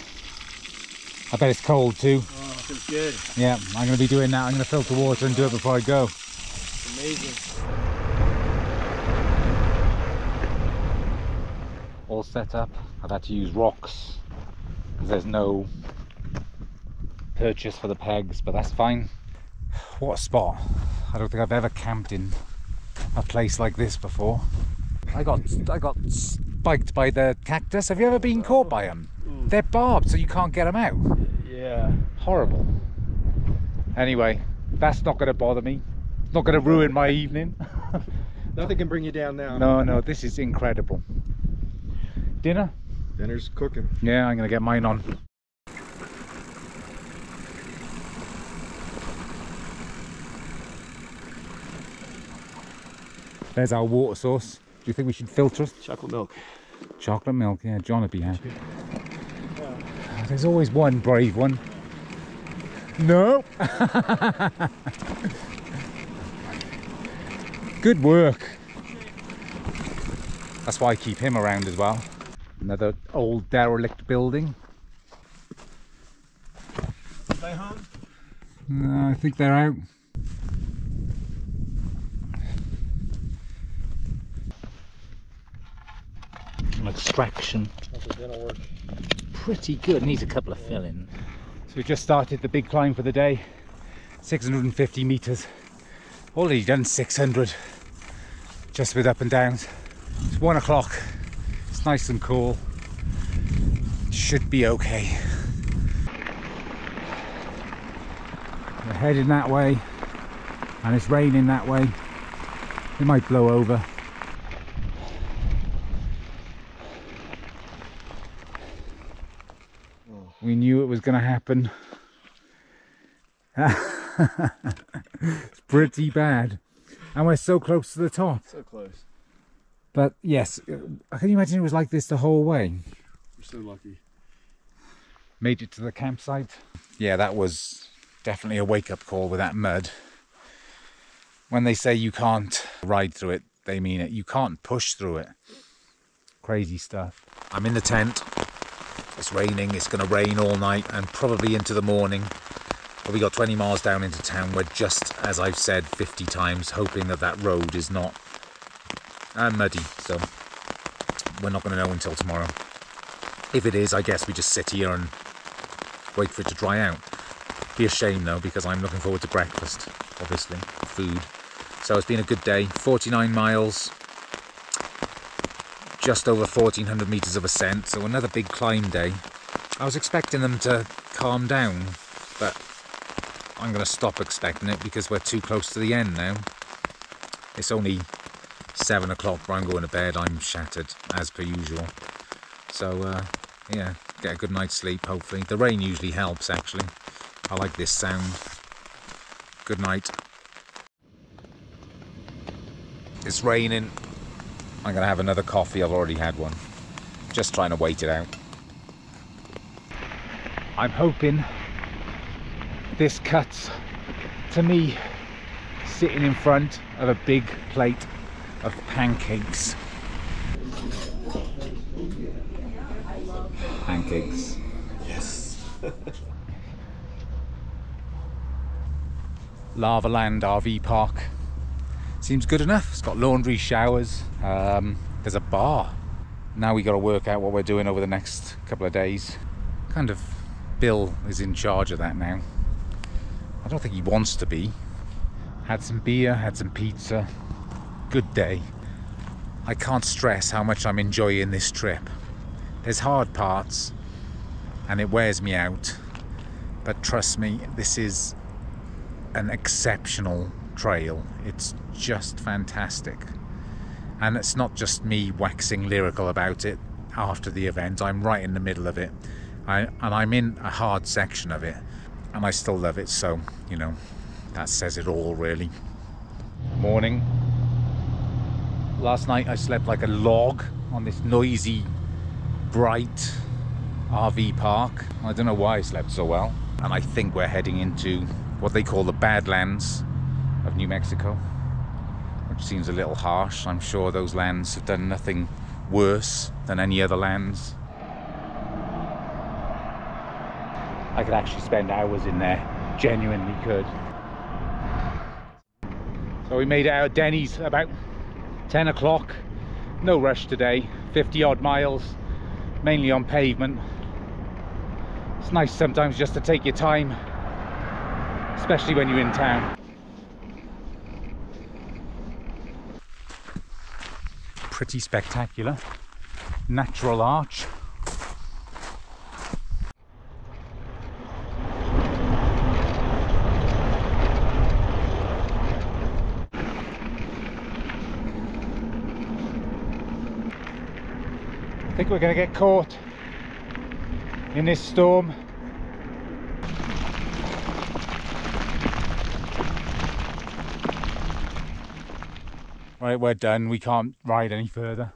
I bet it's cold too. Oh, feels good. Yeah, I'm going to be doing that. I'm going to filter water and do it before I go. Amazing. All set up. I've had to use rocks because there's no purchase for the pegs, but that's fine. What a spot. I don't think I've ever camped in a place like this before. I got I got spiked by the cactus. Have you ever been caught by them? They're barbed, so you can't get them out. Yeah. Horrible. Anyway, that's not going to bother me. It's not going to ruin my evening. Nothing can bring you down now. no, no, this is incredible. Dinner? Dinner's cooking. Yeah, I'm going to get mine on. There's our water source. Do you think we should filter it? Chocolate milk. Chocolate milk, yeah, John would be happy. Ah, there's always one brave one. No. Good work. That's why I keep him around as well. Another old derelict building. Stay home. No, I think they're out. An extraction. Pretty good. Needs a couple of fill-ins. So we just started the big climb for the day. 650 meters. Already done 600. Just with up and downs. It's one o'clock. It's nice and cool. Should be okay. We're heading that way, and it's raining that way. It might blow over. We knew it was going to happen. it's pretty bad. And we're so close to the top. So close. But yes, uh, can you imagine it was like this the whole way? We're so lucky. Made it to the campsite. Yeah, that was definitely a wake up call with that mud. When they say you can't ride through it, they mean it. You can't push through it. Crazy stuff. I'm in the tent. It's raining. It's going to rain all night and probably into the morning. But we got 20 miles down into town. We're just, as I've said 50 times, hoping that that road is not uh, muddy. So we're not going to know until tomorrow. If it is, I guess we just sit here and wait for it to dry out. Be a shame though, because I'm looking forward to breakfast, obviously, food. So it's been a good day. 49 miles, just over 1400 meters of ascent, so another big climb day. I was expecting them to calm down, but I'm going to stop expecting it because we're too close to the end now. It's only 7 o'clock I'm going to bed. I'm shattered, as per usual. So, uh, yeah, get a good night's sleep, hopefully. The rain usually helps, actually. I like this sound. Good night. It's raining. I'm gonna have another coffee. I've already had one. Just trying to wait it out. I'm hoping this cuts to me sitting in front of a big plate of pancakes. Pancakes. Yes. Lava Land RV Park. Seems good enough. It's got laundry, showers. Um, there's a bar. Now we got to work out what we're doing over the next couple of days. Kind of Bill is in charge of that now. I don't think he wants to be. Had some beer, had some pizza. Good day. I can't stress how much I'm enjoying this trip. There's hard parts and it wears me out. But trust me, this is an exceptional trail. It's just fantastic. And it's not just me waxing lyrical about it after the event. I'm right in the middle of it. I, and I'm in a hard section of it. And I still love it. So, you know, that says it all really. Morning. Last night I slept like a log on this noisy, bright RV park. I don't know why I slept so well. And I think we're heading into what they call the Badlands of New Mexico, seems a little harsh. I'm sure those lands have done nothing worse than any other lands. I could actually spend hours in there, genuinely could. So we made it out of Denny's about 10 o'clock. No rush today, 50 odd miles, mainly on pavement. It's nice sometimes just to take your time, especially when you're in town. Pretty spectacular. Natural arch. I think we're going to get caught in this storm. Right, we're done. We can't ride any further.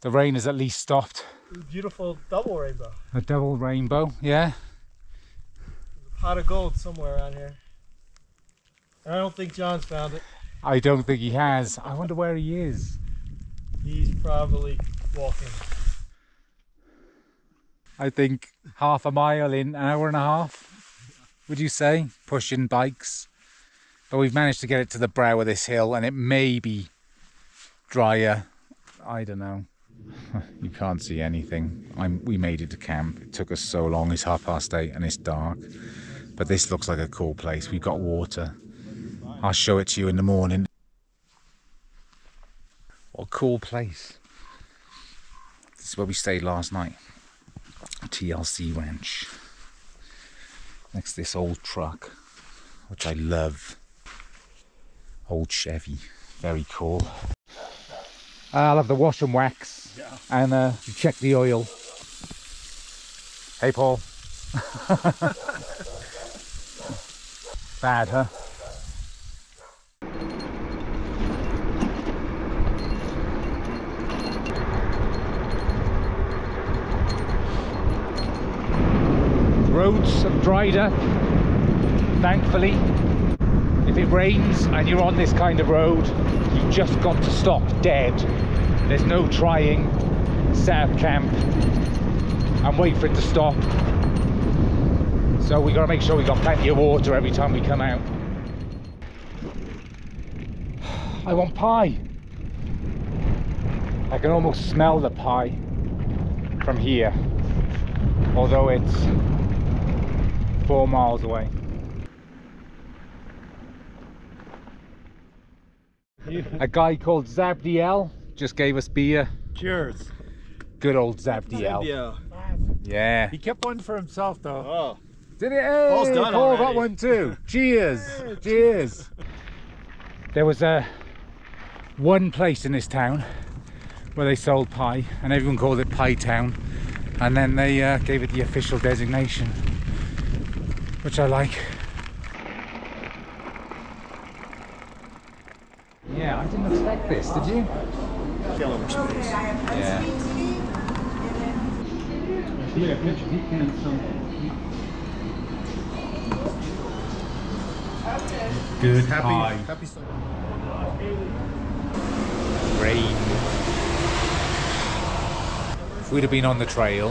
The rain has at least stopped. Beautiful double rainbow. A double rainbow, yeah. A pot of gold somewhere around here. I don't think John's found it. I don't think he has. I wonder where he is. He's probably walking. I think half a mile in an hour and a half, would you say? Pushing bikes. But we've managed to get it to the brow of this hill and it may be drier. I don't know. you can't see anything. I'm, we made it to camp. It took us so long. It's half past eight and it's dark. But this looks like a cool place. We've got water. I'll show it to you in the morning. What a cool place. This is where we stayed last night. TLC Ranch. Next to this old truck, which I love. Old Chevy. Very cool. I'll have the wash and wax and uh, check the oil. Hey, Paul. Bad, huh? Roads have dried up, thankfully. If it rains and you're on this kind of road, you've just got to stop dead. There's no trying, set up camp and wait for it to stop. So we got to make sure we got plenty of water every time we come out. I want pie. I can almost smell the pie from here, although it's four miles away. A guy called Zabdiel just gave us beer. Cheers. Good old Zabdiel. Yeah. Yeah. He kept one for himself though. Oh. Did it? Hey, Paul's done Paul got one too. Cheers. Cheers. There was a one place in this town where they sold pie, and everyone called it Pie Town, and then they uh, gave it the official designation. which I like. Yeah, I didn't expect this, did you? Yeah. Good pie. Happy Sunday. rain. If we'd have been on the trail,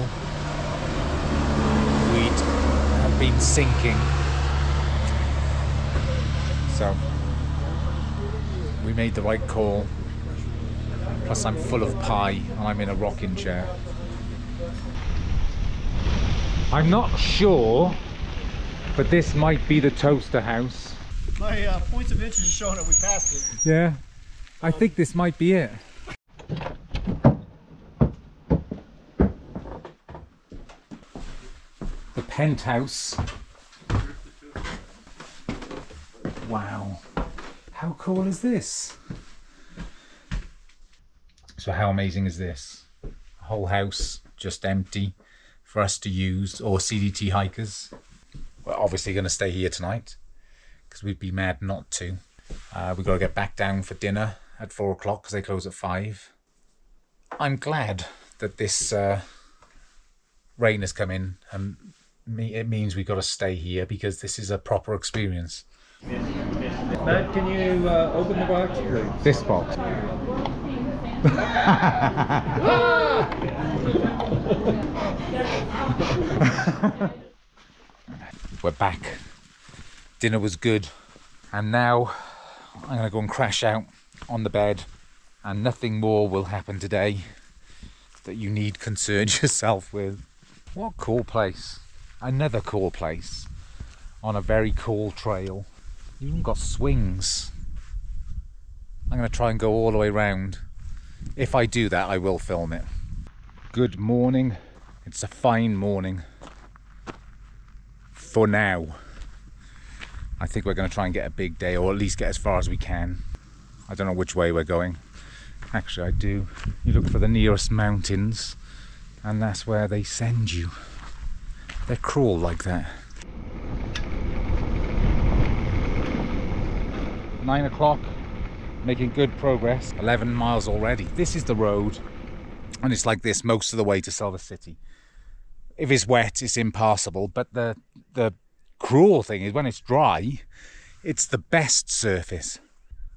we'd have been sinking. So, we made the right call. Plus, I'm full of pie and I'm in a rocking chair. I'm not sure, but this might be the toaster house. My uh, points of interest are showing that we passed it. Yeah, I think this might be it. The penthouse. Wow, how cool is this? So how amazing is this? A whole house just empty for us to use or CDT hikers. We're obviously going to stay here tonight because we'd be mad not to. Uh, we've got to get back down for dinner at four o'clock because they close at five. I'm glad that this uh, rain has come in and me- it means we've got to stay here because this is a proper experience. Matt, can you uh, open the box, please? This box. We're back. Dinner was good. And now I'm going to go and crash out on the bed. And nothing more will happen today that you need concern yourself with. What cool place. Another cool place on a very cool trail. You even got swings. I'm going to try and go all the way round. If I do that, I will film it. Good morning. It's a fine morning. For now. I think we're going to try and get a big day, or at least get as far as we can. I don't know which way we're going. Actually, I do. You look for the nearest mountains, and that's where they send you. They're cruel like that. Nine o'clock, making good progress. 11 miles already. This is the road, and it's like this most of the way to Silver City. If it's wet, it's impassable, but the the cruel thing is when it's dry, it's the best surface.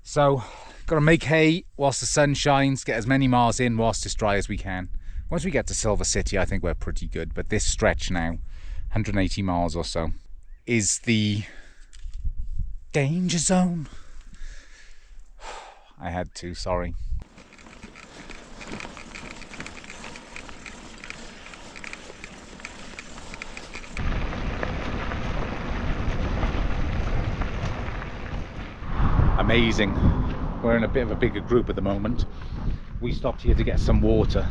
So, got to make hay whilst the sun shines, get as many miles in whilst it's dry as we can. Once we get to Silver City, I think we're pretty good, but this stretch now, 180 miles or so, is the danger zone. I had to, sorry. Amazing. We're in a bit of a bigger group at the moment. We stopped here to get some water,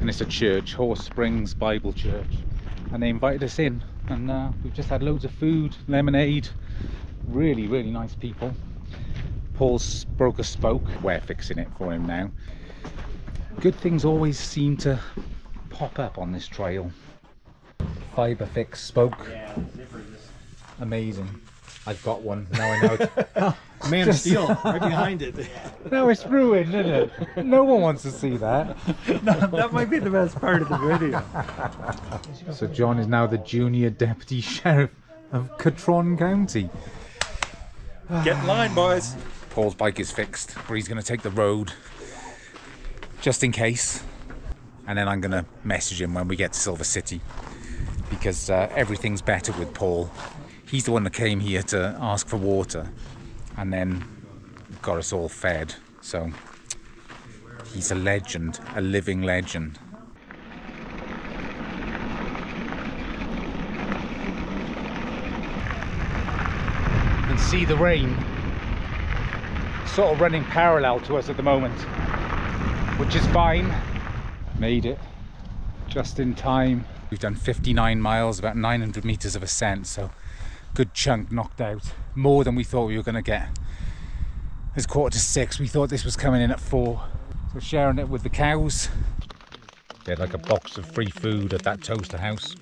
and it's a church, Horse Springs Bible Church, and they invited us in, and uh, we've just had loads of food, lemonade. Really, really nice people. Paul's broke a spoke. We're fixing it for him now. Good things always seem to pop up on this trail. Fiber fix spoke. Yeah, Amazing. I've got one. Now I know. It. Man of Steel, right behind it. now it's ruined, isn't it? No one wants to see that. that might be the best part of the video. So John is now the junior deputy sheriff of Catron County. Get in line, boys. Paul's bike is fixed, but he's going to take the road just in case. And then I'm going to message him when we get to Silver City because uh, everything's better with Paul. He's the one that came here to ask for water and then got us all fed. So he's a legend, a living legend. See the rain sort of running parallel to us at the moment, which is fine. Made it just in time. We've done 59 miles, about 900 meters of ascent, so good chunk knocked out. More than we thought we were going to get. It's quarter to six. We thought this was coming in at four. So sharing it with the cows. They had like a box of free food at that toaster house.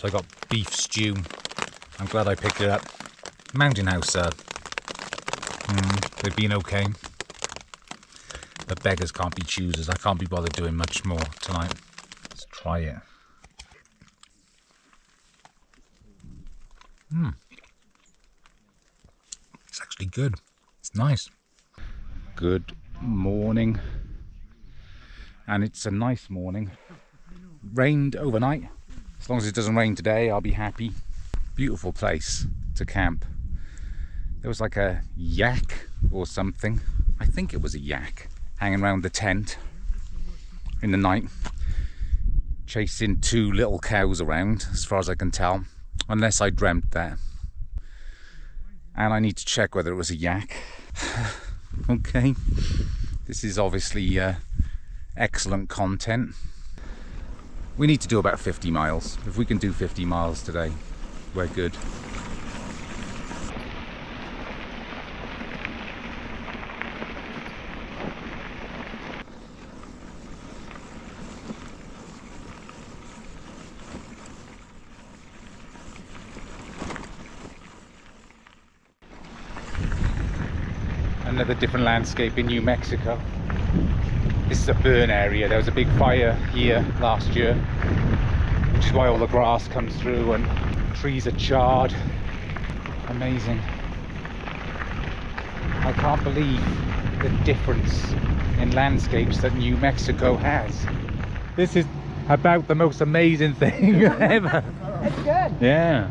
So I got beef stew I'm glad I picked it up. Mountain House, uh, mm, they've been okay. But beggars can't be choosers. I can't be bothered doing much more tonight. Let's try it. Hmm. It's actually good. It's nice. Good morning. And it's a nice morning. Rained overnight. As long as it doesn't rain today, I'll be happy. Beautiful place to camp. There was like a yak or something. I think it was a yak hanging around the tent in the night, chasing two little cows around, as far as I can tell, unless I dreamt that. And I need to check whether it was a yak. okay, this is obviously uh, excellent content. We need to do about 50 miles. If we can do 50 miles today, we're good. Another different landscape in New Mexico. This is a burn area. There was a big fire here last year, which is why all the grass comes through and trees are charred. Amazing. I can't believe the difference in landscapes that New Mexico has. This is about the most amazing thing ever. It's good. Yeah.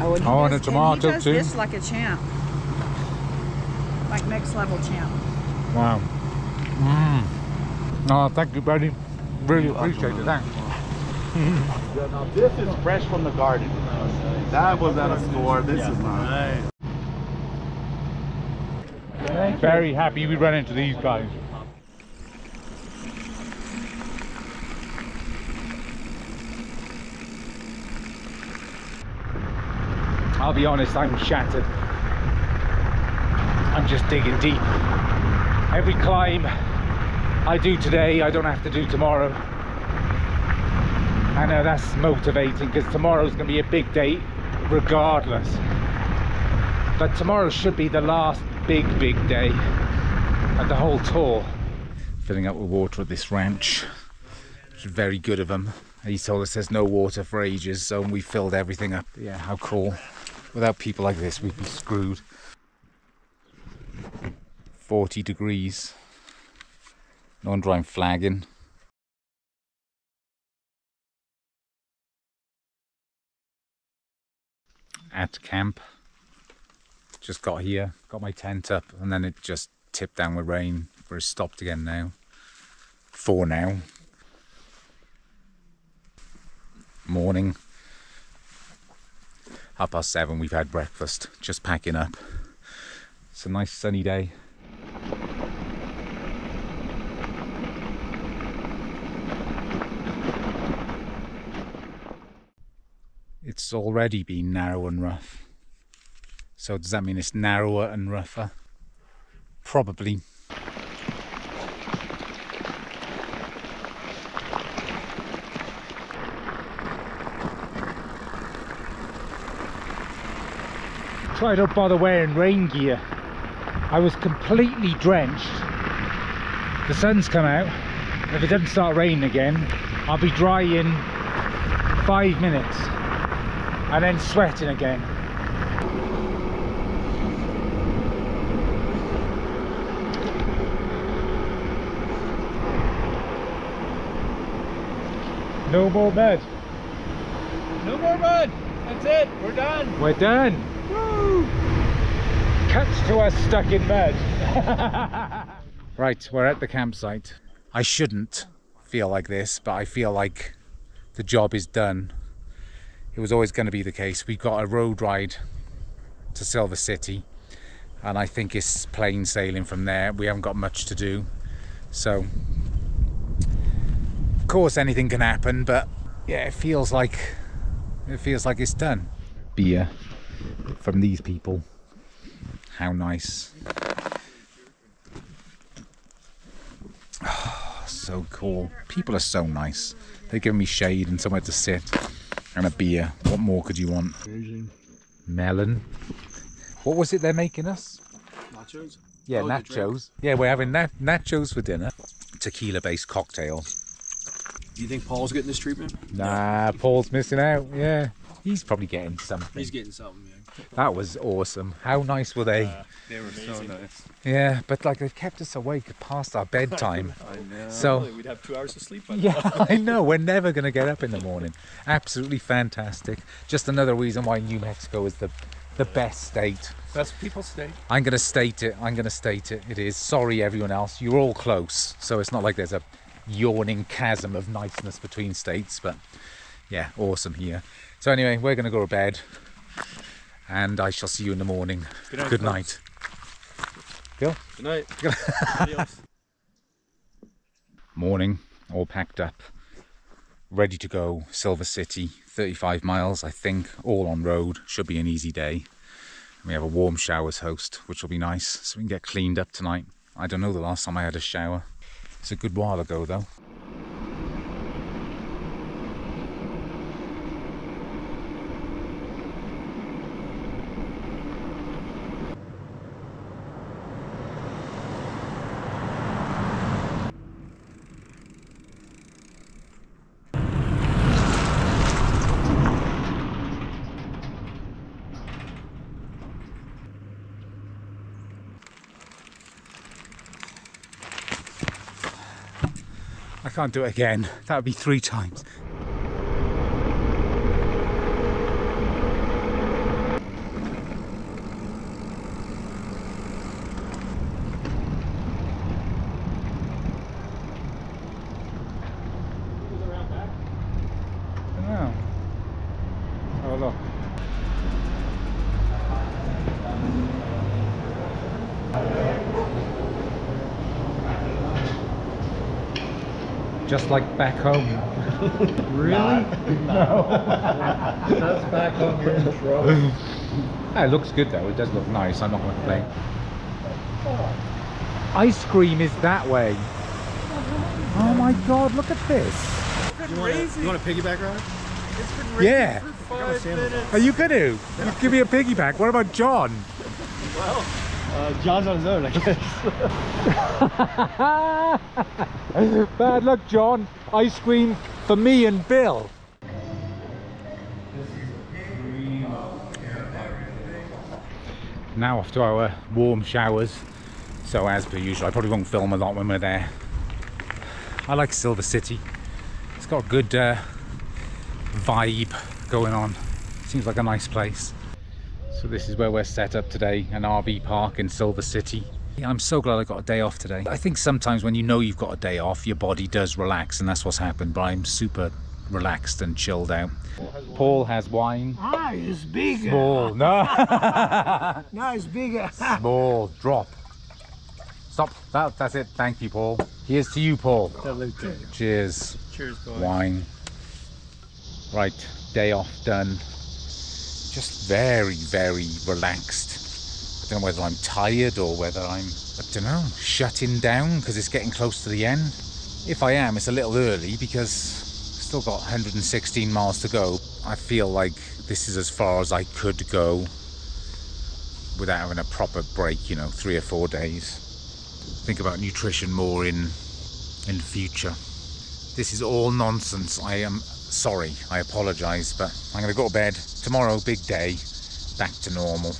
Oh, and Oh, and a tomato he does too. this like a champ. Like next level champ. Wow. Mm. Oh, thank you, buddy. Really appreciate it. Thanks. Now this is fresh from the garden. That was at a store. This is not. Very happy we ran into these guys. I'll be honest, I'm shattered. I'm just digging deep. Every climb I do today, I don't have to do tomorrow. I know that's motivating because tomorrow's going to be a big day regardless. But tomorrow should be the last big, big day of the whole tour. Filling up with water at this ranch, which is very good of them. He told us there's no water for ages, so we filled everything up. Yeah, how cool. Without people like this, we'd be screwed. 40 degrees. No one drawing flagging. At camp just got here, got my tent up, and then it just tipped down with rain. We're stopped again now. For now. Morning. Half past seven, we've had breakfast, just packing up. It's a nice sunny day. It's already been narrow and rough. So does that mean it's narrower and rougher? Probably. Try don't bother wearing rain gear. I was completely drenched. The sun's come out. If it doesn't start raining again, I'll be dry in five minutes and then sweating again. No more mud. No more mud. That's it. We're done. We're done. Woo! Cuts to us stuck in mud. right, we're at the campsite. I shouldn't feel like this, but I feel like the job is done. It was always going to be the case. We've got a road ride to Silver City, and I think it's plain sailing from there. We haven't got much to do, so of course anything can happen. But yeah, it feels like it feels like it's done. Beer from these people. How nice. so cool. People are so nice. They give me shade and somewhere to sit. and a beer. What more could you want? Amazing. Melon. What was it they're making us? Nachos? Yeah, Oh, nachos. Yeah, we're having na- nachos for dinner. Tequila-based cocktails. Do you think Paul's getting this treatment? Nah, Paul's missing out. Yeah, he's probably getting something. He's getting something, yeah. That was awesome. How nice were they? Uh, they were so nice. Yeah, but like they've kept us awake past our bedtime. I know. So- we'd have two hours of sleep. By Yeah, I know. We're never going to get up in the morning. Absolutely fantastic. Just another reason why New Mexico is the the best state. That's people stay. I'm going to state it. I'm going to state it. It is. Sorry, everyone else. You're all close. So it's not like there's a yawning chasm of niceness between states. But yeah, awesome here. So anyway, we're going to go to bed. And I shall see you in the morning. Good night, Good night. Phil? Good night. Adios. morning, all packed up, ready to go. Silver City, 35 miles, I think, all on road. Should be an easy day. We have a warm showers host, which will be nice, so we can get cleaned up tonight. I don't know the last time I had a shower. It's a good while ago, though. Can't do it again. That would be three times. Dunno. Have a look. Just like back home. Really? no. That's back home. You're in trouble. It looks good though. It does look nice. I'm not going to complain. Ice cream is that way. Oh my god, look at this. You want, a, you want a piggyback ride? Yeah. Five minutes. Are you going to? Give me a piggyback. What about John? Uh, John's on his own, I guess. Bad luck, John. Ice cream for me and Bill. Now off to our warm showers. So as per usual, I probably won't film a lot when we're there. I like Silver City. It's got a good uh, vibe going on. Seems like a nice place. So this is where we're set up today, an RV park in Silver City. Yeah, I'm so glad I got a day off today. I think sometimes when you know you've got a day off, your body does relax, and that's what's happened. But I'm super relaxed and chilled out. Paul has wine. Ah, it's bigger. Small, no. No, it's bigger. Small, drop. Stop. That, that's it. Thank you, Paul. Here's to you, Paul. Cheers. Cheers, boys. Wine. Right, day off done. Just very, very relaxed. I don't know whether I'm tired or whether I'm, I don't know, shutting down because it's getting close to the end. If I am, it's a little early because I've still got 116 miles to go. I feel like this is as far as I could go without having a proper break, you know, three or four days. Think about nutrition more in in future. This is all nonsense. I am sorry. I apologize, but I'm going to go to bed. Tomorrow, big day. Back to normal.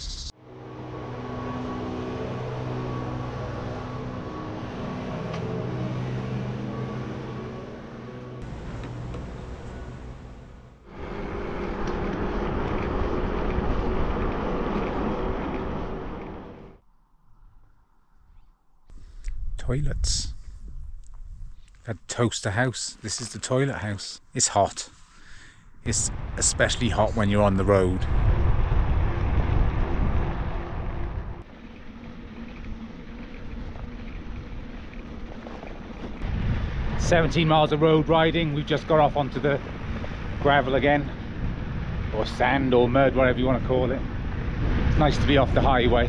Toilets. Had toaster house. This is the toilet house. It's hot. It's especially hot when you're on the road. Seventeen miles of road riding. We've just got off onto the gravel again, or sand, or mud, whatever you want to call it. It's nice to be off the highway.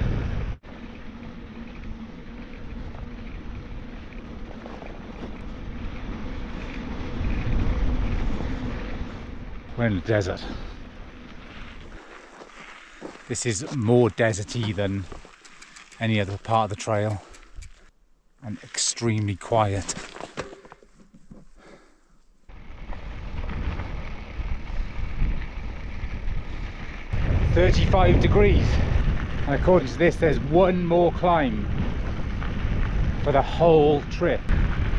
We're in the desert. This is more deserty than any other part of the trail and extremely quiet. Thirty-five degrees, and according to this, there's one more climb for the whole trip,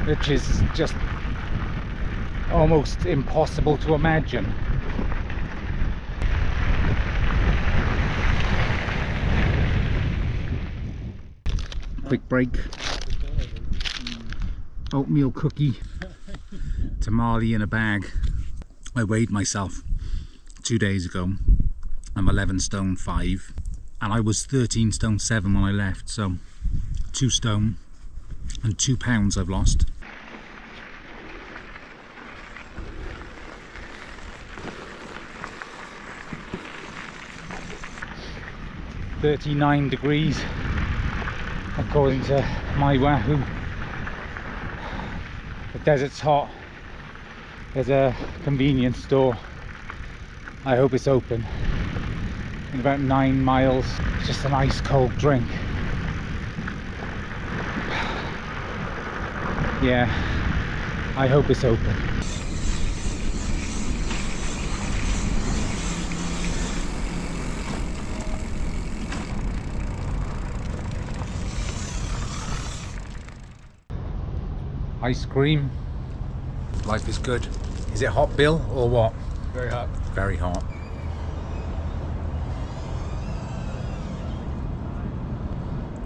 which is just almost impossible to imagine. Quick break. Oatmeal cookie, tamale in a bag. I weighed myself two days ago. I'm 11 stone 5 and I was 13 stone 7 when I left so 2 stone and 2 pounds I've lost. Thirty-nine degrees, according to my Wahoo. The desert's hot. There's a convenience store. I hope it's open. In about nine miles, just an ice cold drink. Yeah, I hope it's open. Ice cream. Life is good. Is it hot, Bill, or what? Very hot. Very hot.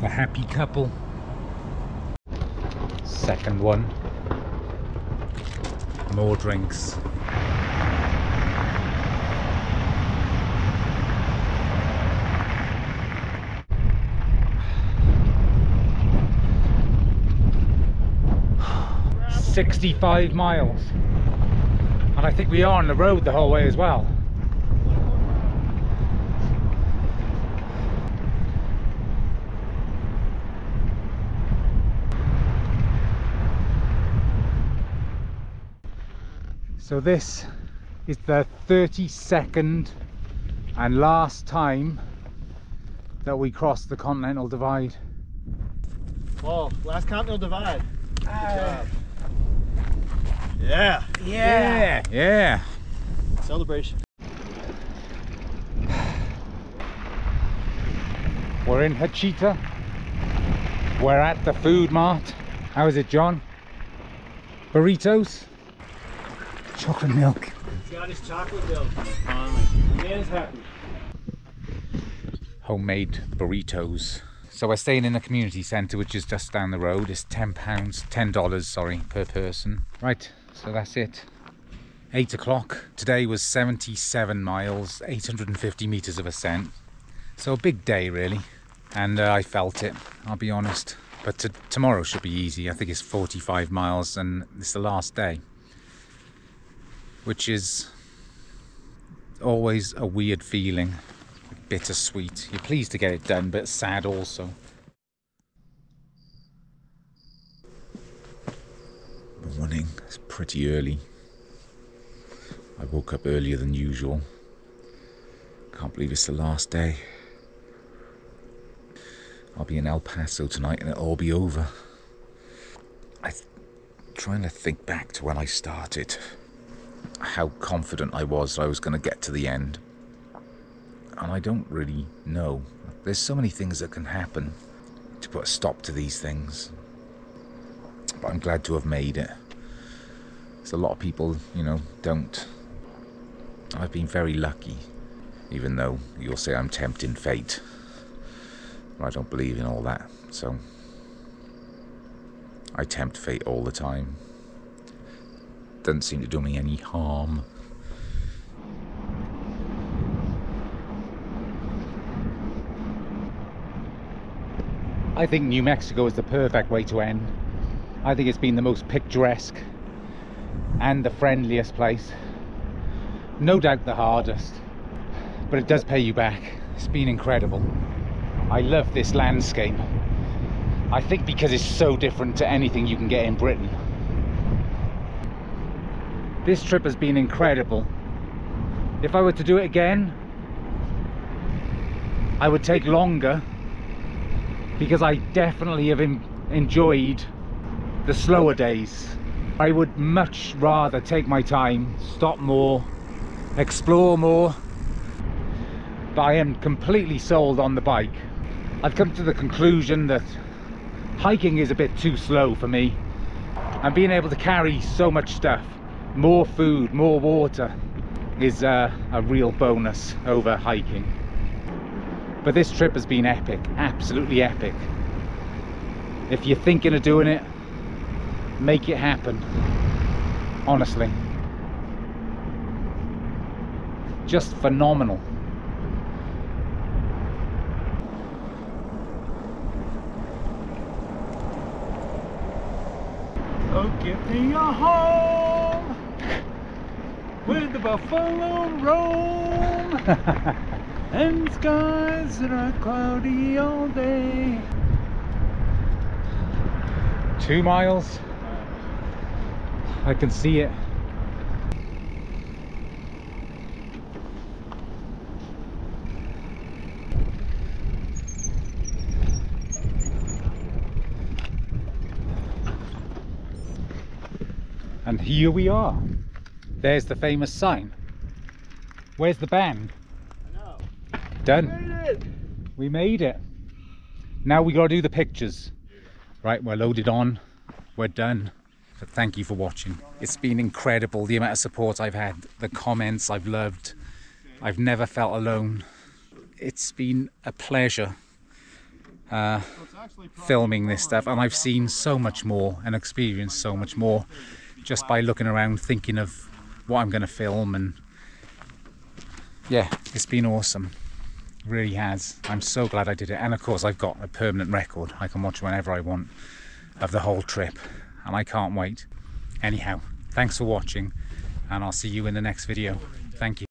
The happy couple. Second one. More drinks. Sixty-five miles, and I think we are on the road the whole way as well. So this is the 32nd and last time that we cross the Continental Divide. Whoa, last Continental Divide. Yeah. Yeah, yeah. Celebration. We're in Hachita. We're at the food mart. How is it, John? Burritos? Chocolate milk. He's Got his chocolate milk. Finally. The Man's happy. Homemade burritos. So we're staying in a community centre which is just down the road. It's £10, $10, sorry, per person. Right, so that's it. 8 o'clock. Today was 77 miles, 850 metres of ascent. So a big day really. And uh, I felt it, I'll be honest. But tomorrow should be easy. I think it's 45 miles and it's the last day. Which is always a weird feeling. Bittersweet. You're pleased to get it done, but sad also. Morning. It's pretty early. I woke up earlier than usual. Can't believe it's the last day. I'll be in El Paso tonight and it'll all be over. I'm trying to think back to when I started, how confident I was that I was going to get to the end. And I don't really know. There's so many things that can happen to put a stop to these things. But I'm glad to have made it. There's a lot of people, you know, don't. I've been very lucky, even though you'll say I'm tempting fate. I don't believe in all that, so I tempt fate all the time. Doesn't seem to do me any harm. I think New Mexico is the perfect way to end. I think it's been the most picturesque and the friendliest place. No doubt the hardest, but it does pay you back. It's been incredible. I love this landscape. I think because it's so different to anything you can get in Britain. This trip has been incredible. If I were to do it again, I would take longer because I definitely have enjoyed the slower days. I would much rather take my time, stop more, explore more, but I am completely sold on the bike. I've come to the conclusion that hiking is a bit too slow for me and being able to carry so much stuff, more food, more water, is uh, a real bonus over hiking. But this trip has been epic, absolutely epic. If you're thinking of doing it, make it happen. Honestly. Just phenomenal. Oh, get me a home where the buffalo roam and skies that are cloudy all day. Two miles. I can see it. And here we are. There's the famous sign. Where's the band? Done. We made it. Now we gotta do the pictures. Right, we're loaded on. We're done. But thank you for watching. It's been incredible the amount of support I've had, the comments I've loved. I've never felt alone. It's been a pleasure uh, filming this stuff, and I've seen so much more and experienced so much more just by looking around, thinking of what I'm going to film. And yeah, it's been awesome. Really has. I'm so glad I did it. And of course, I've got a permanent record. I can watch whenever I want of the whole trip, and I can't wait. Anyhow, thanks for watching, and I'll see you in the next video. Thank you.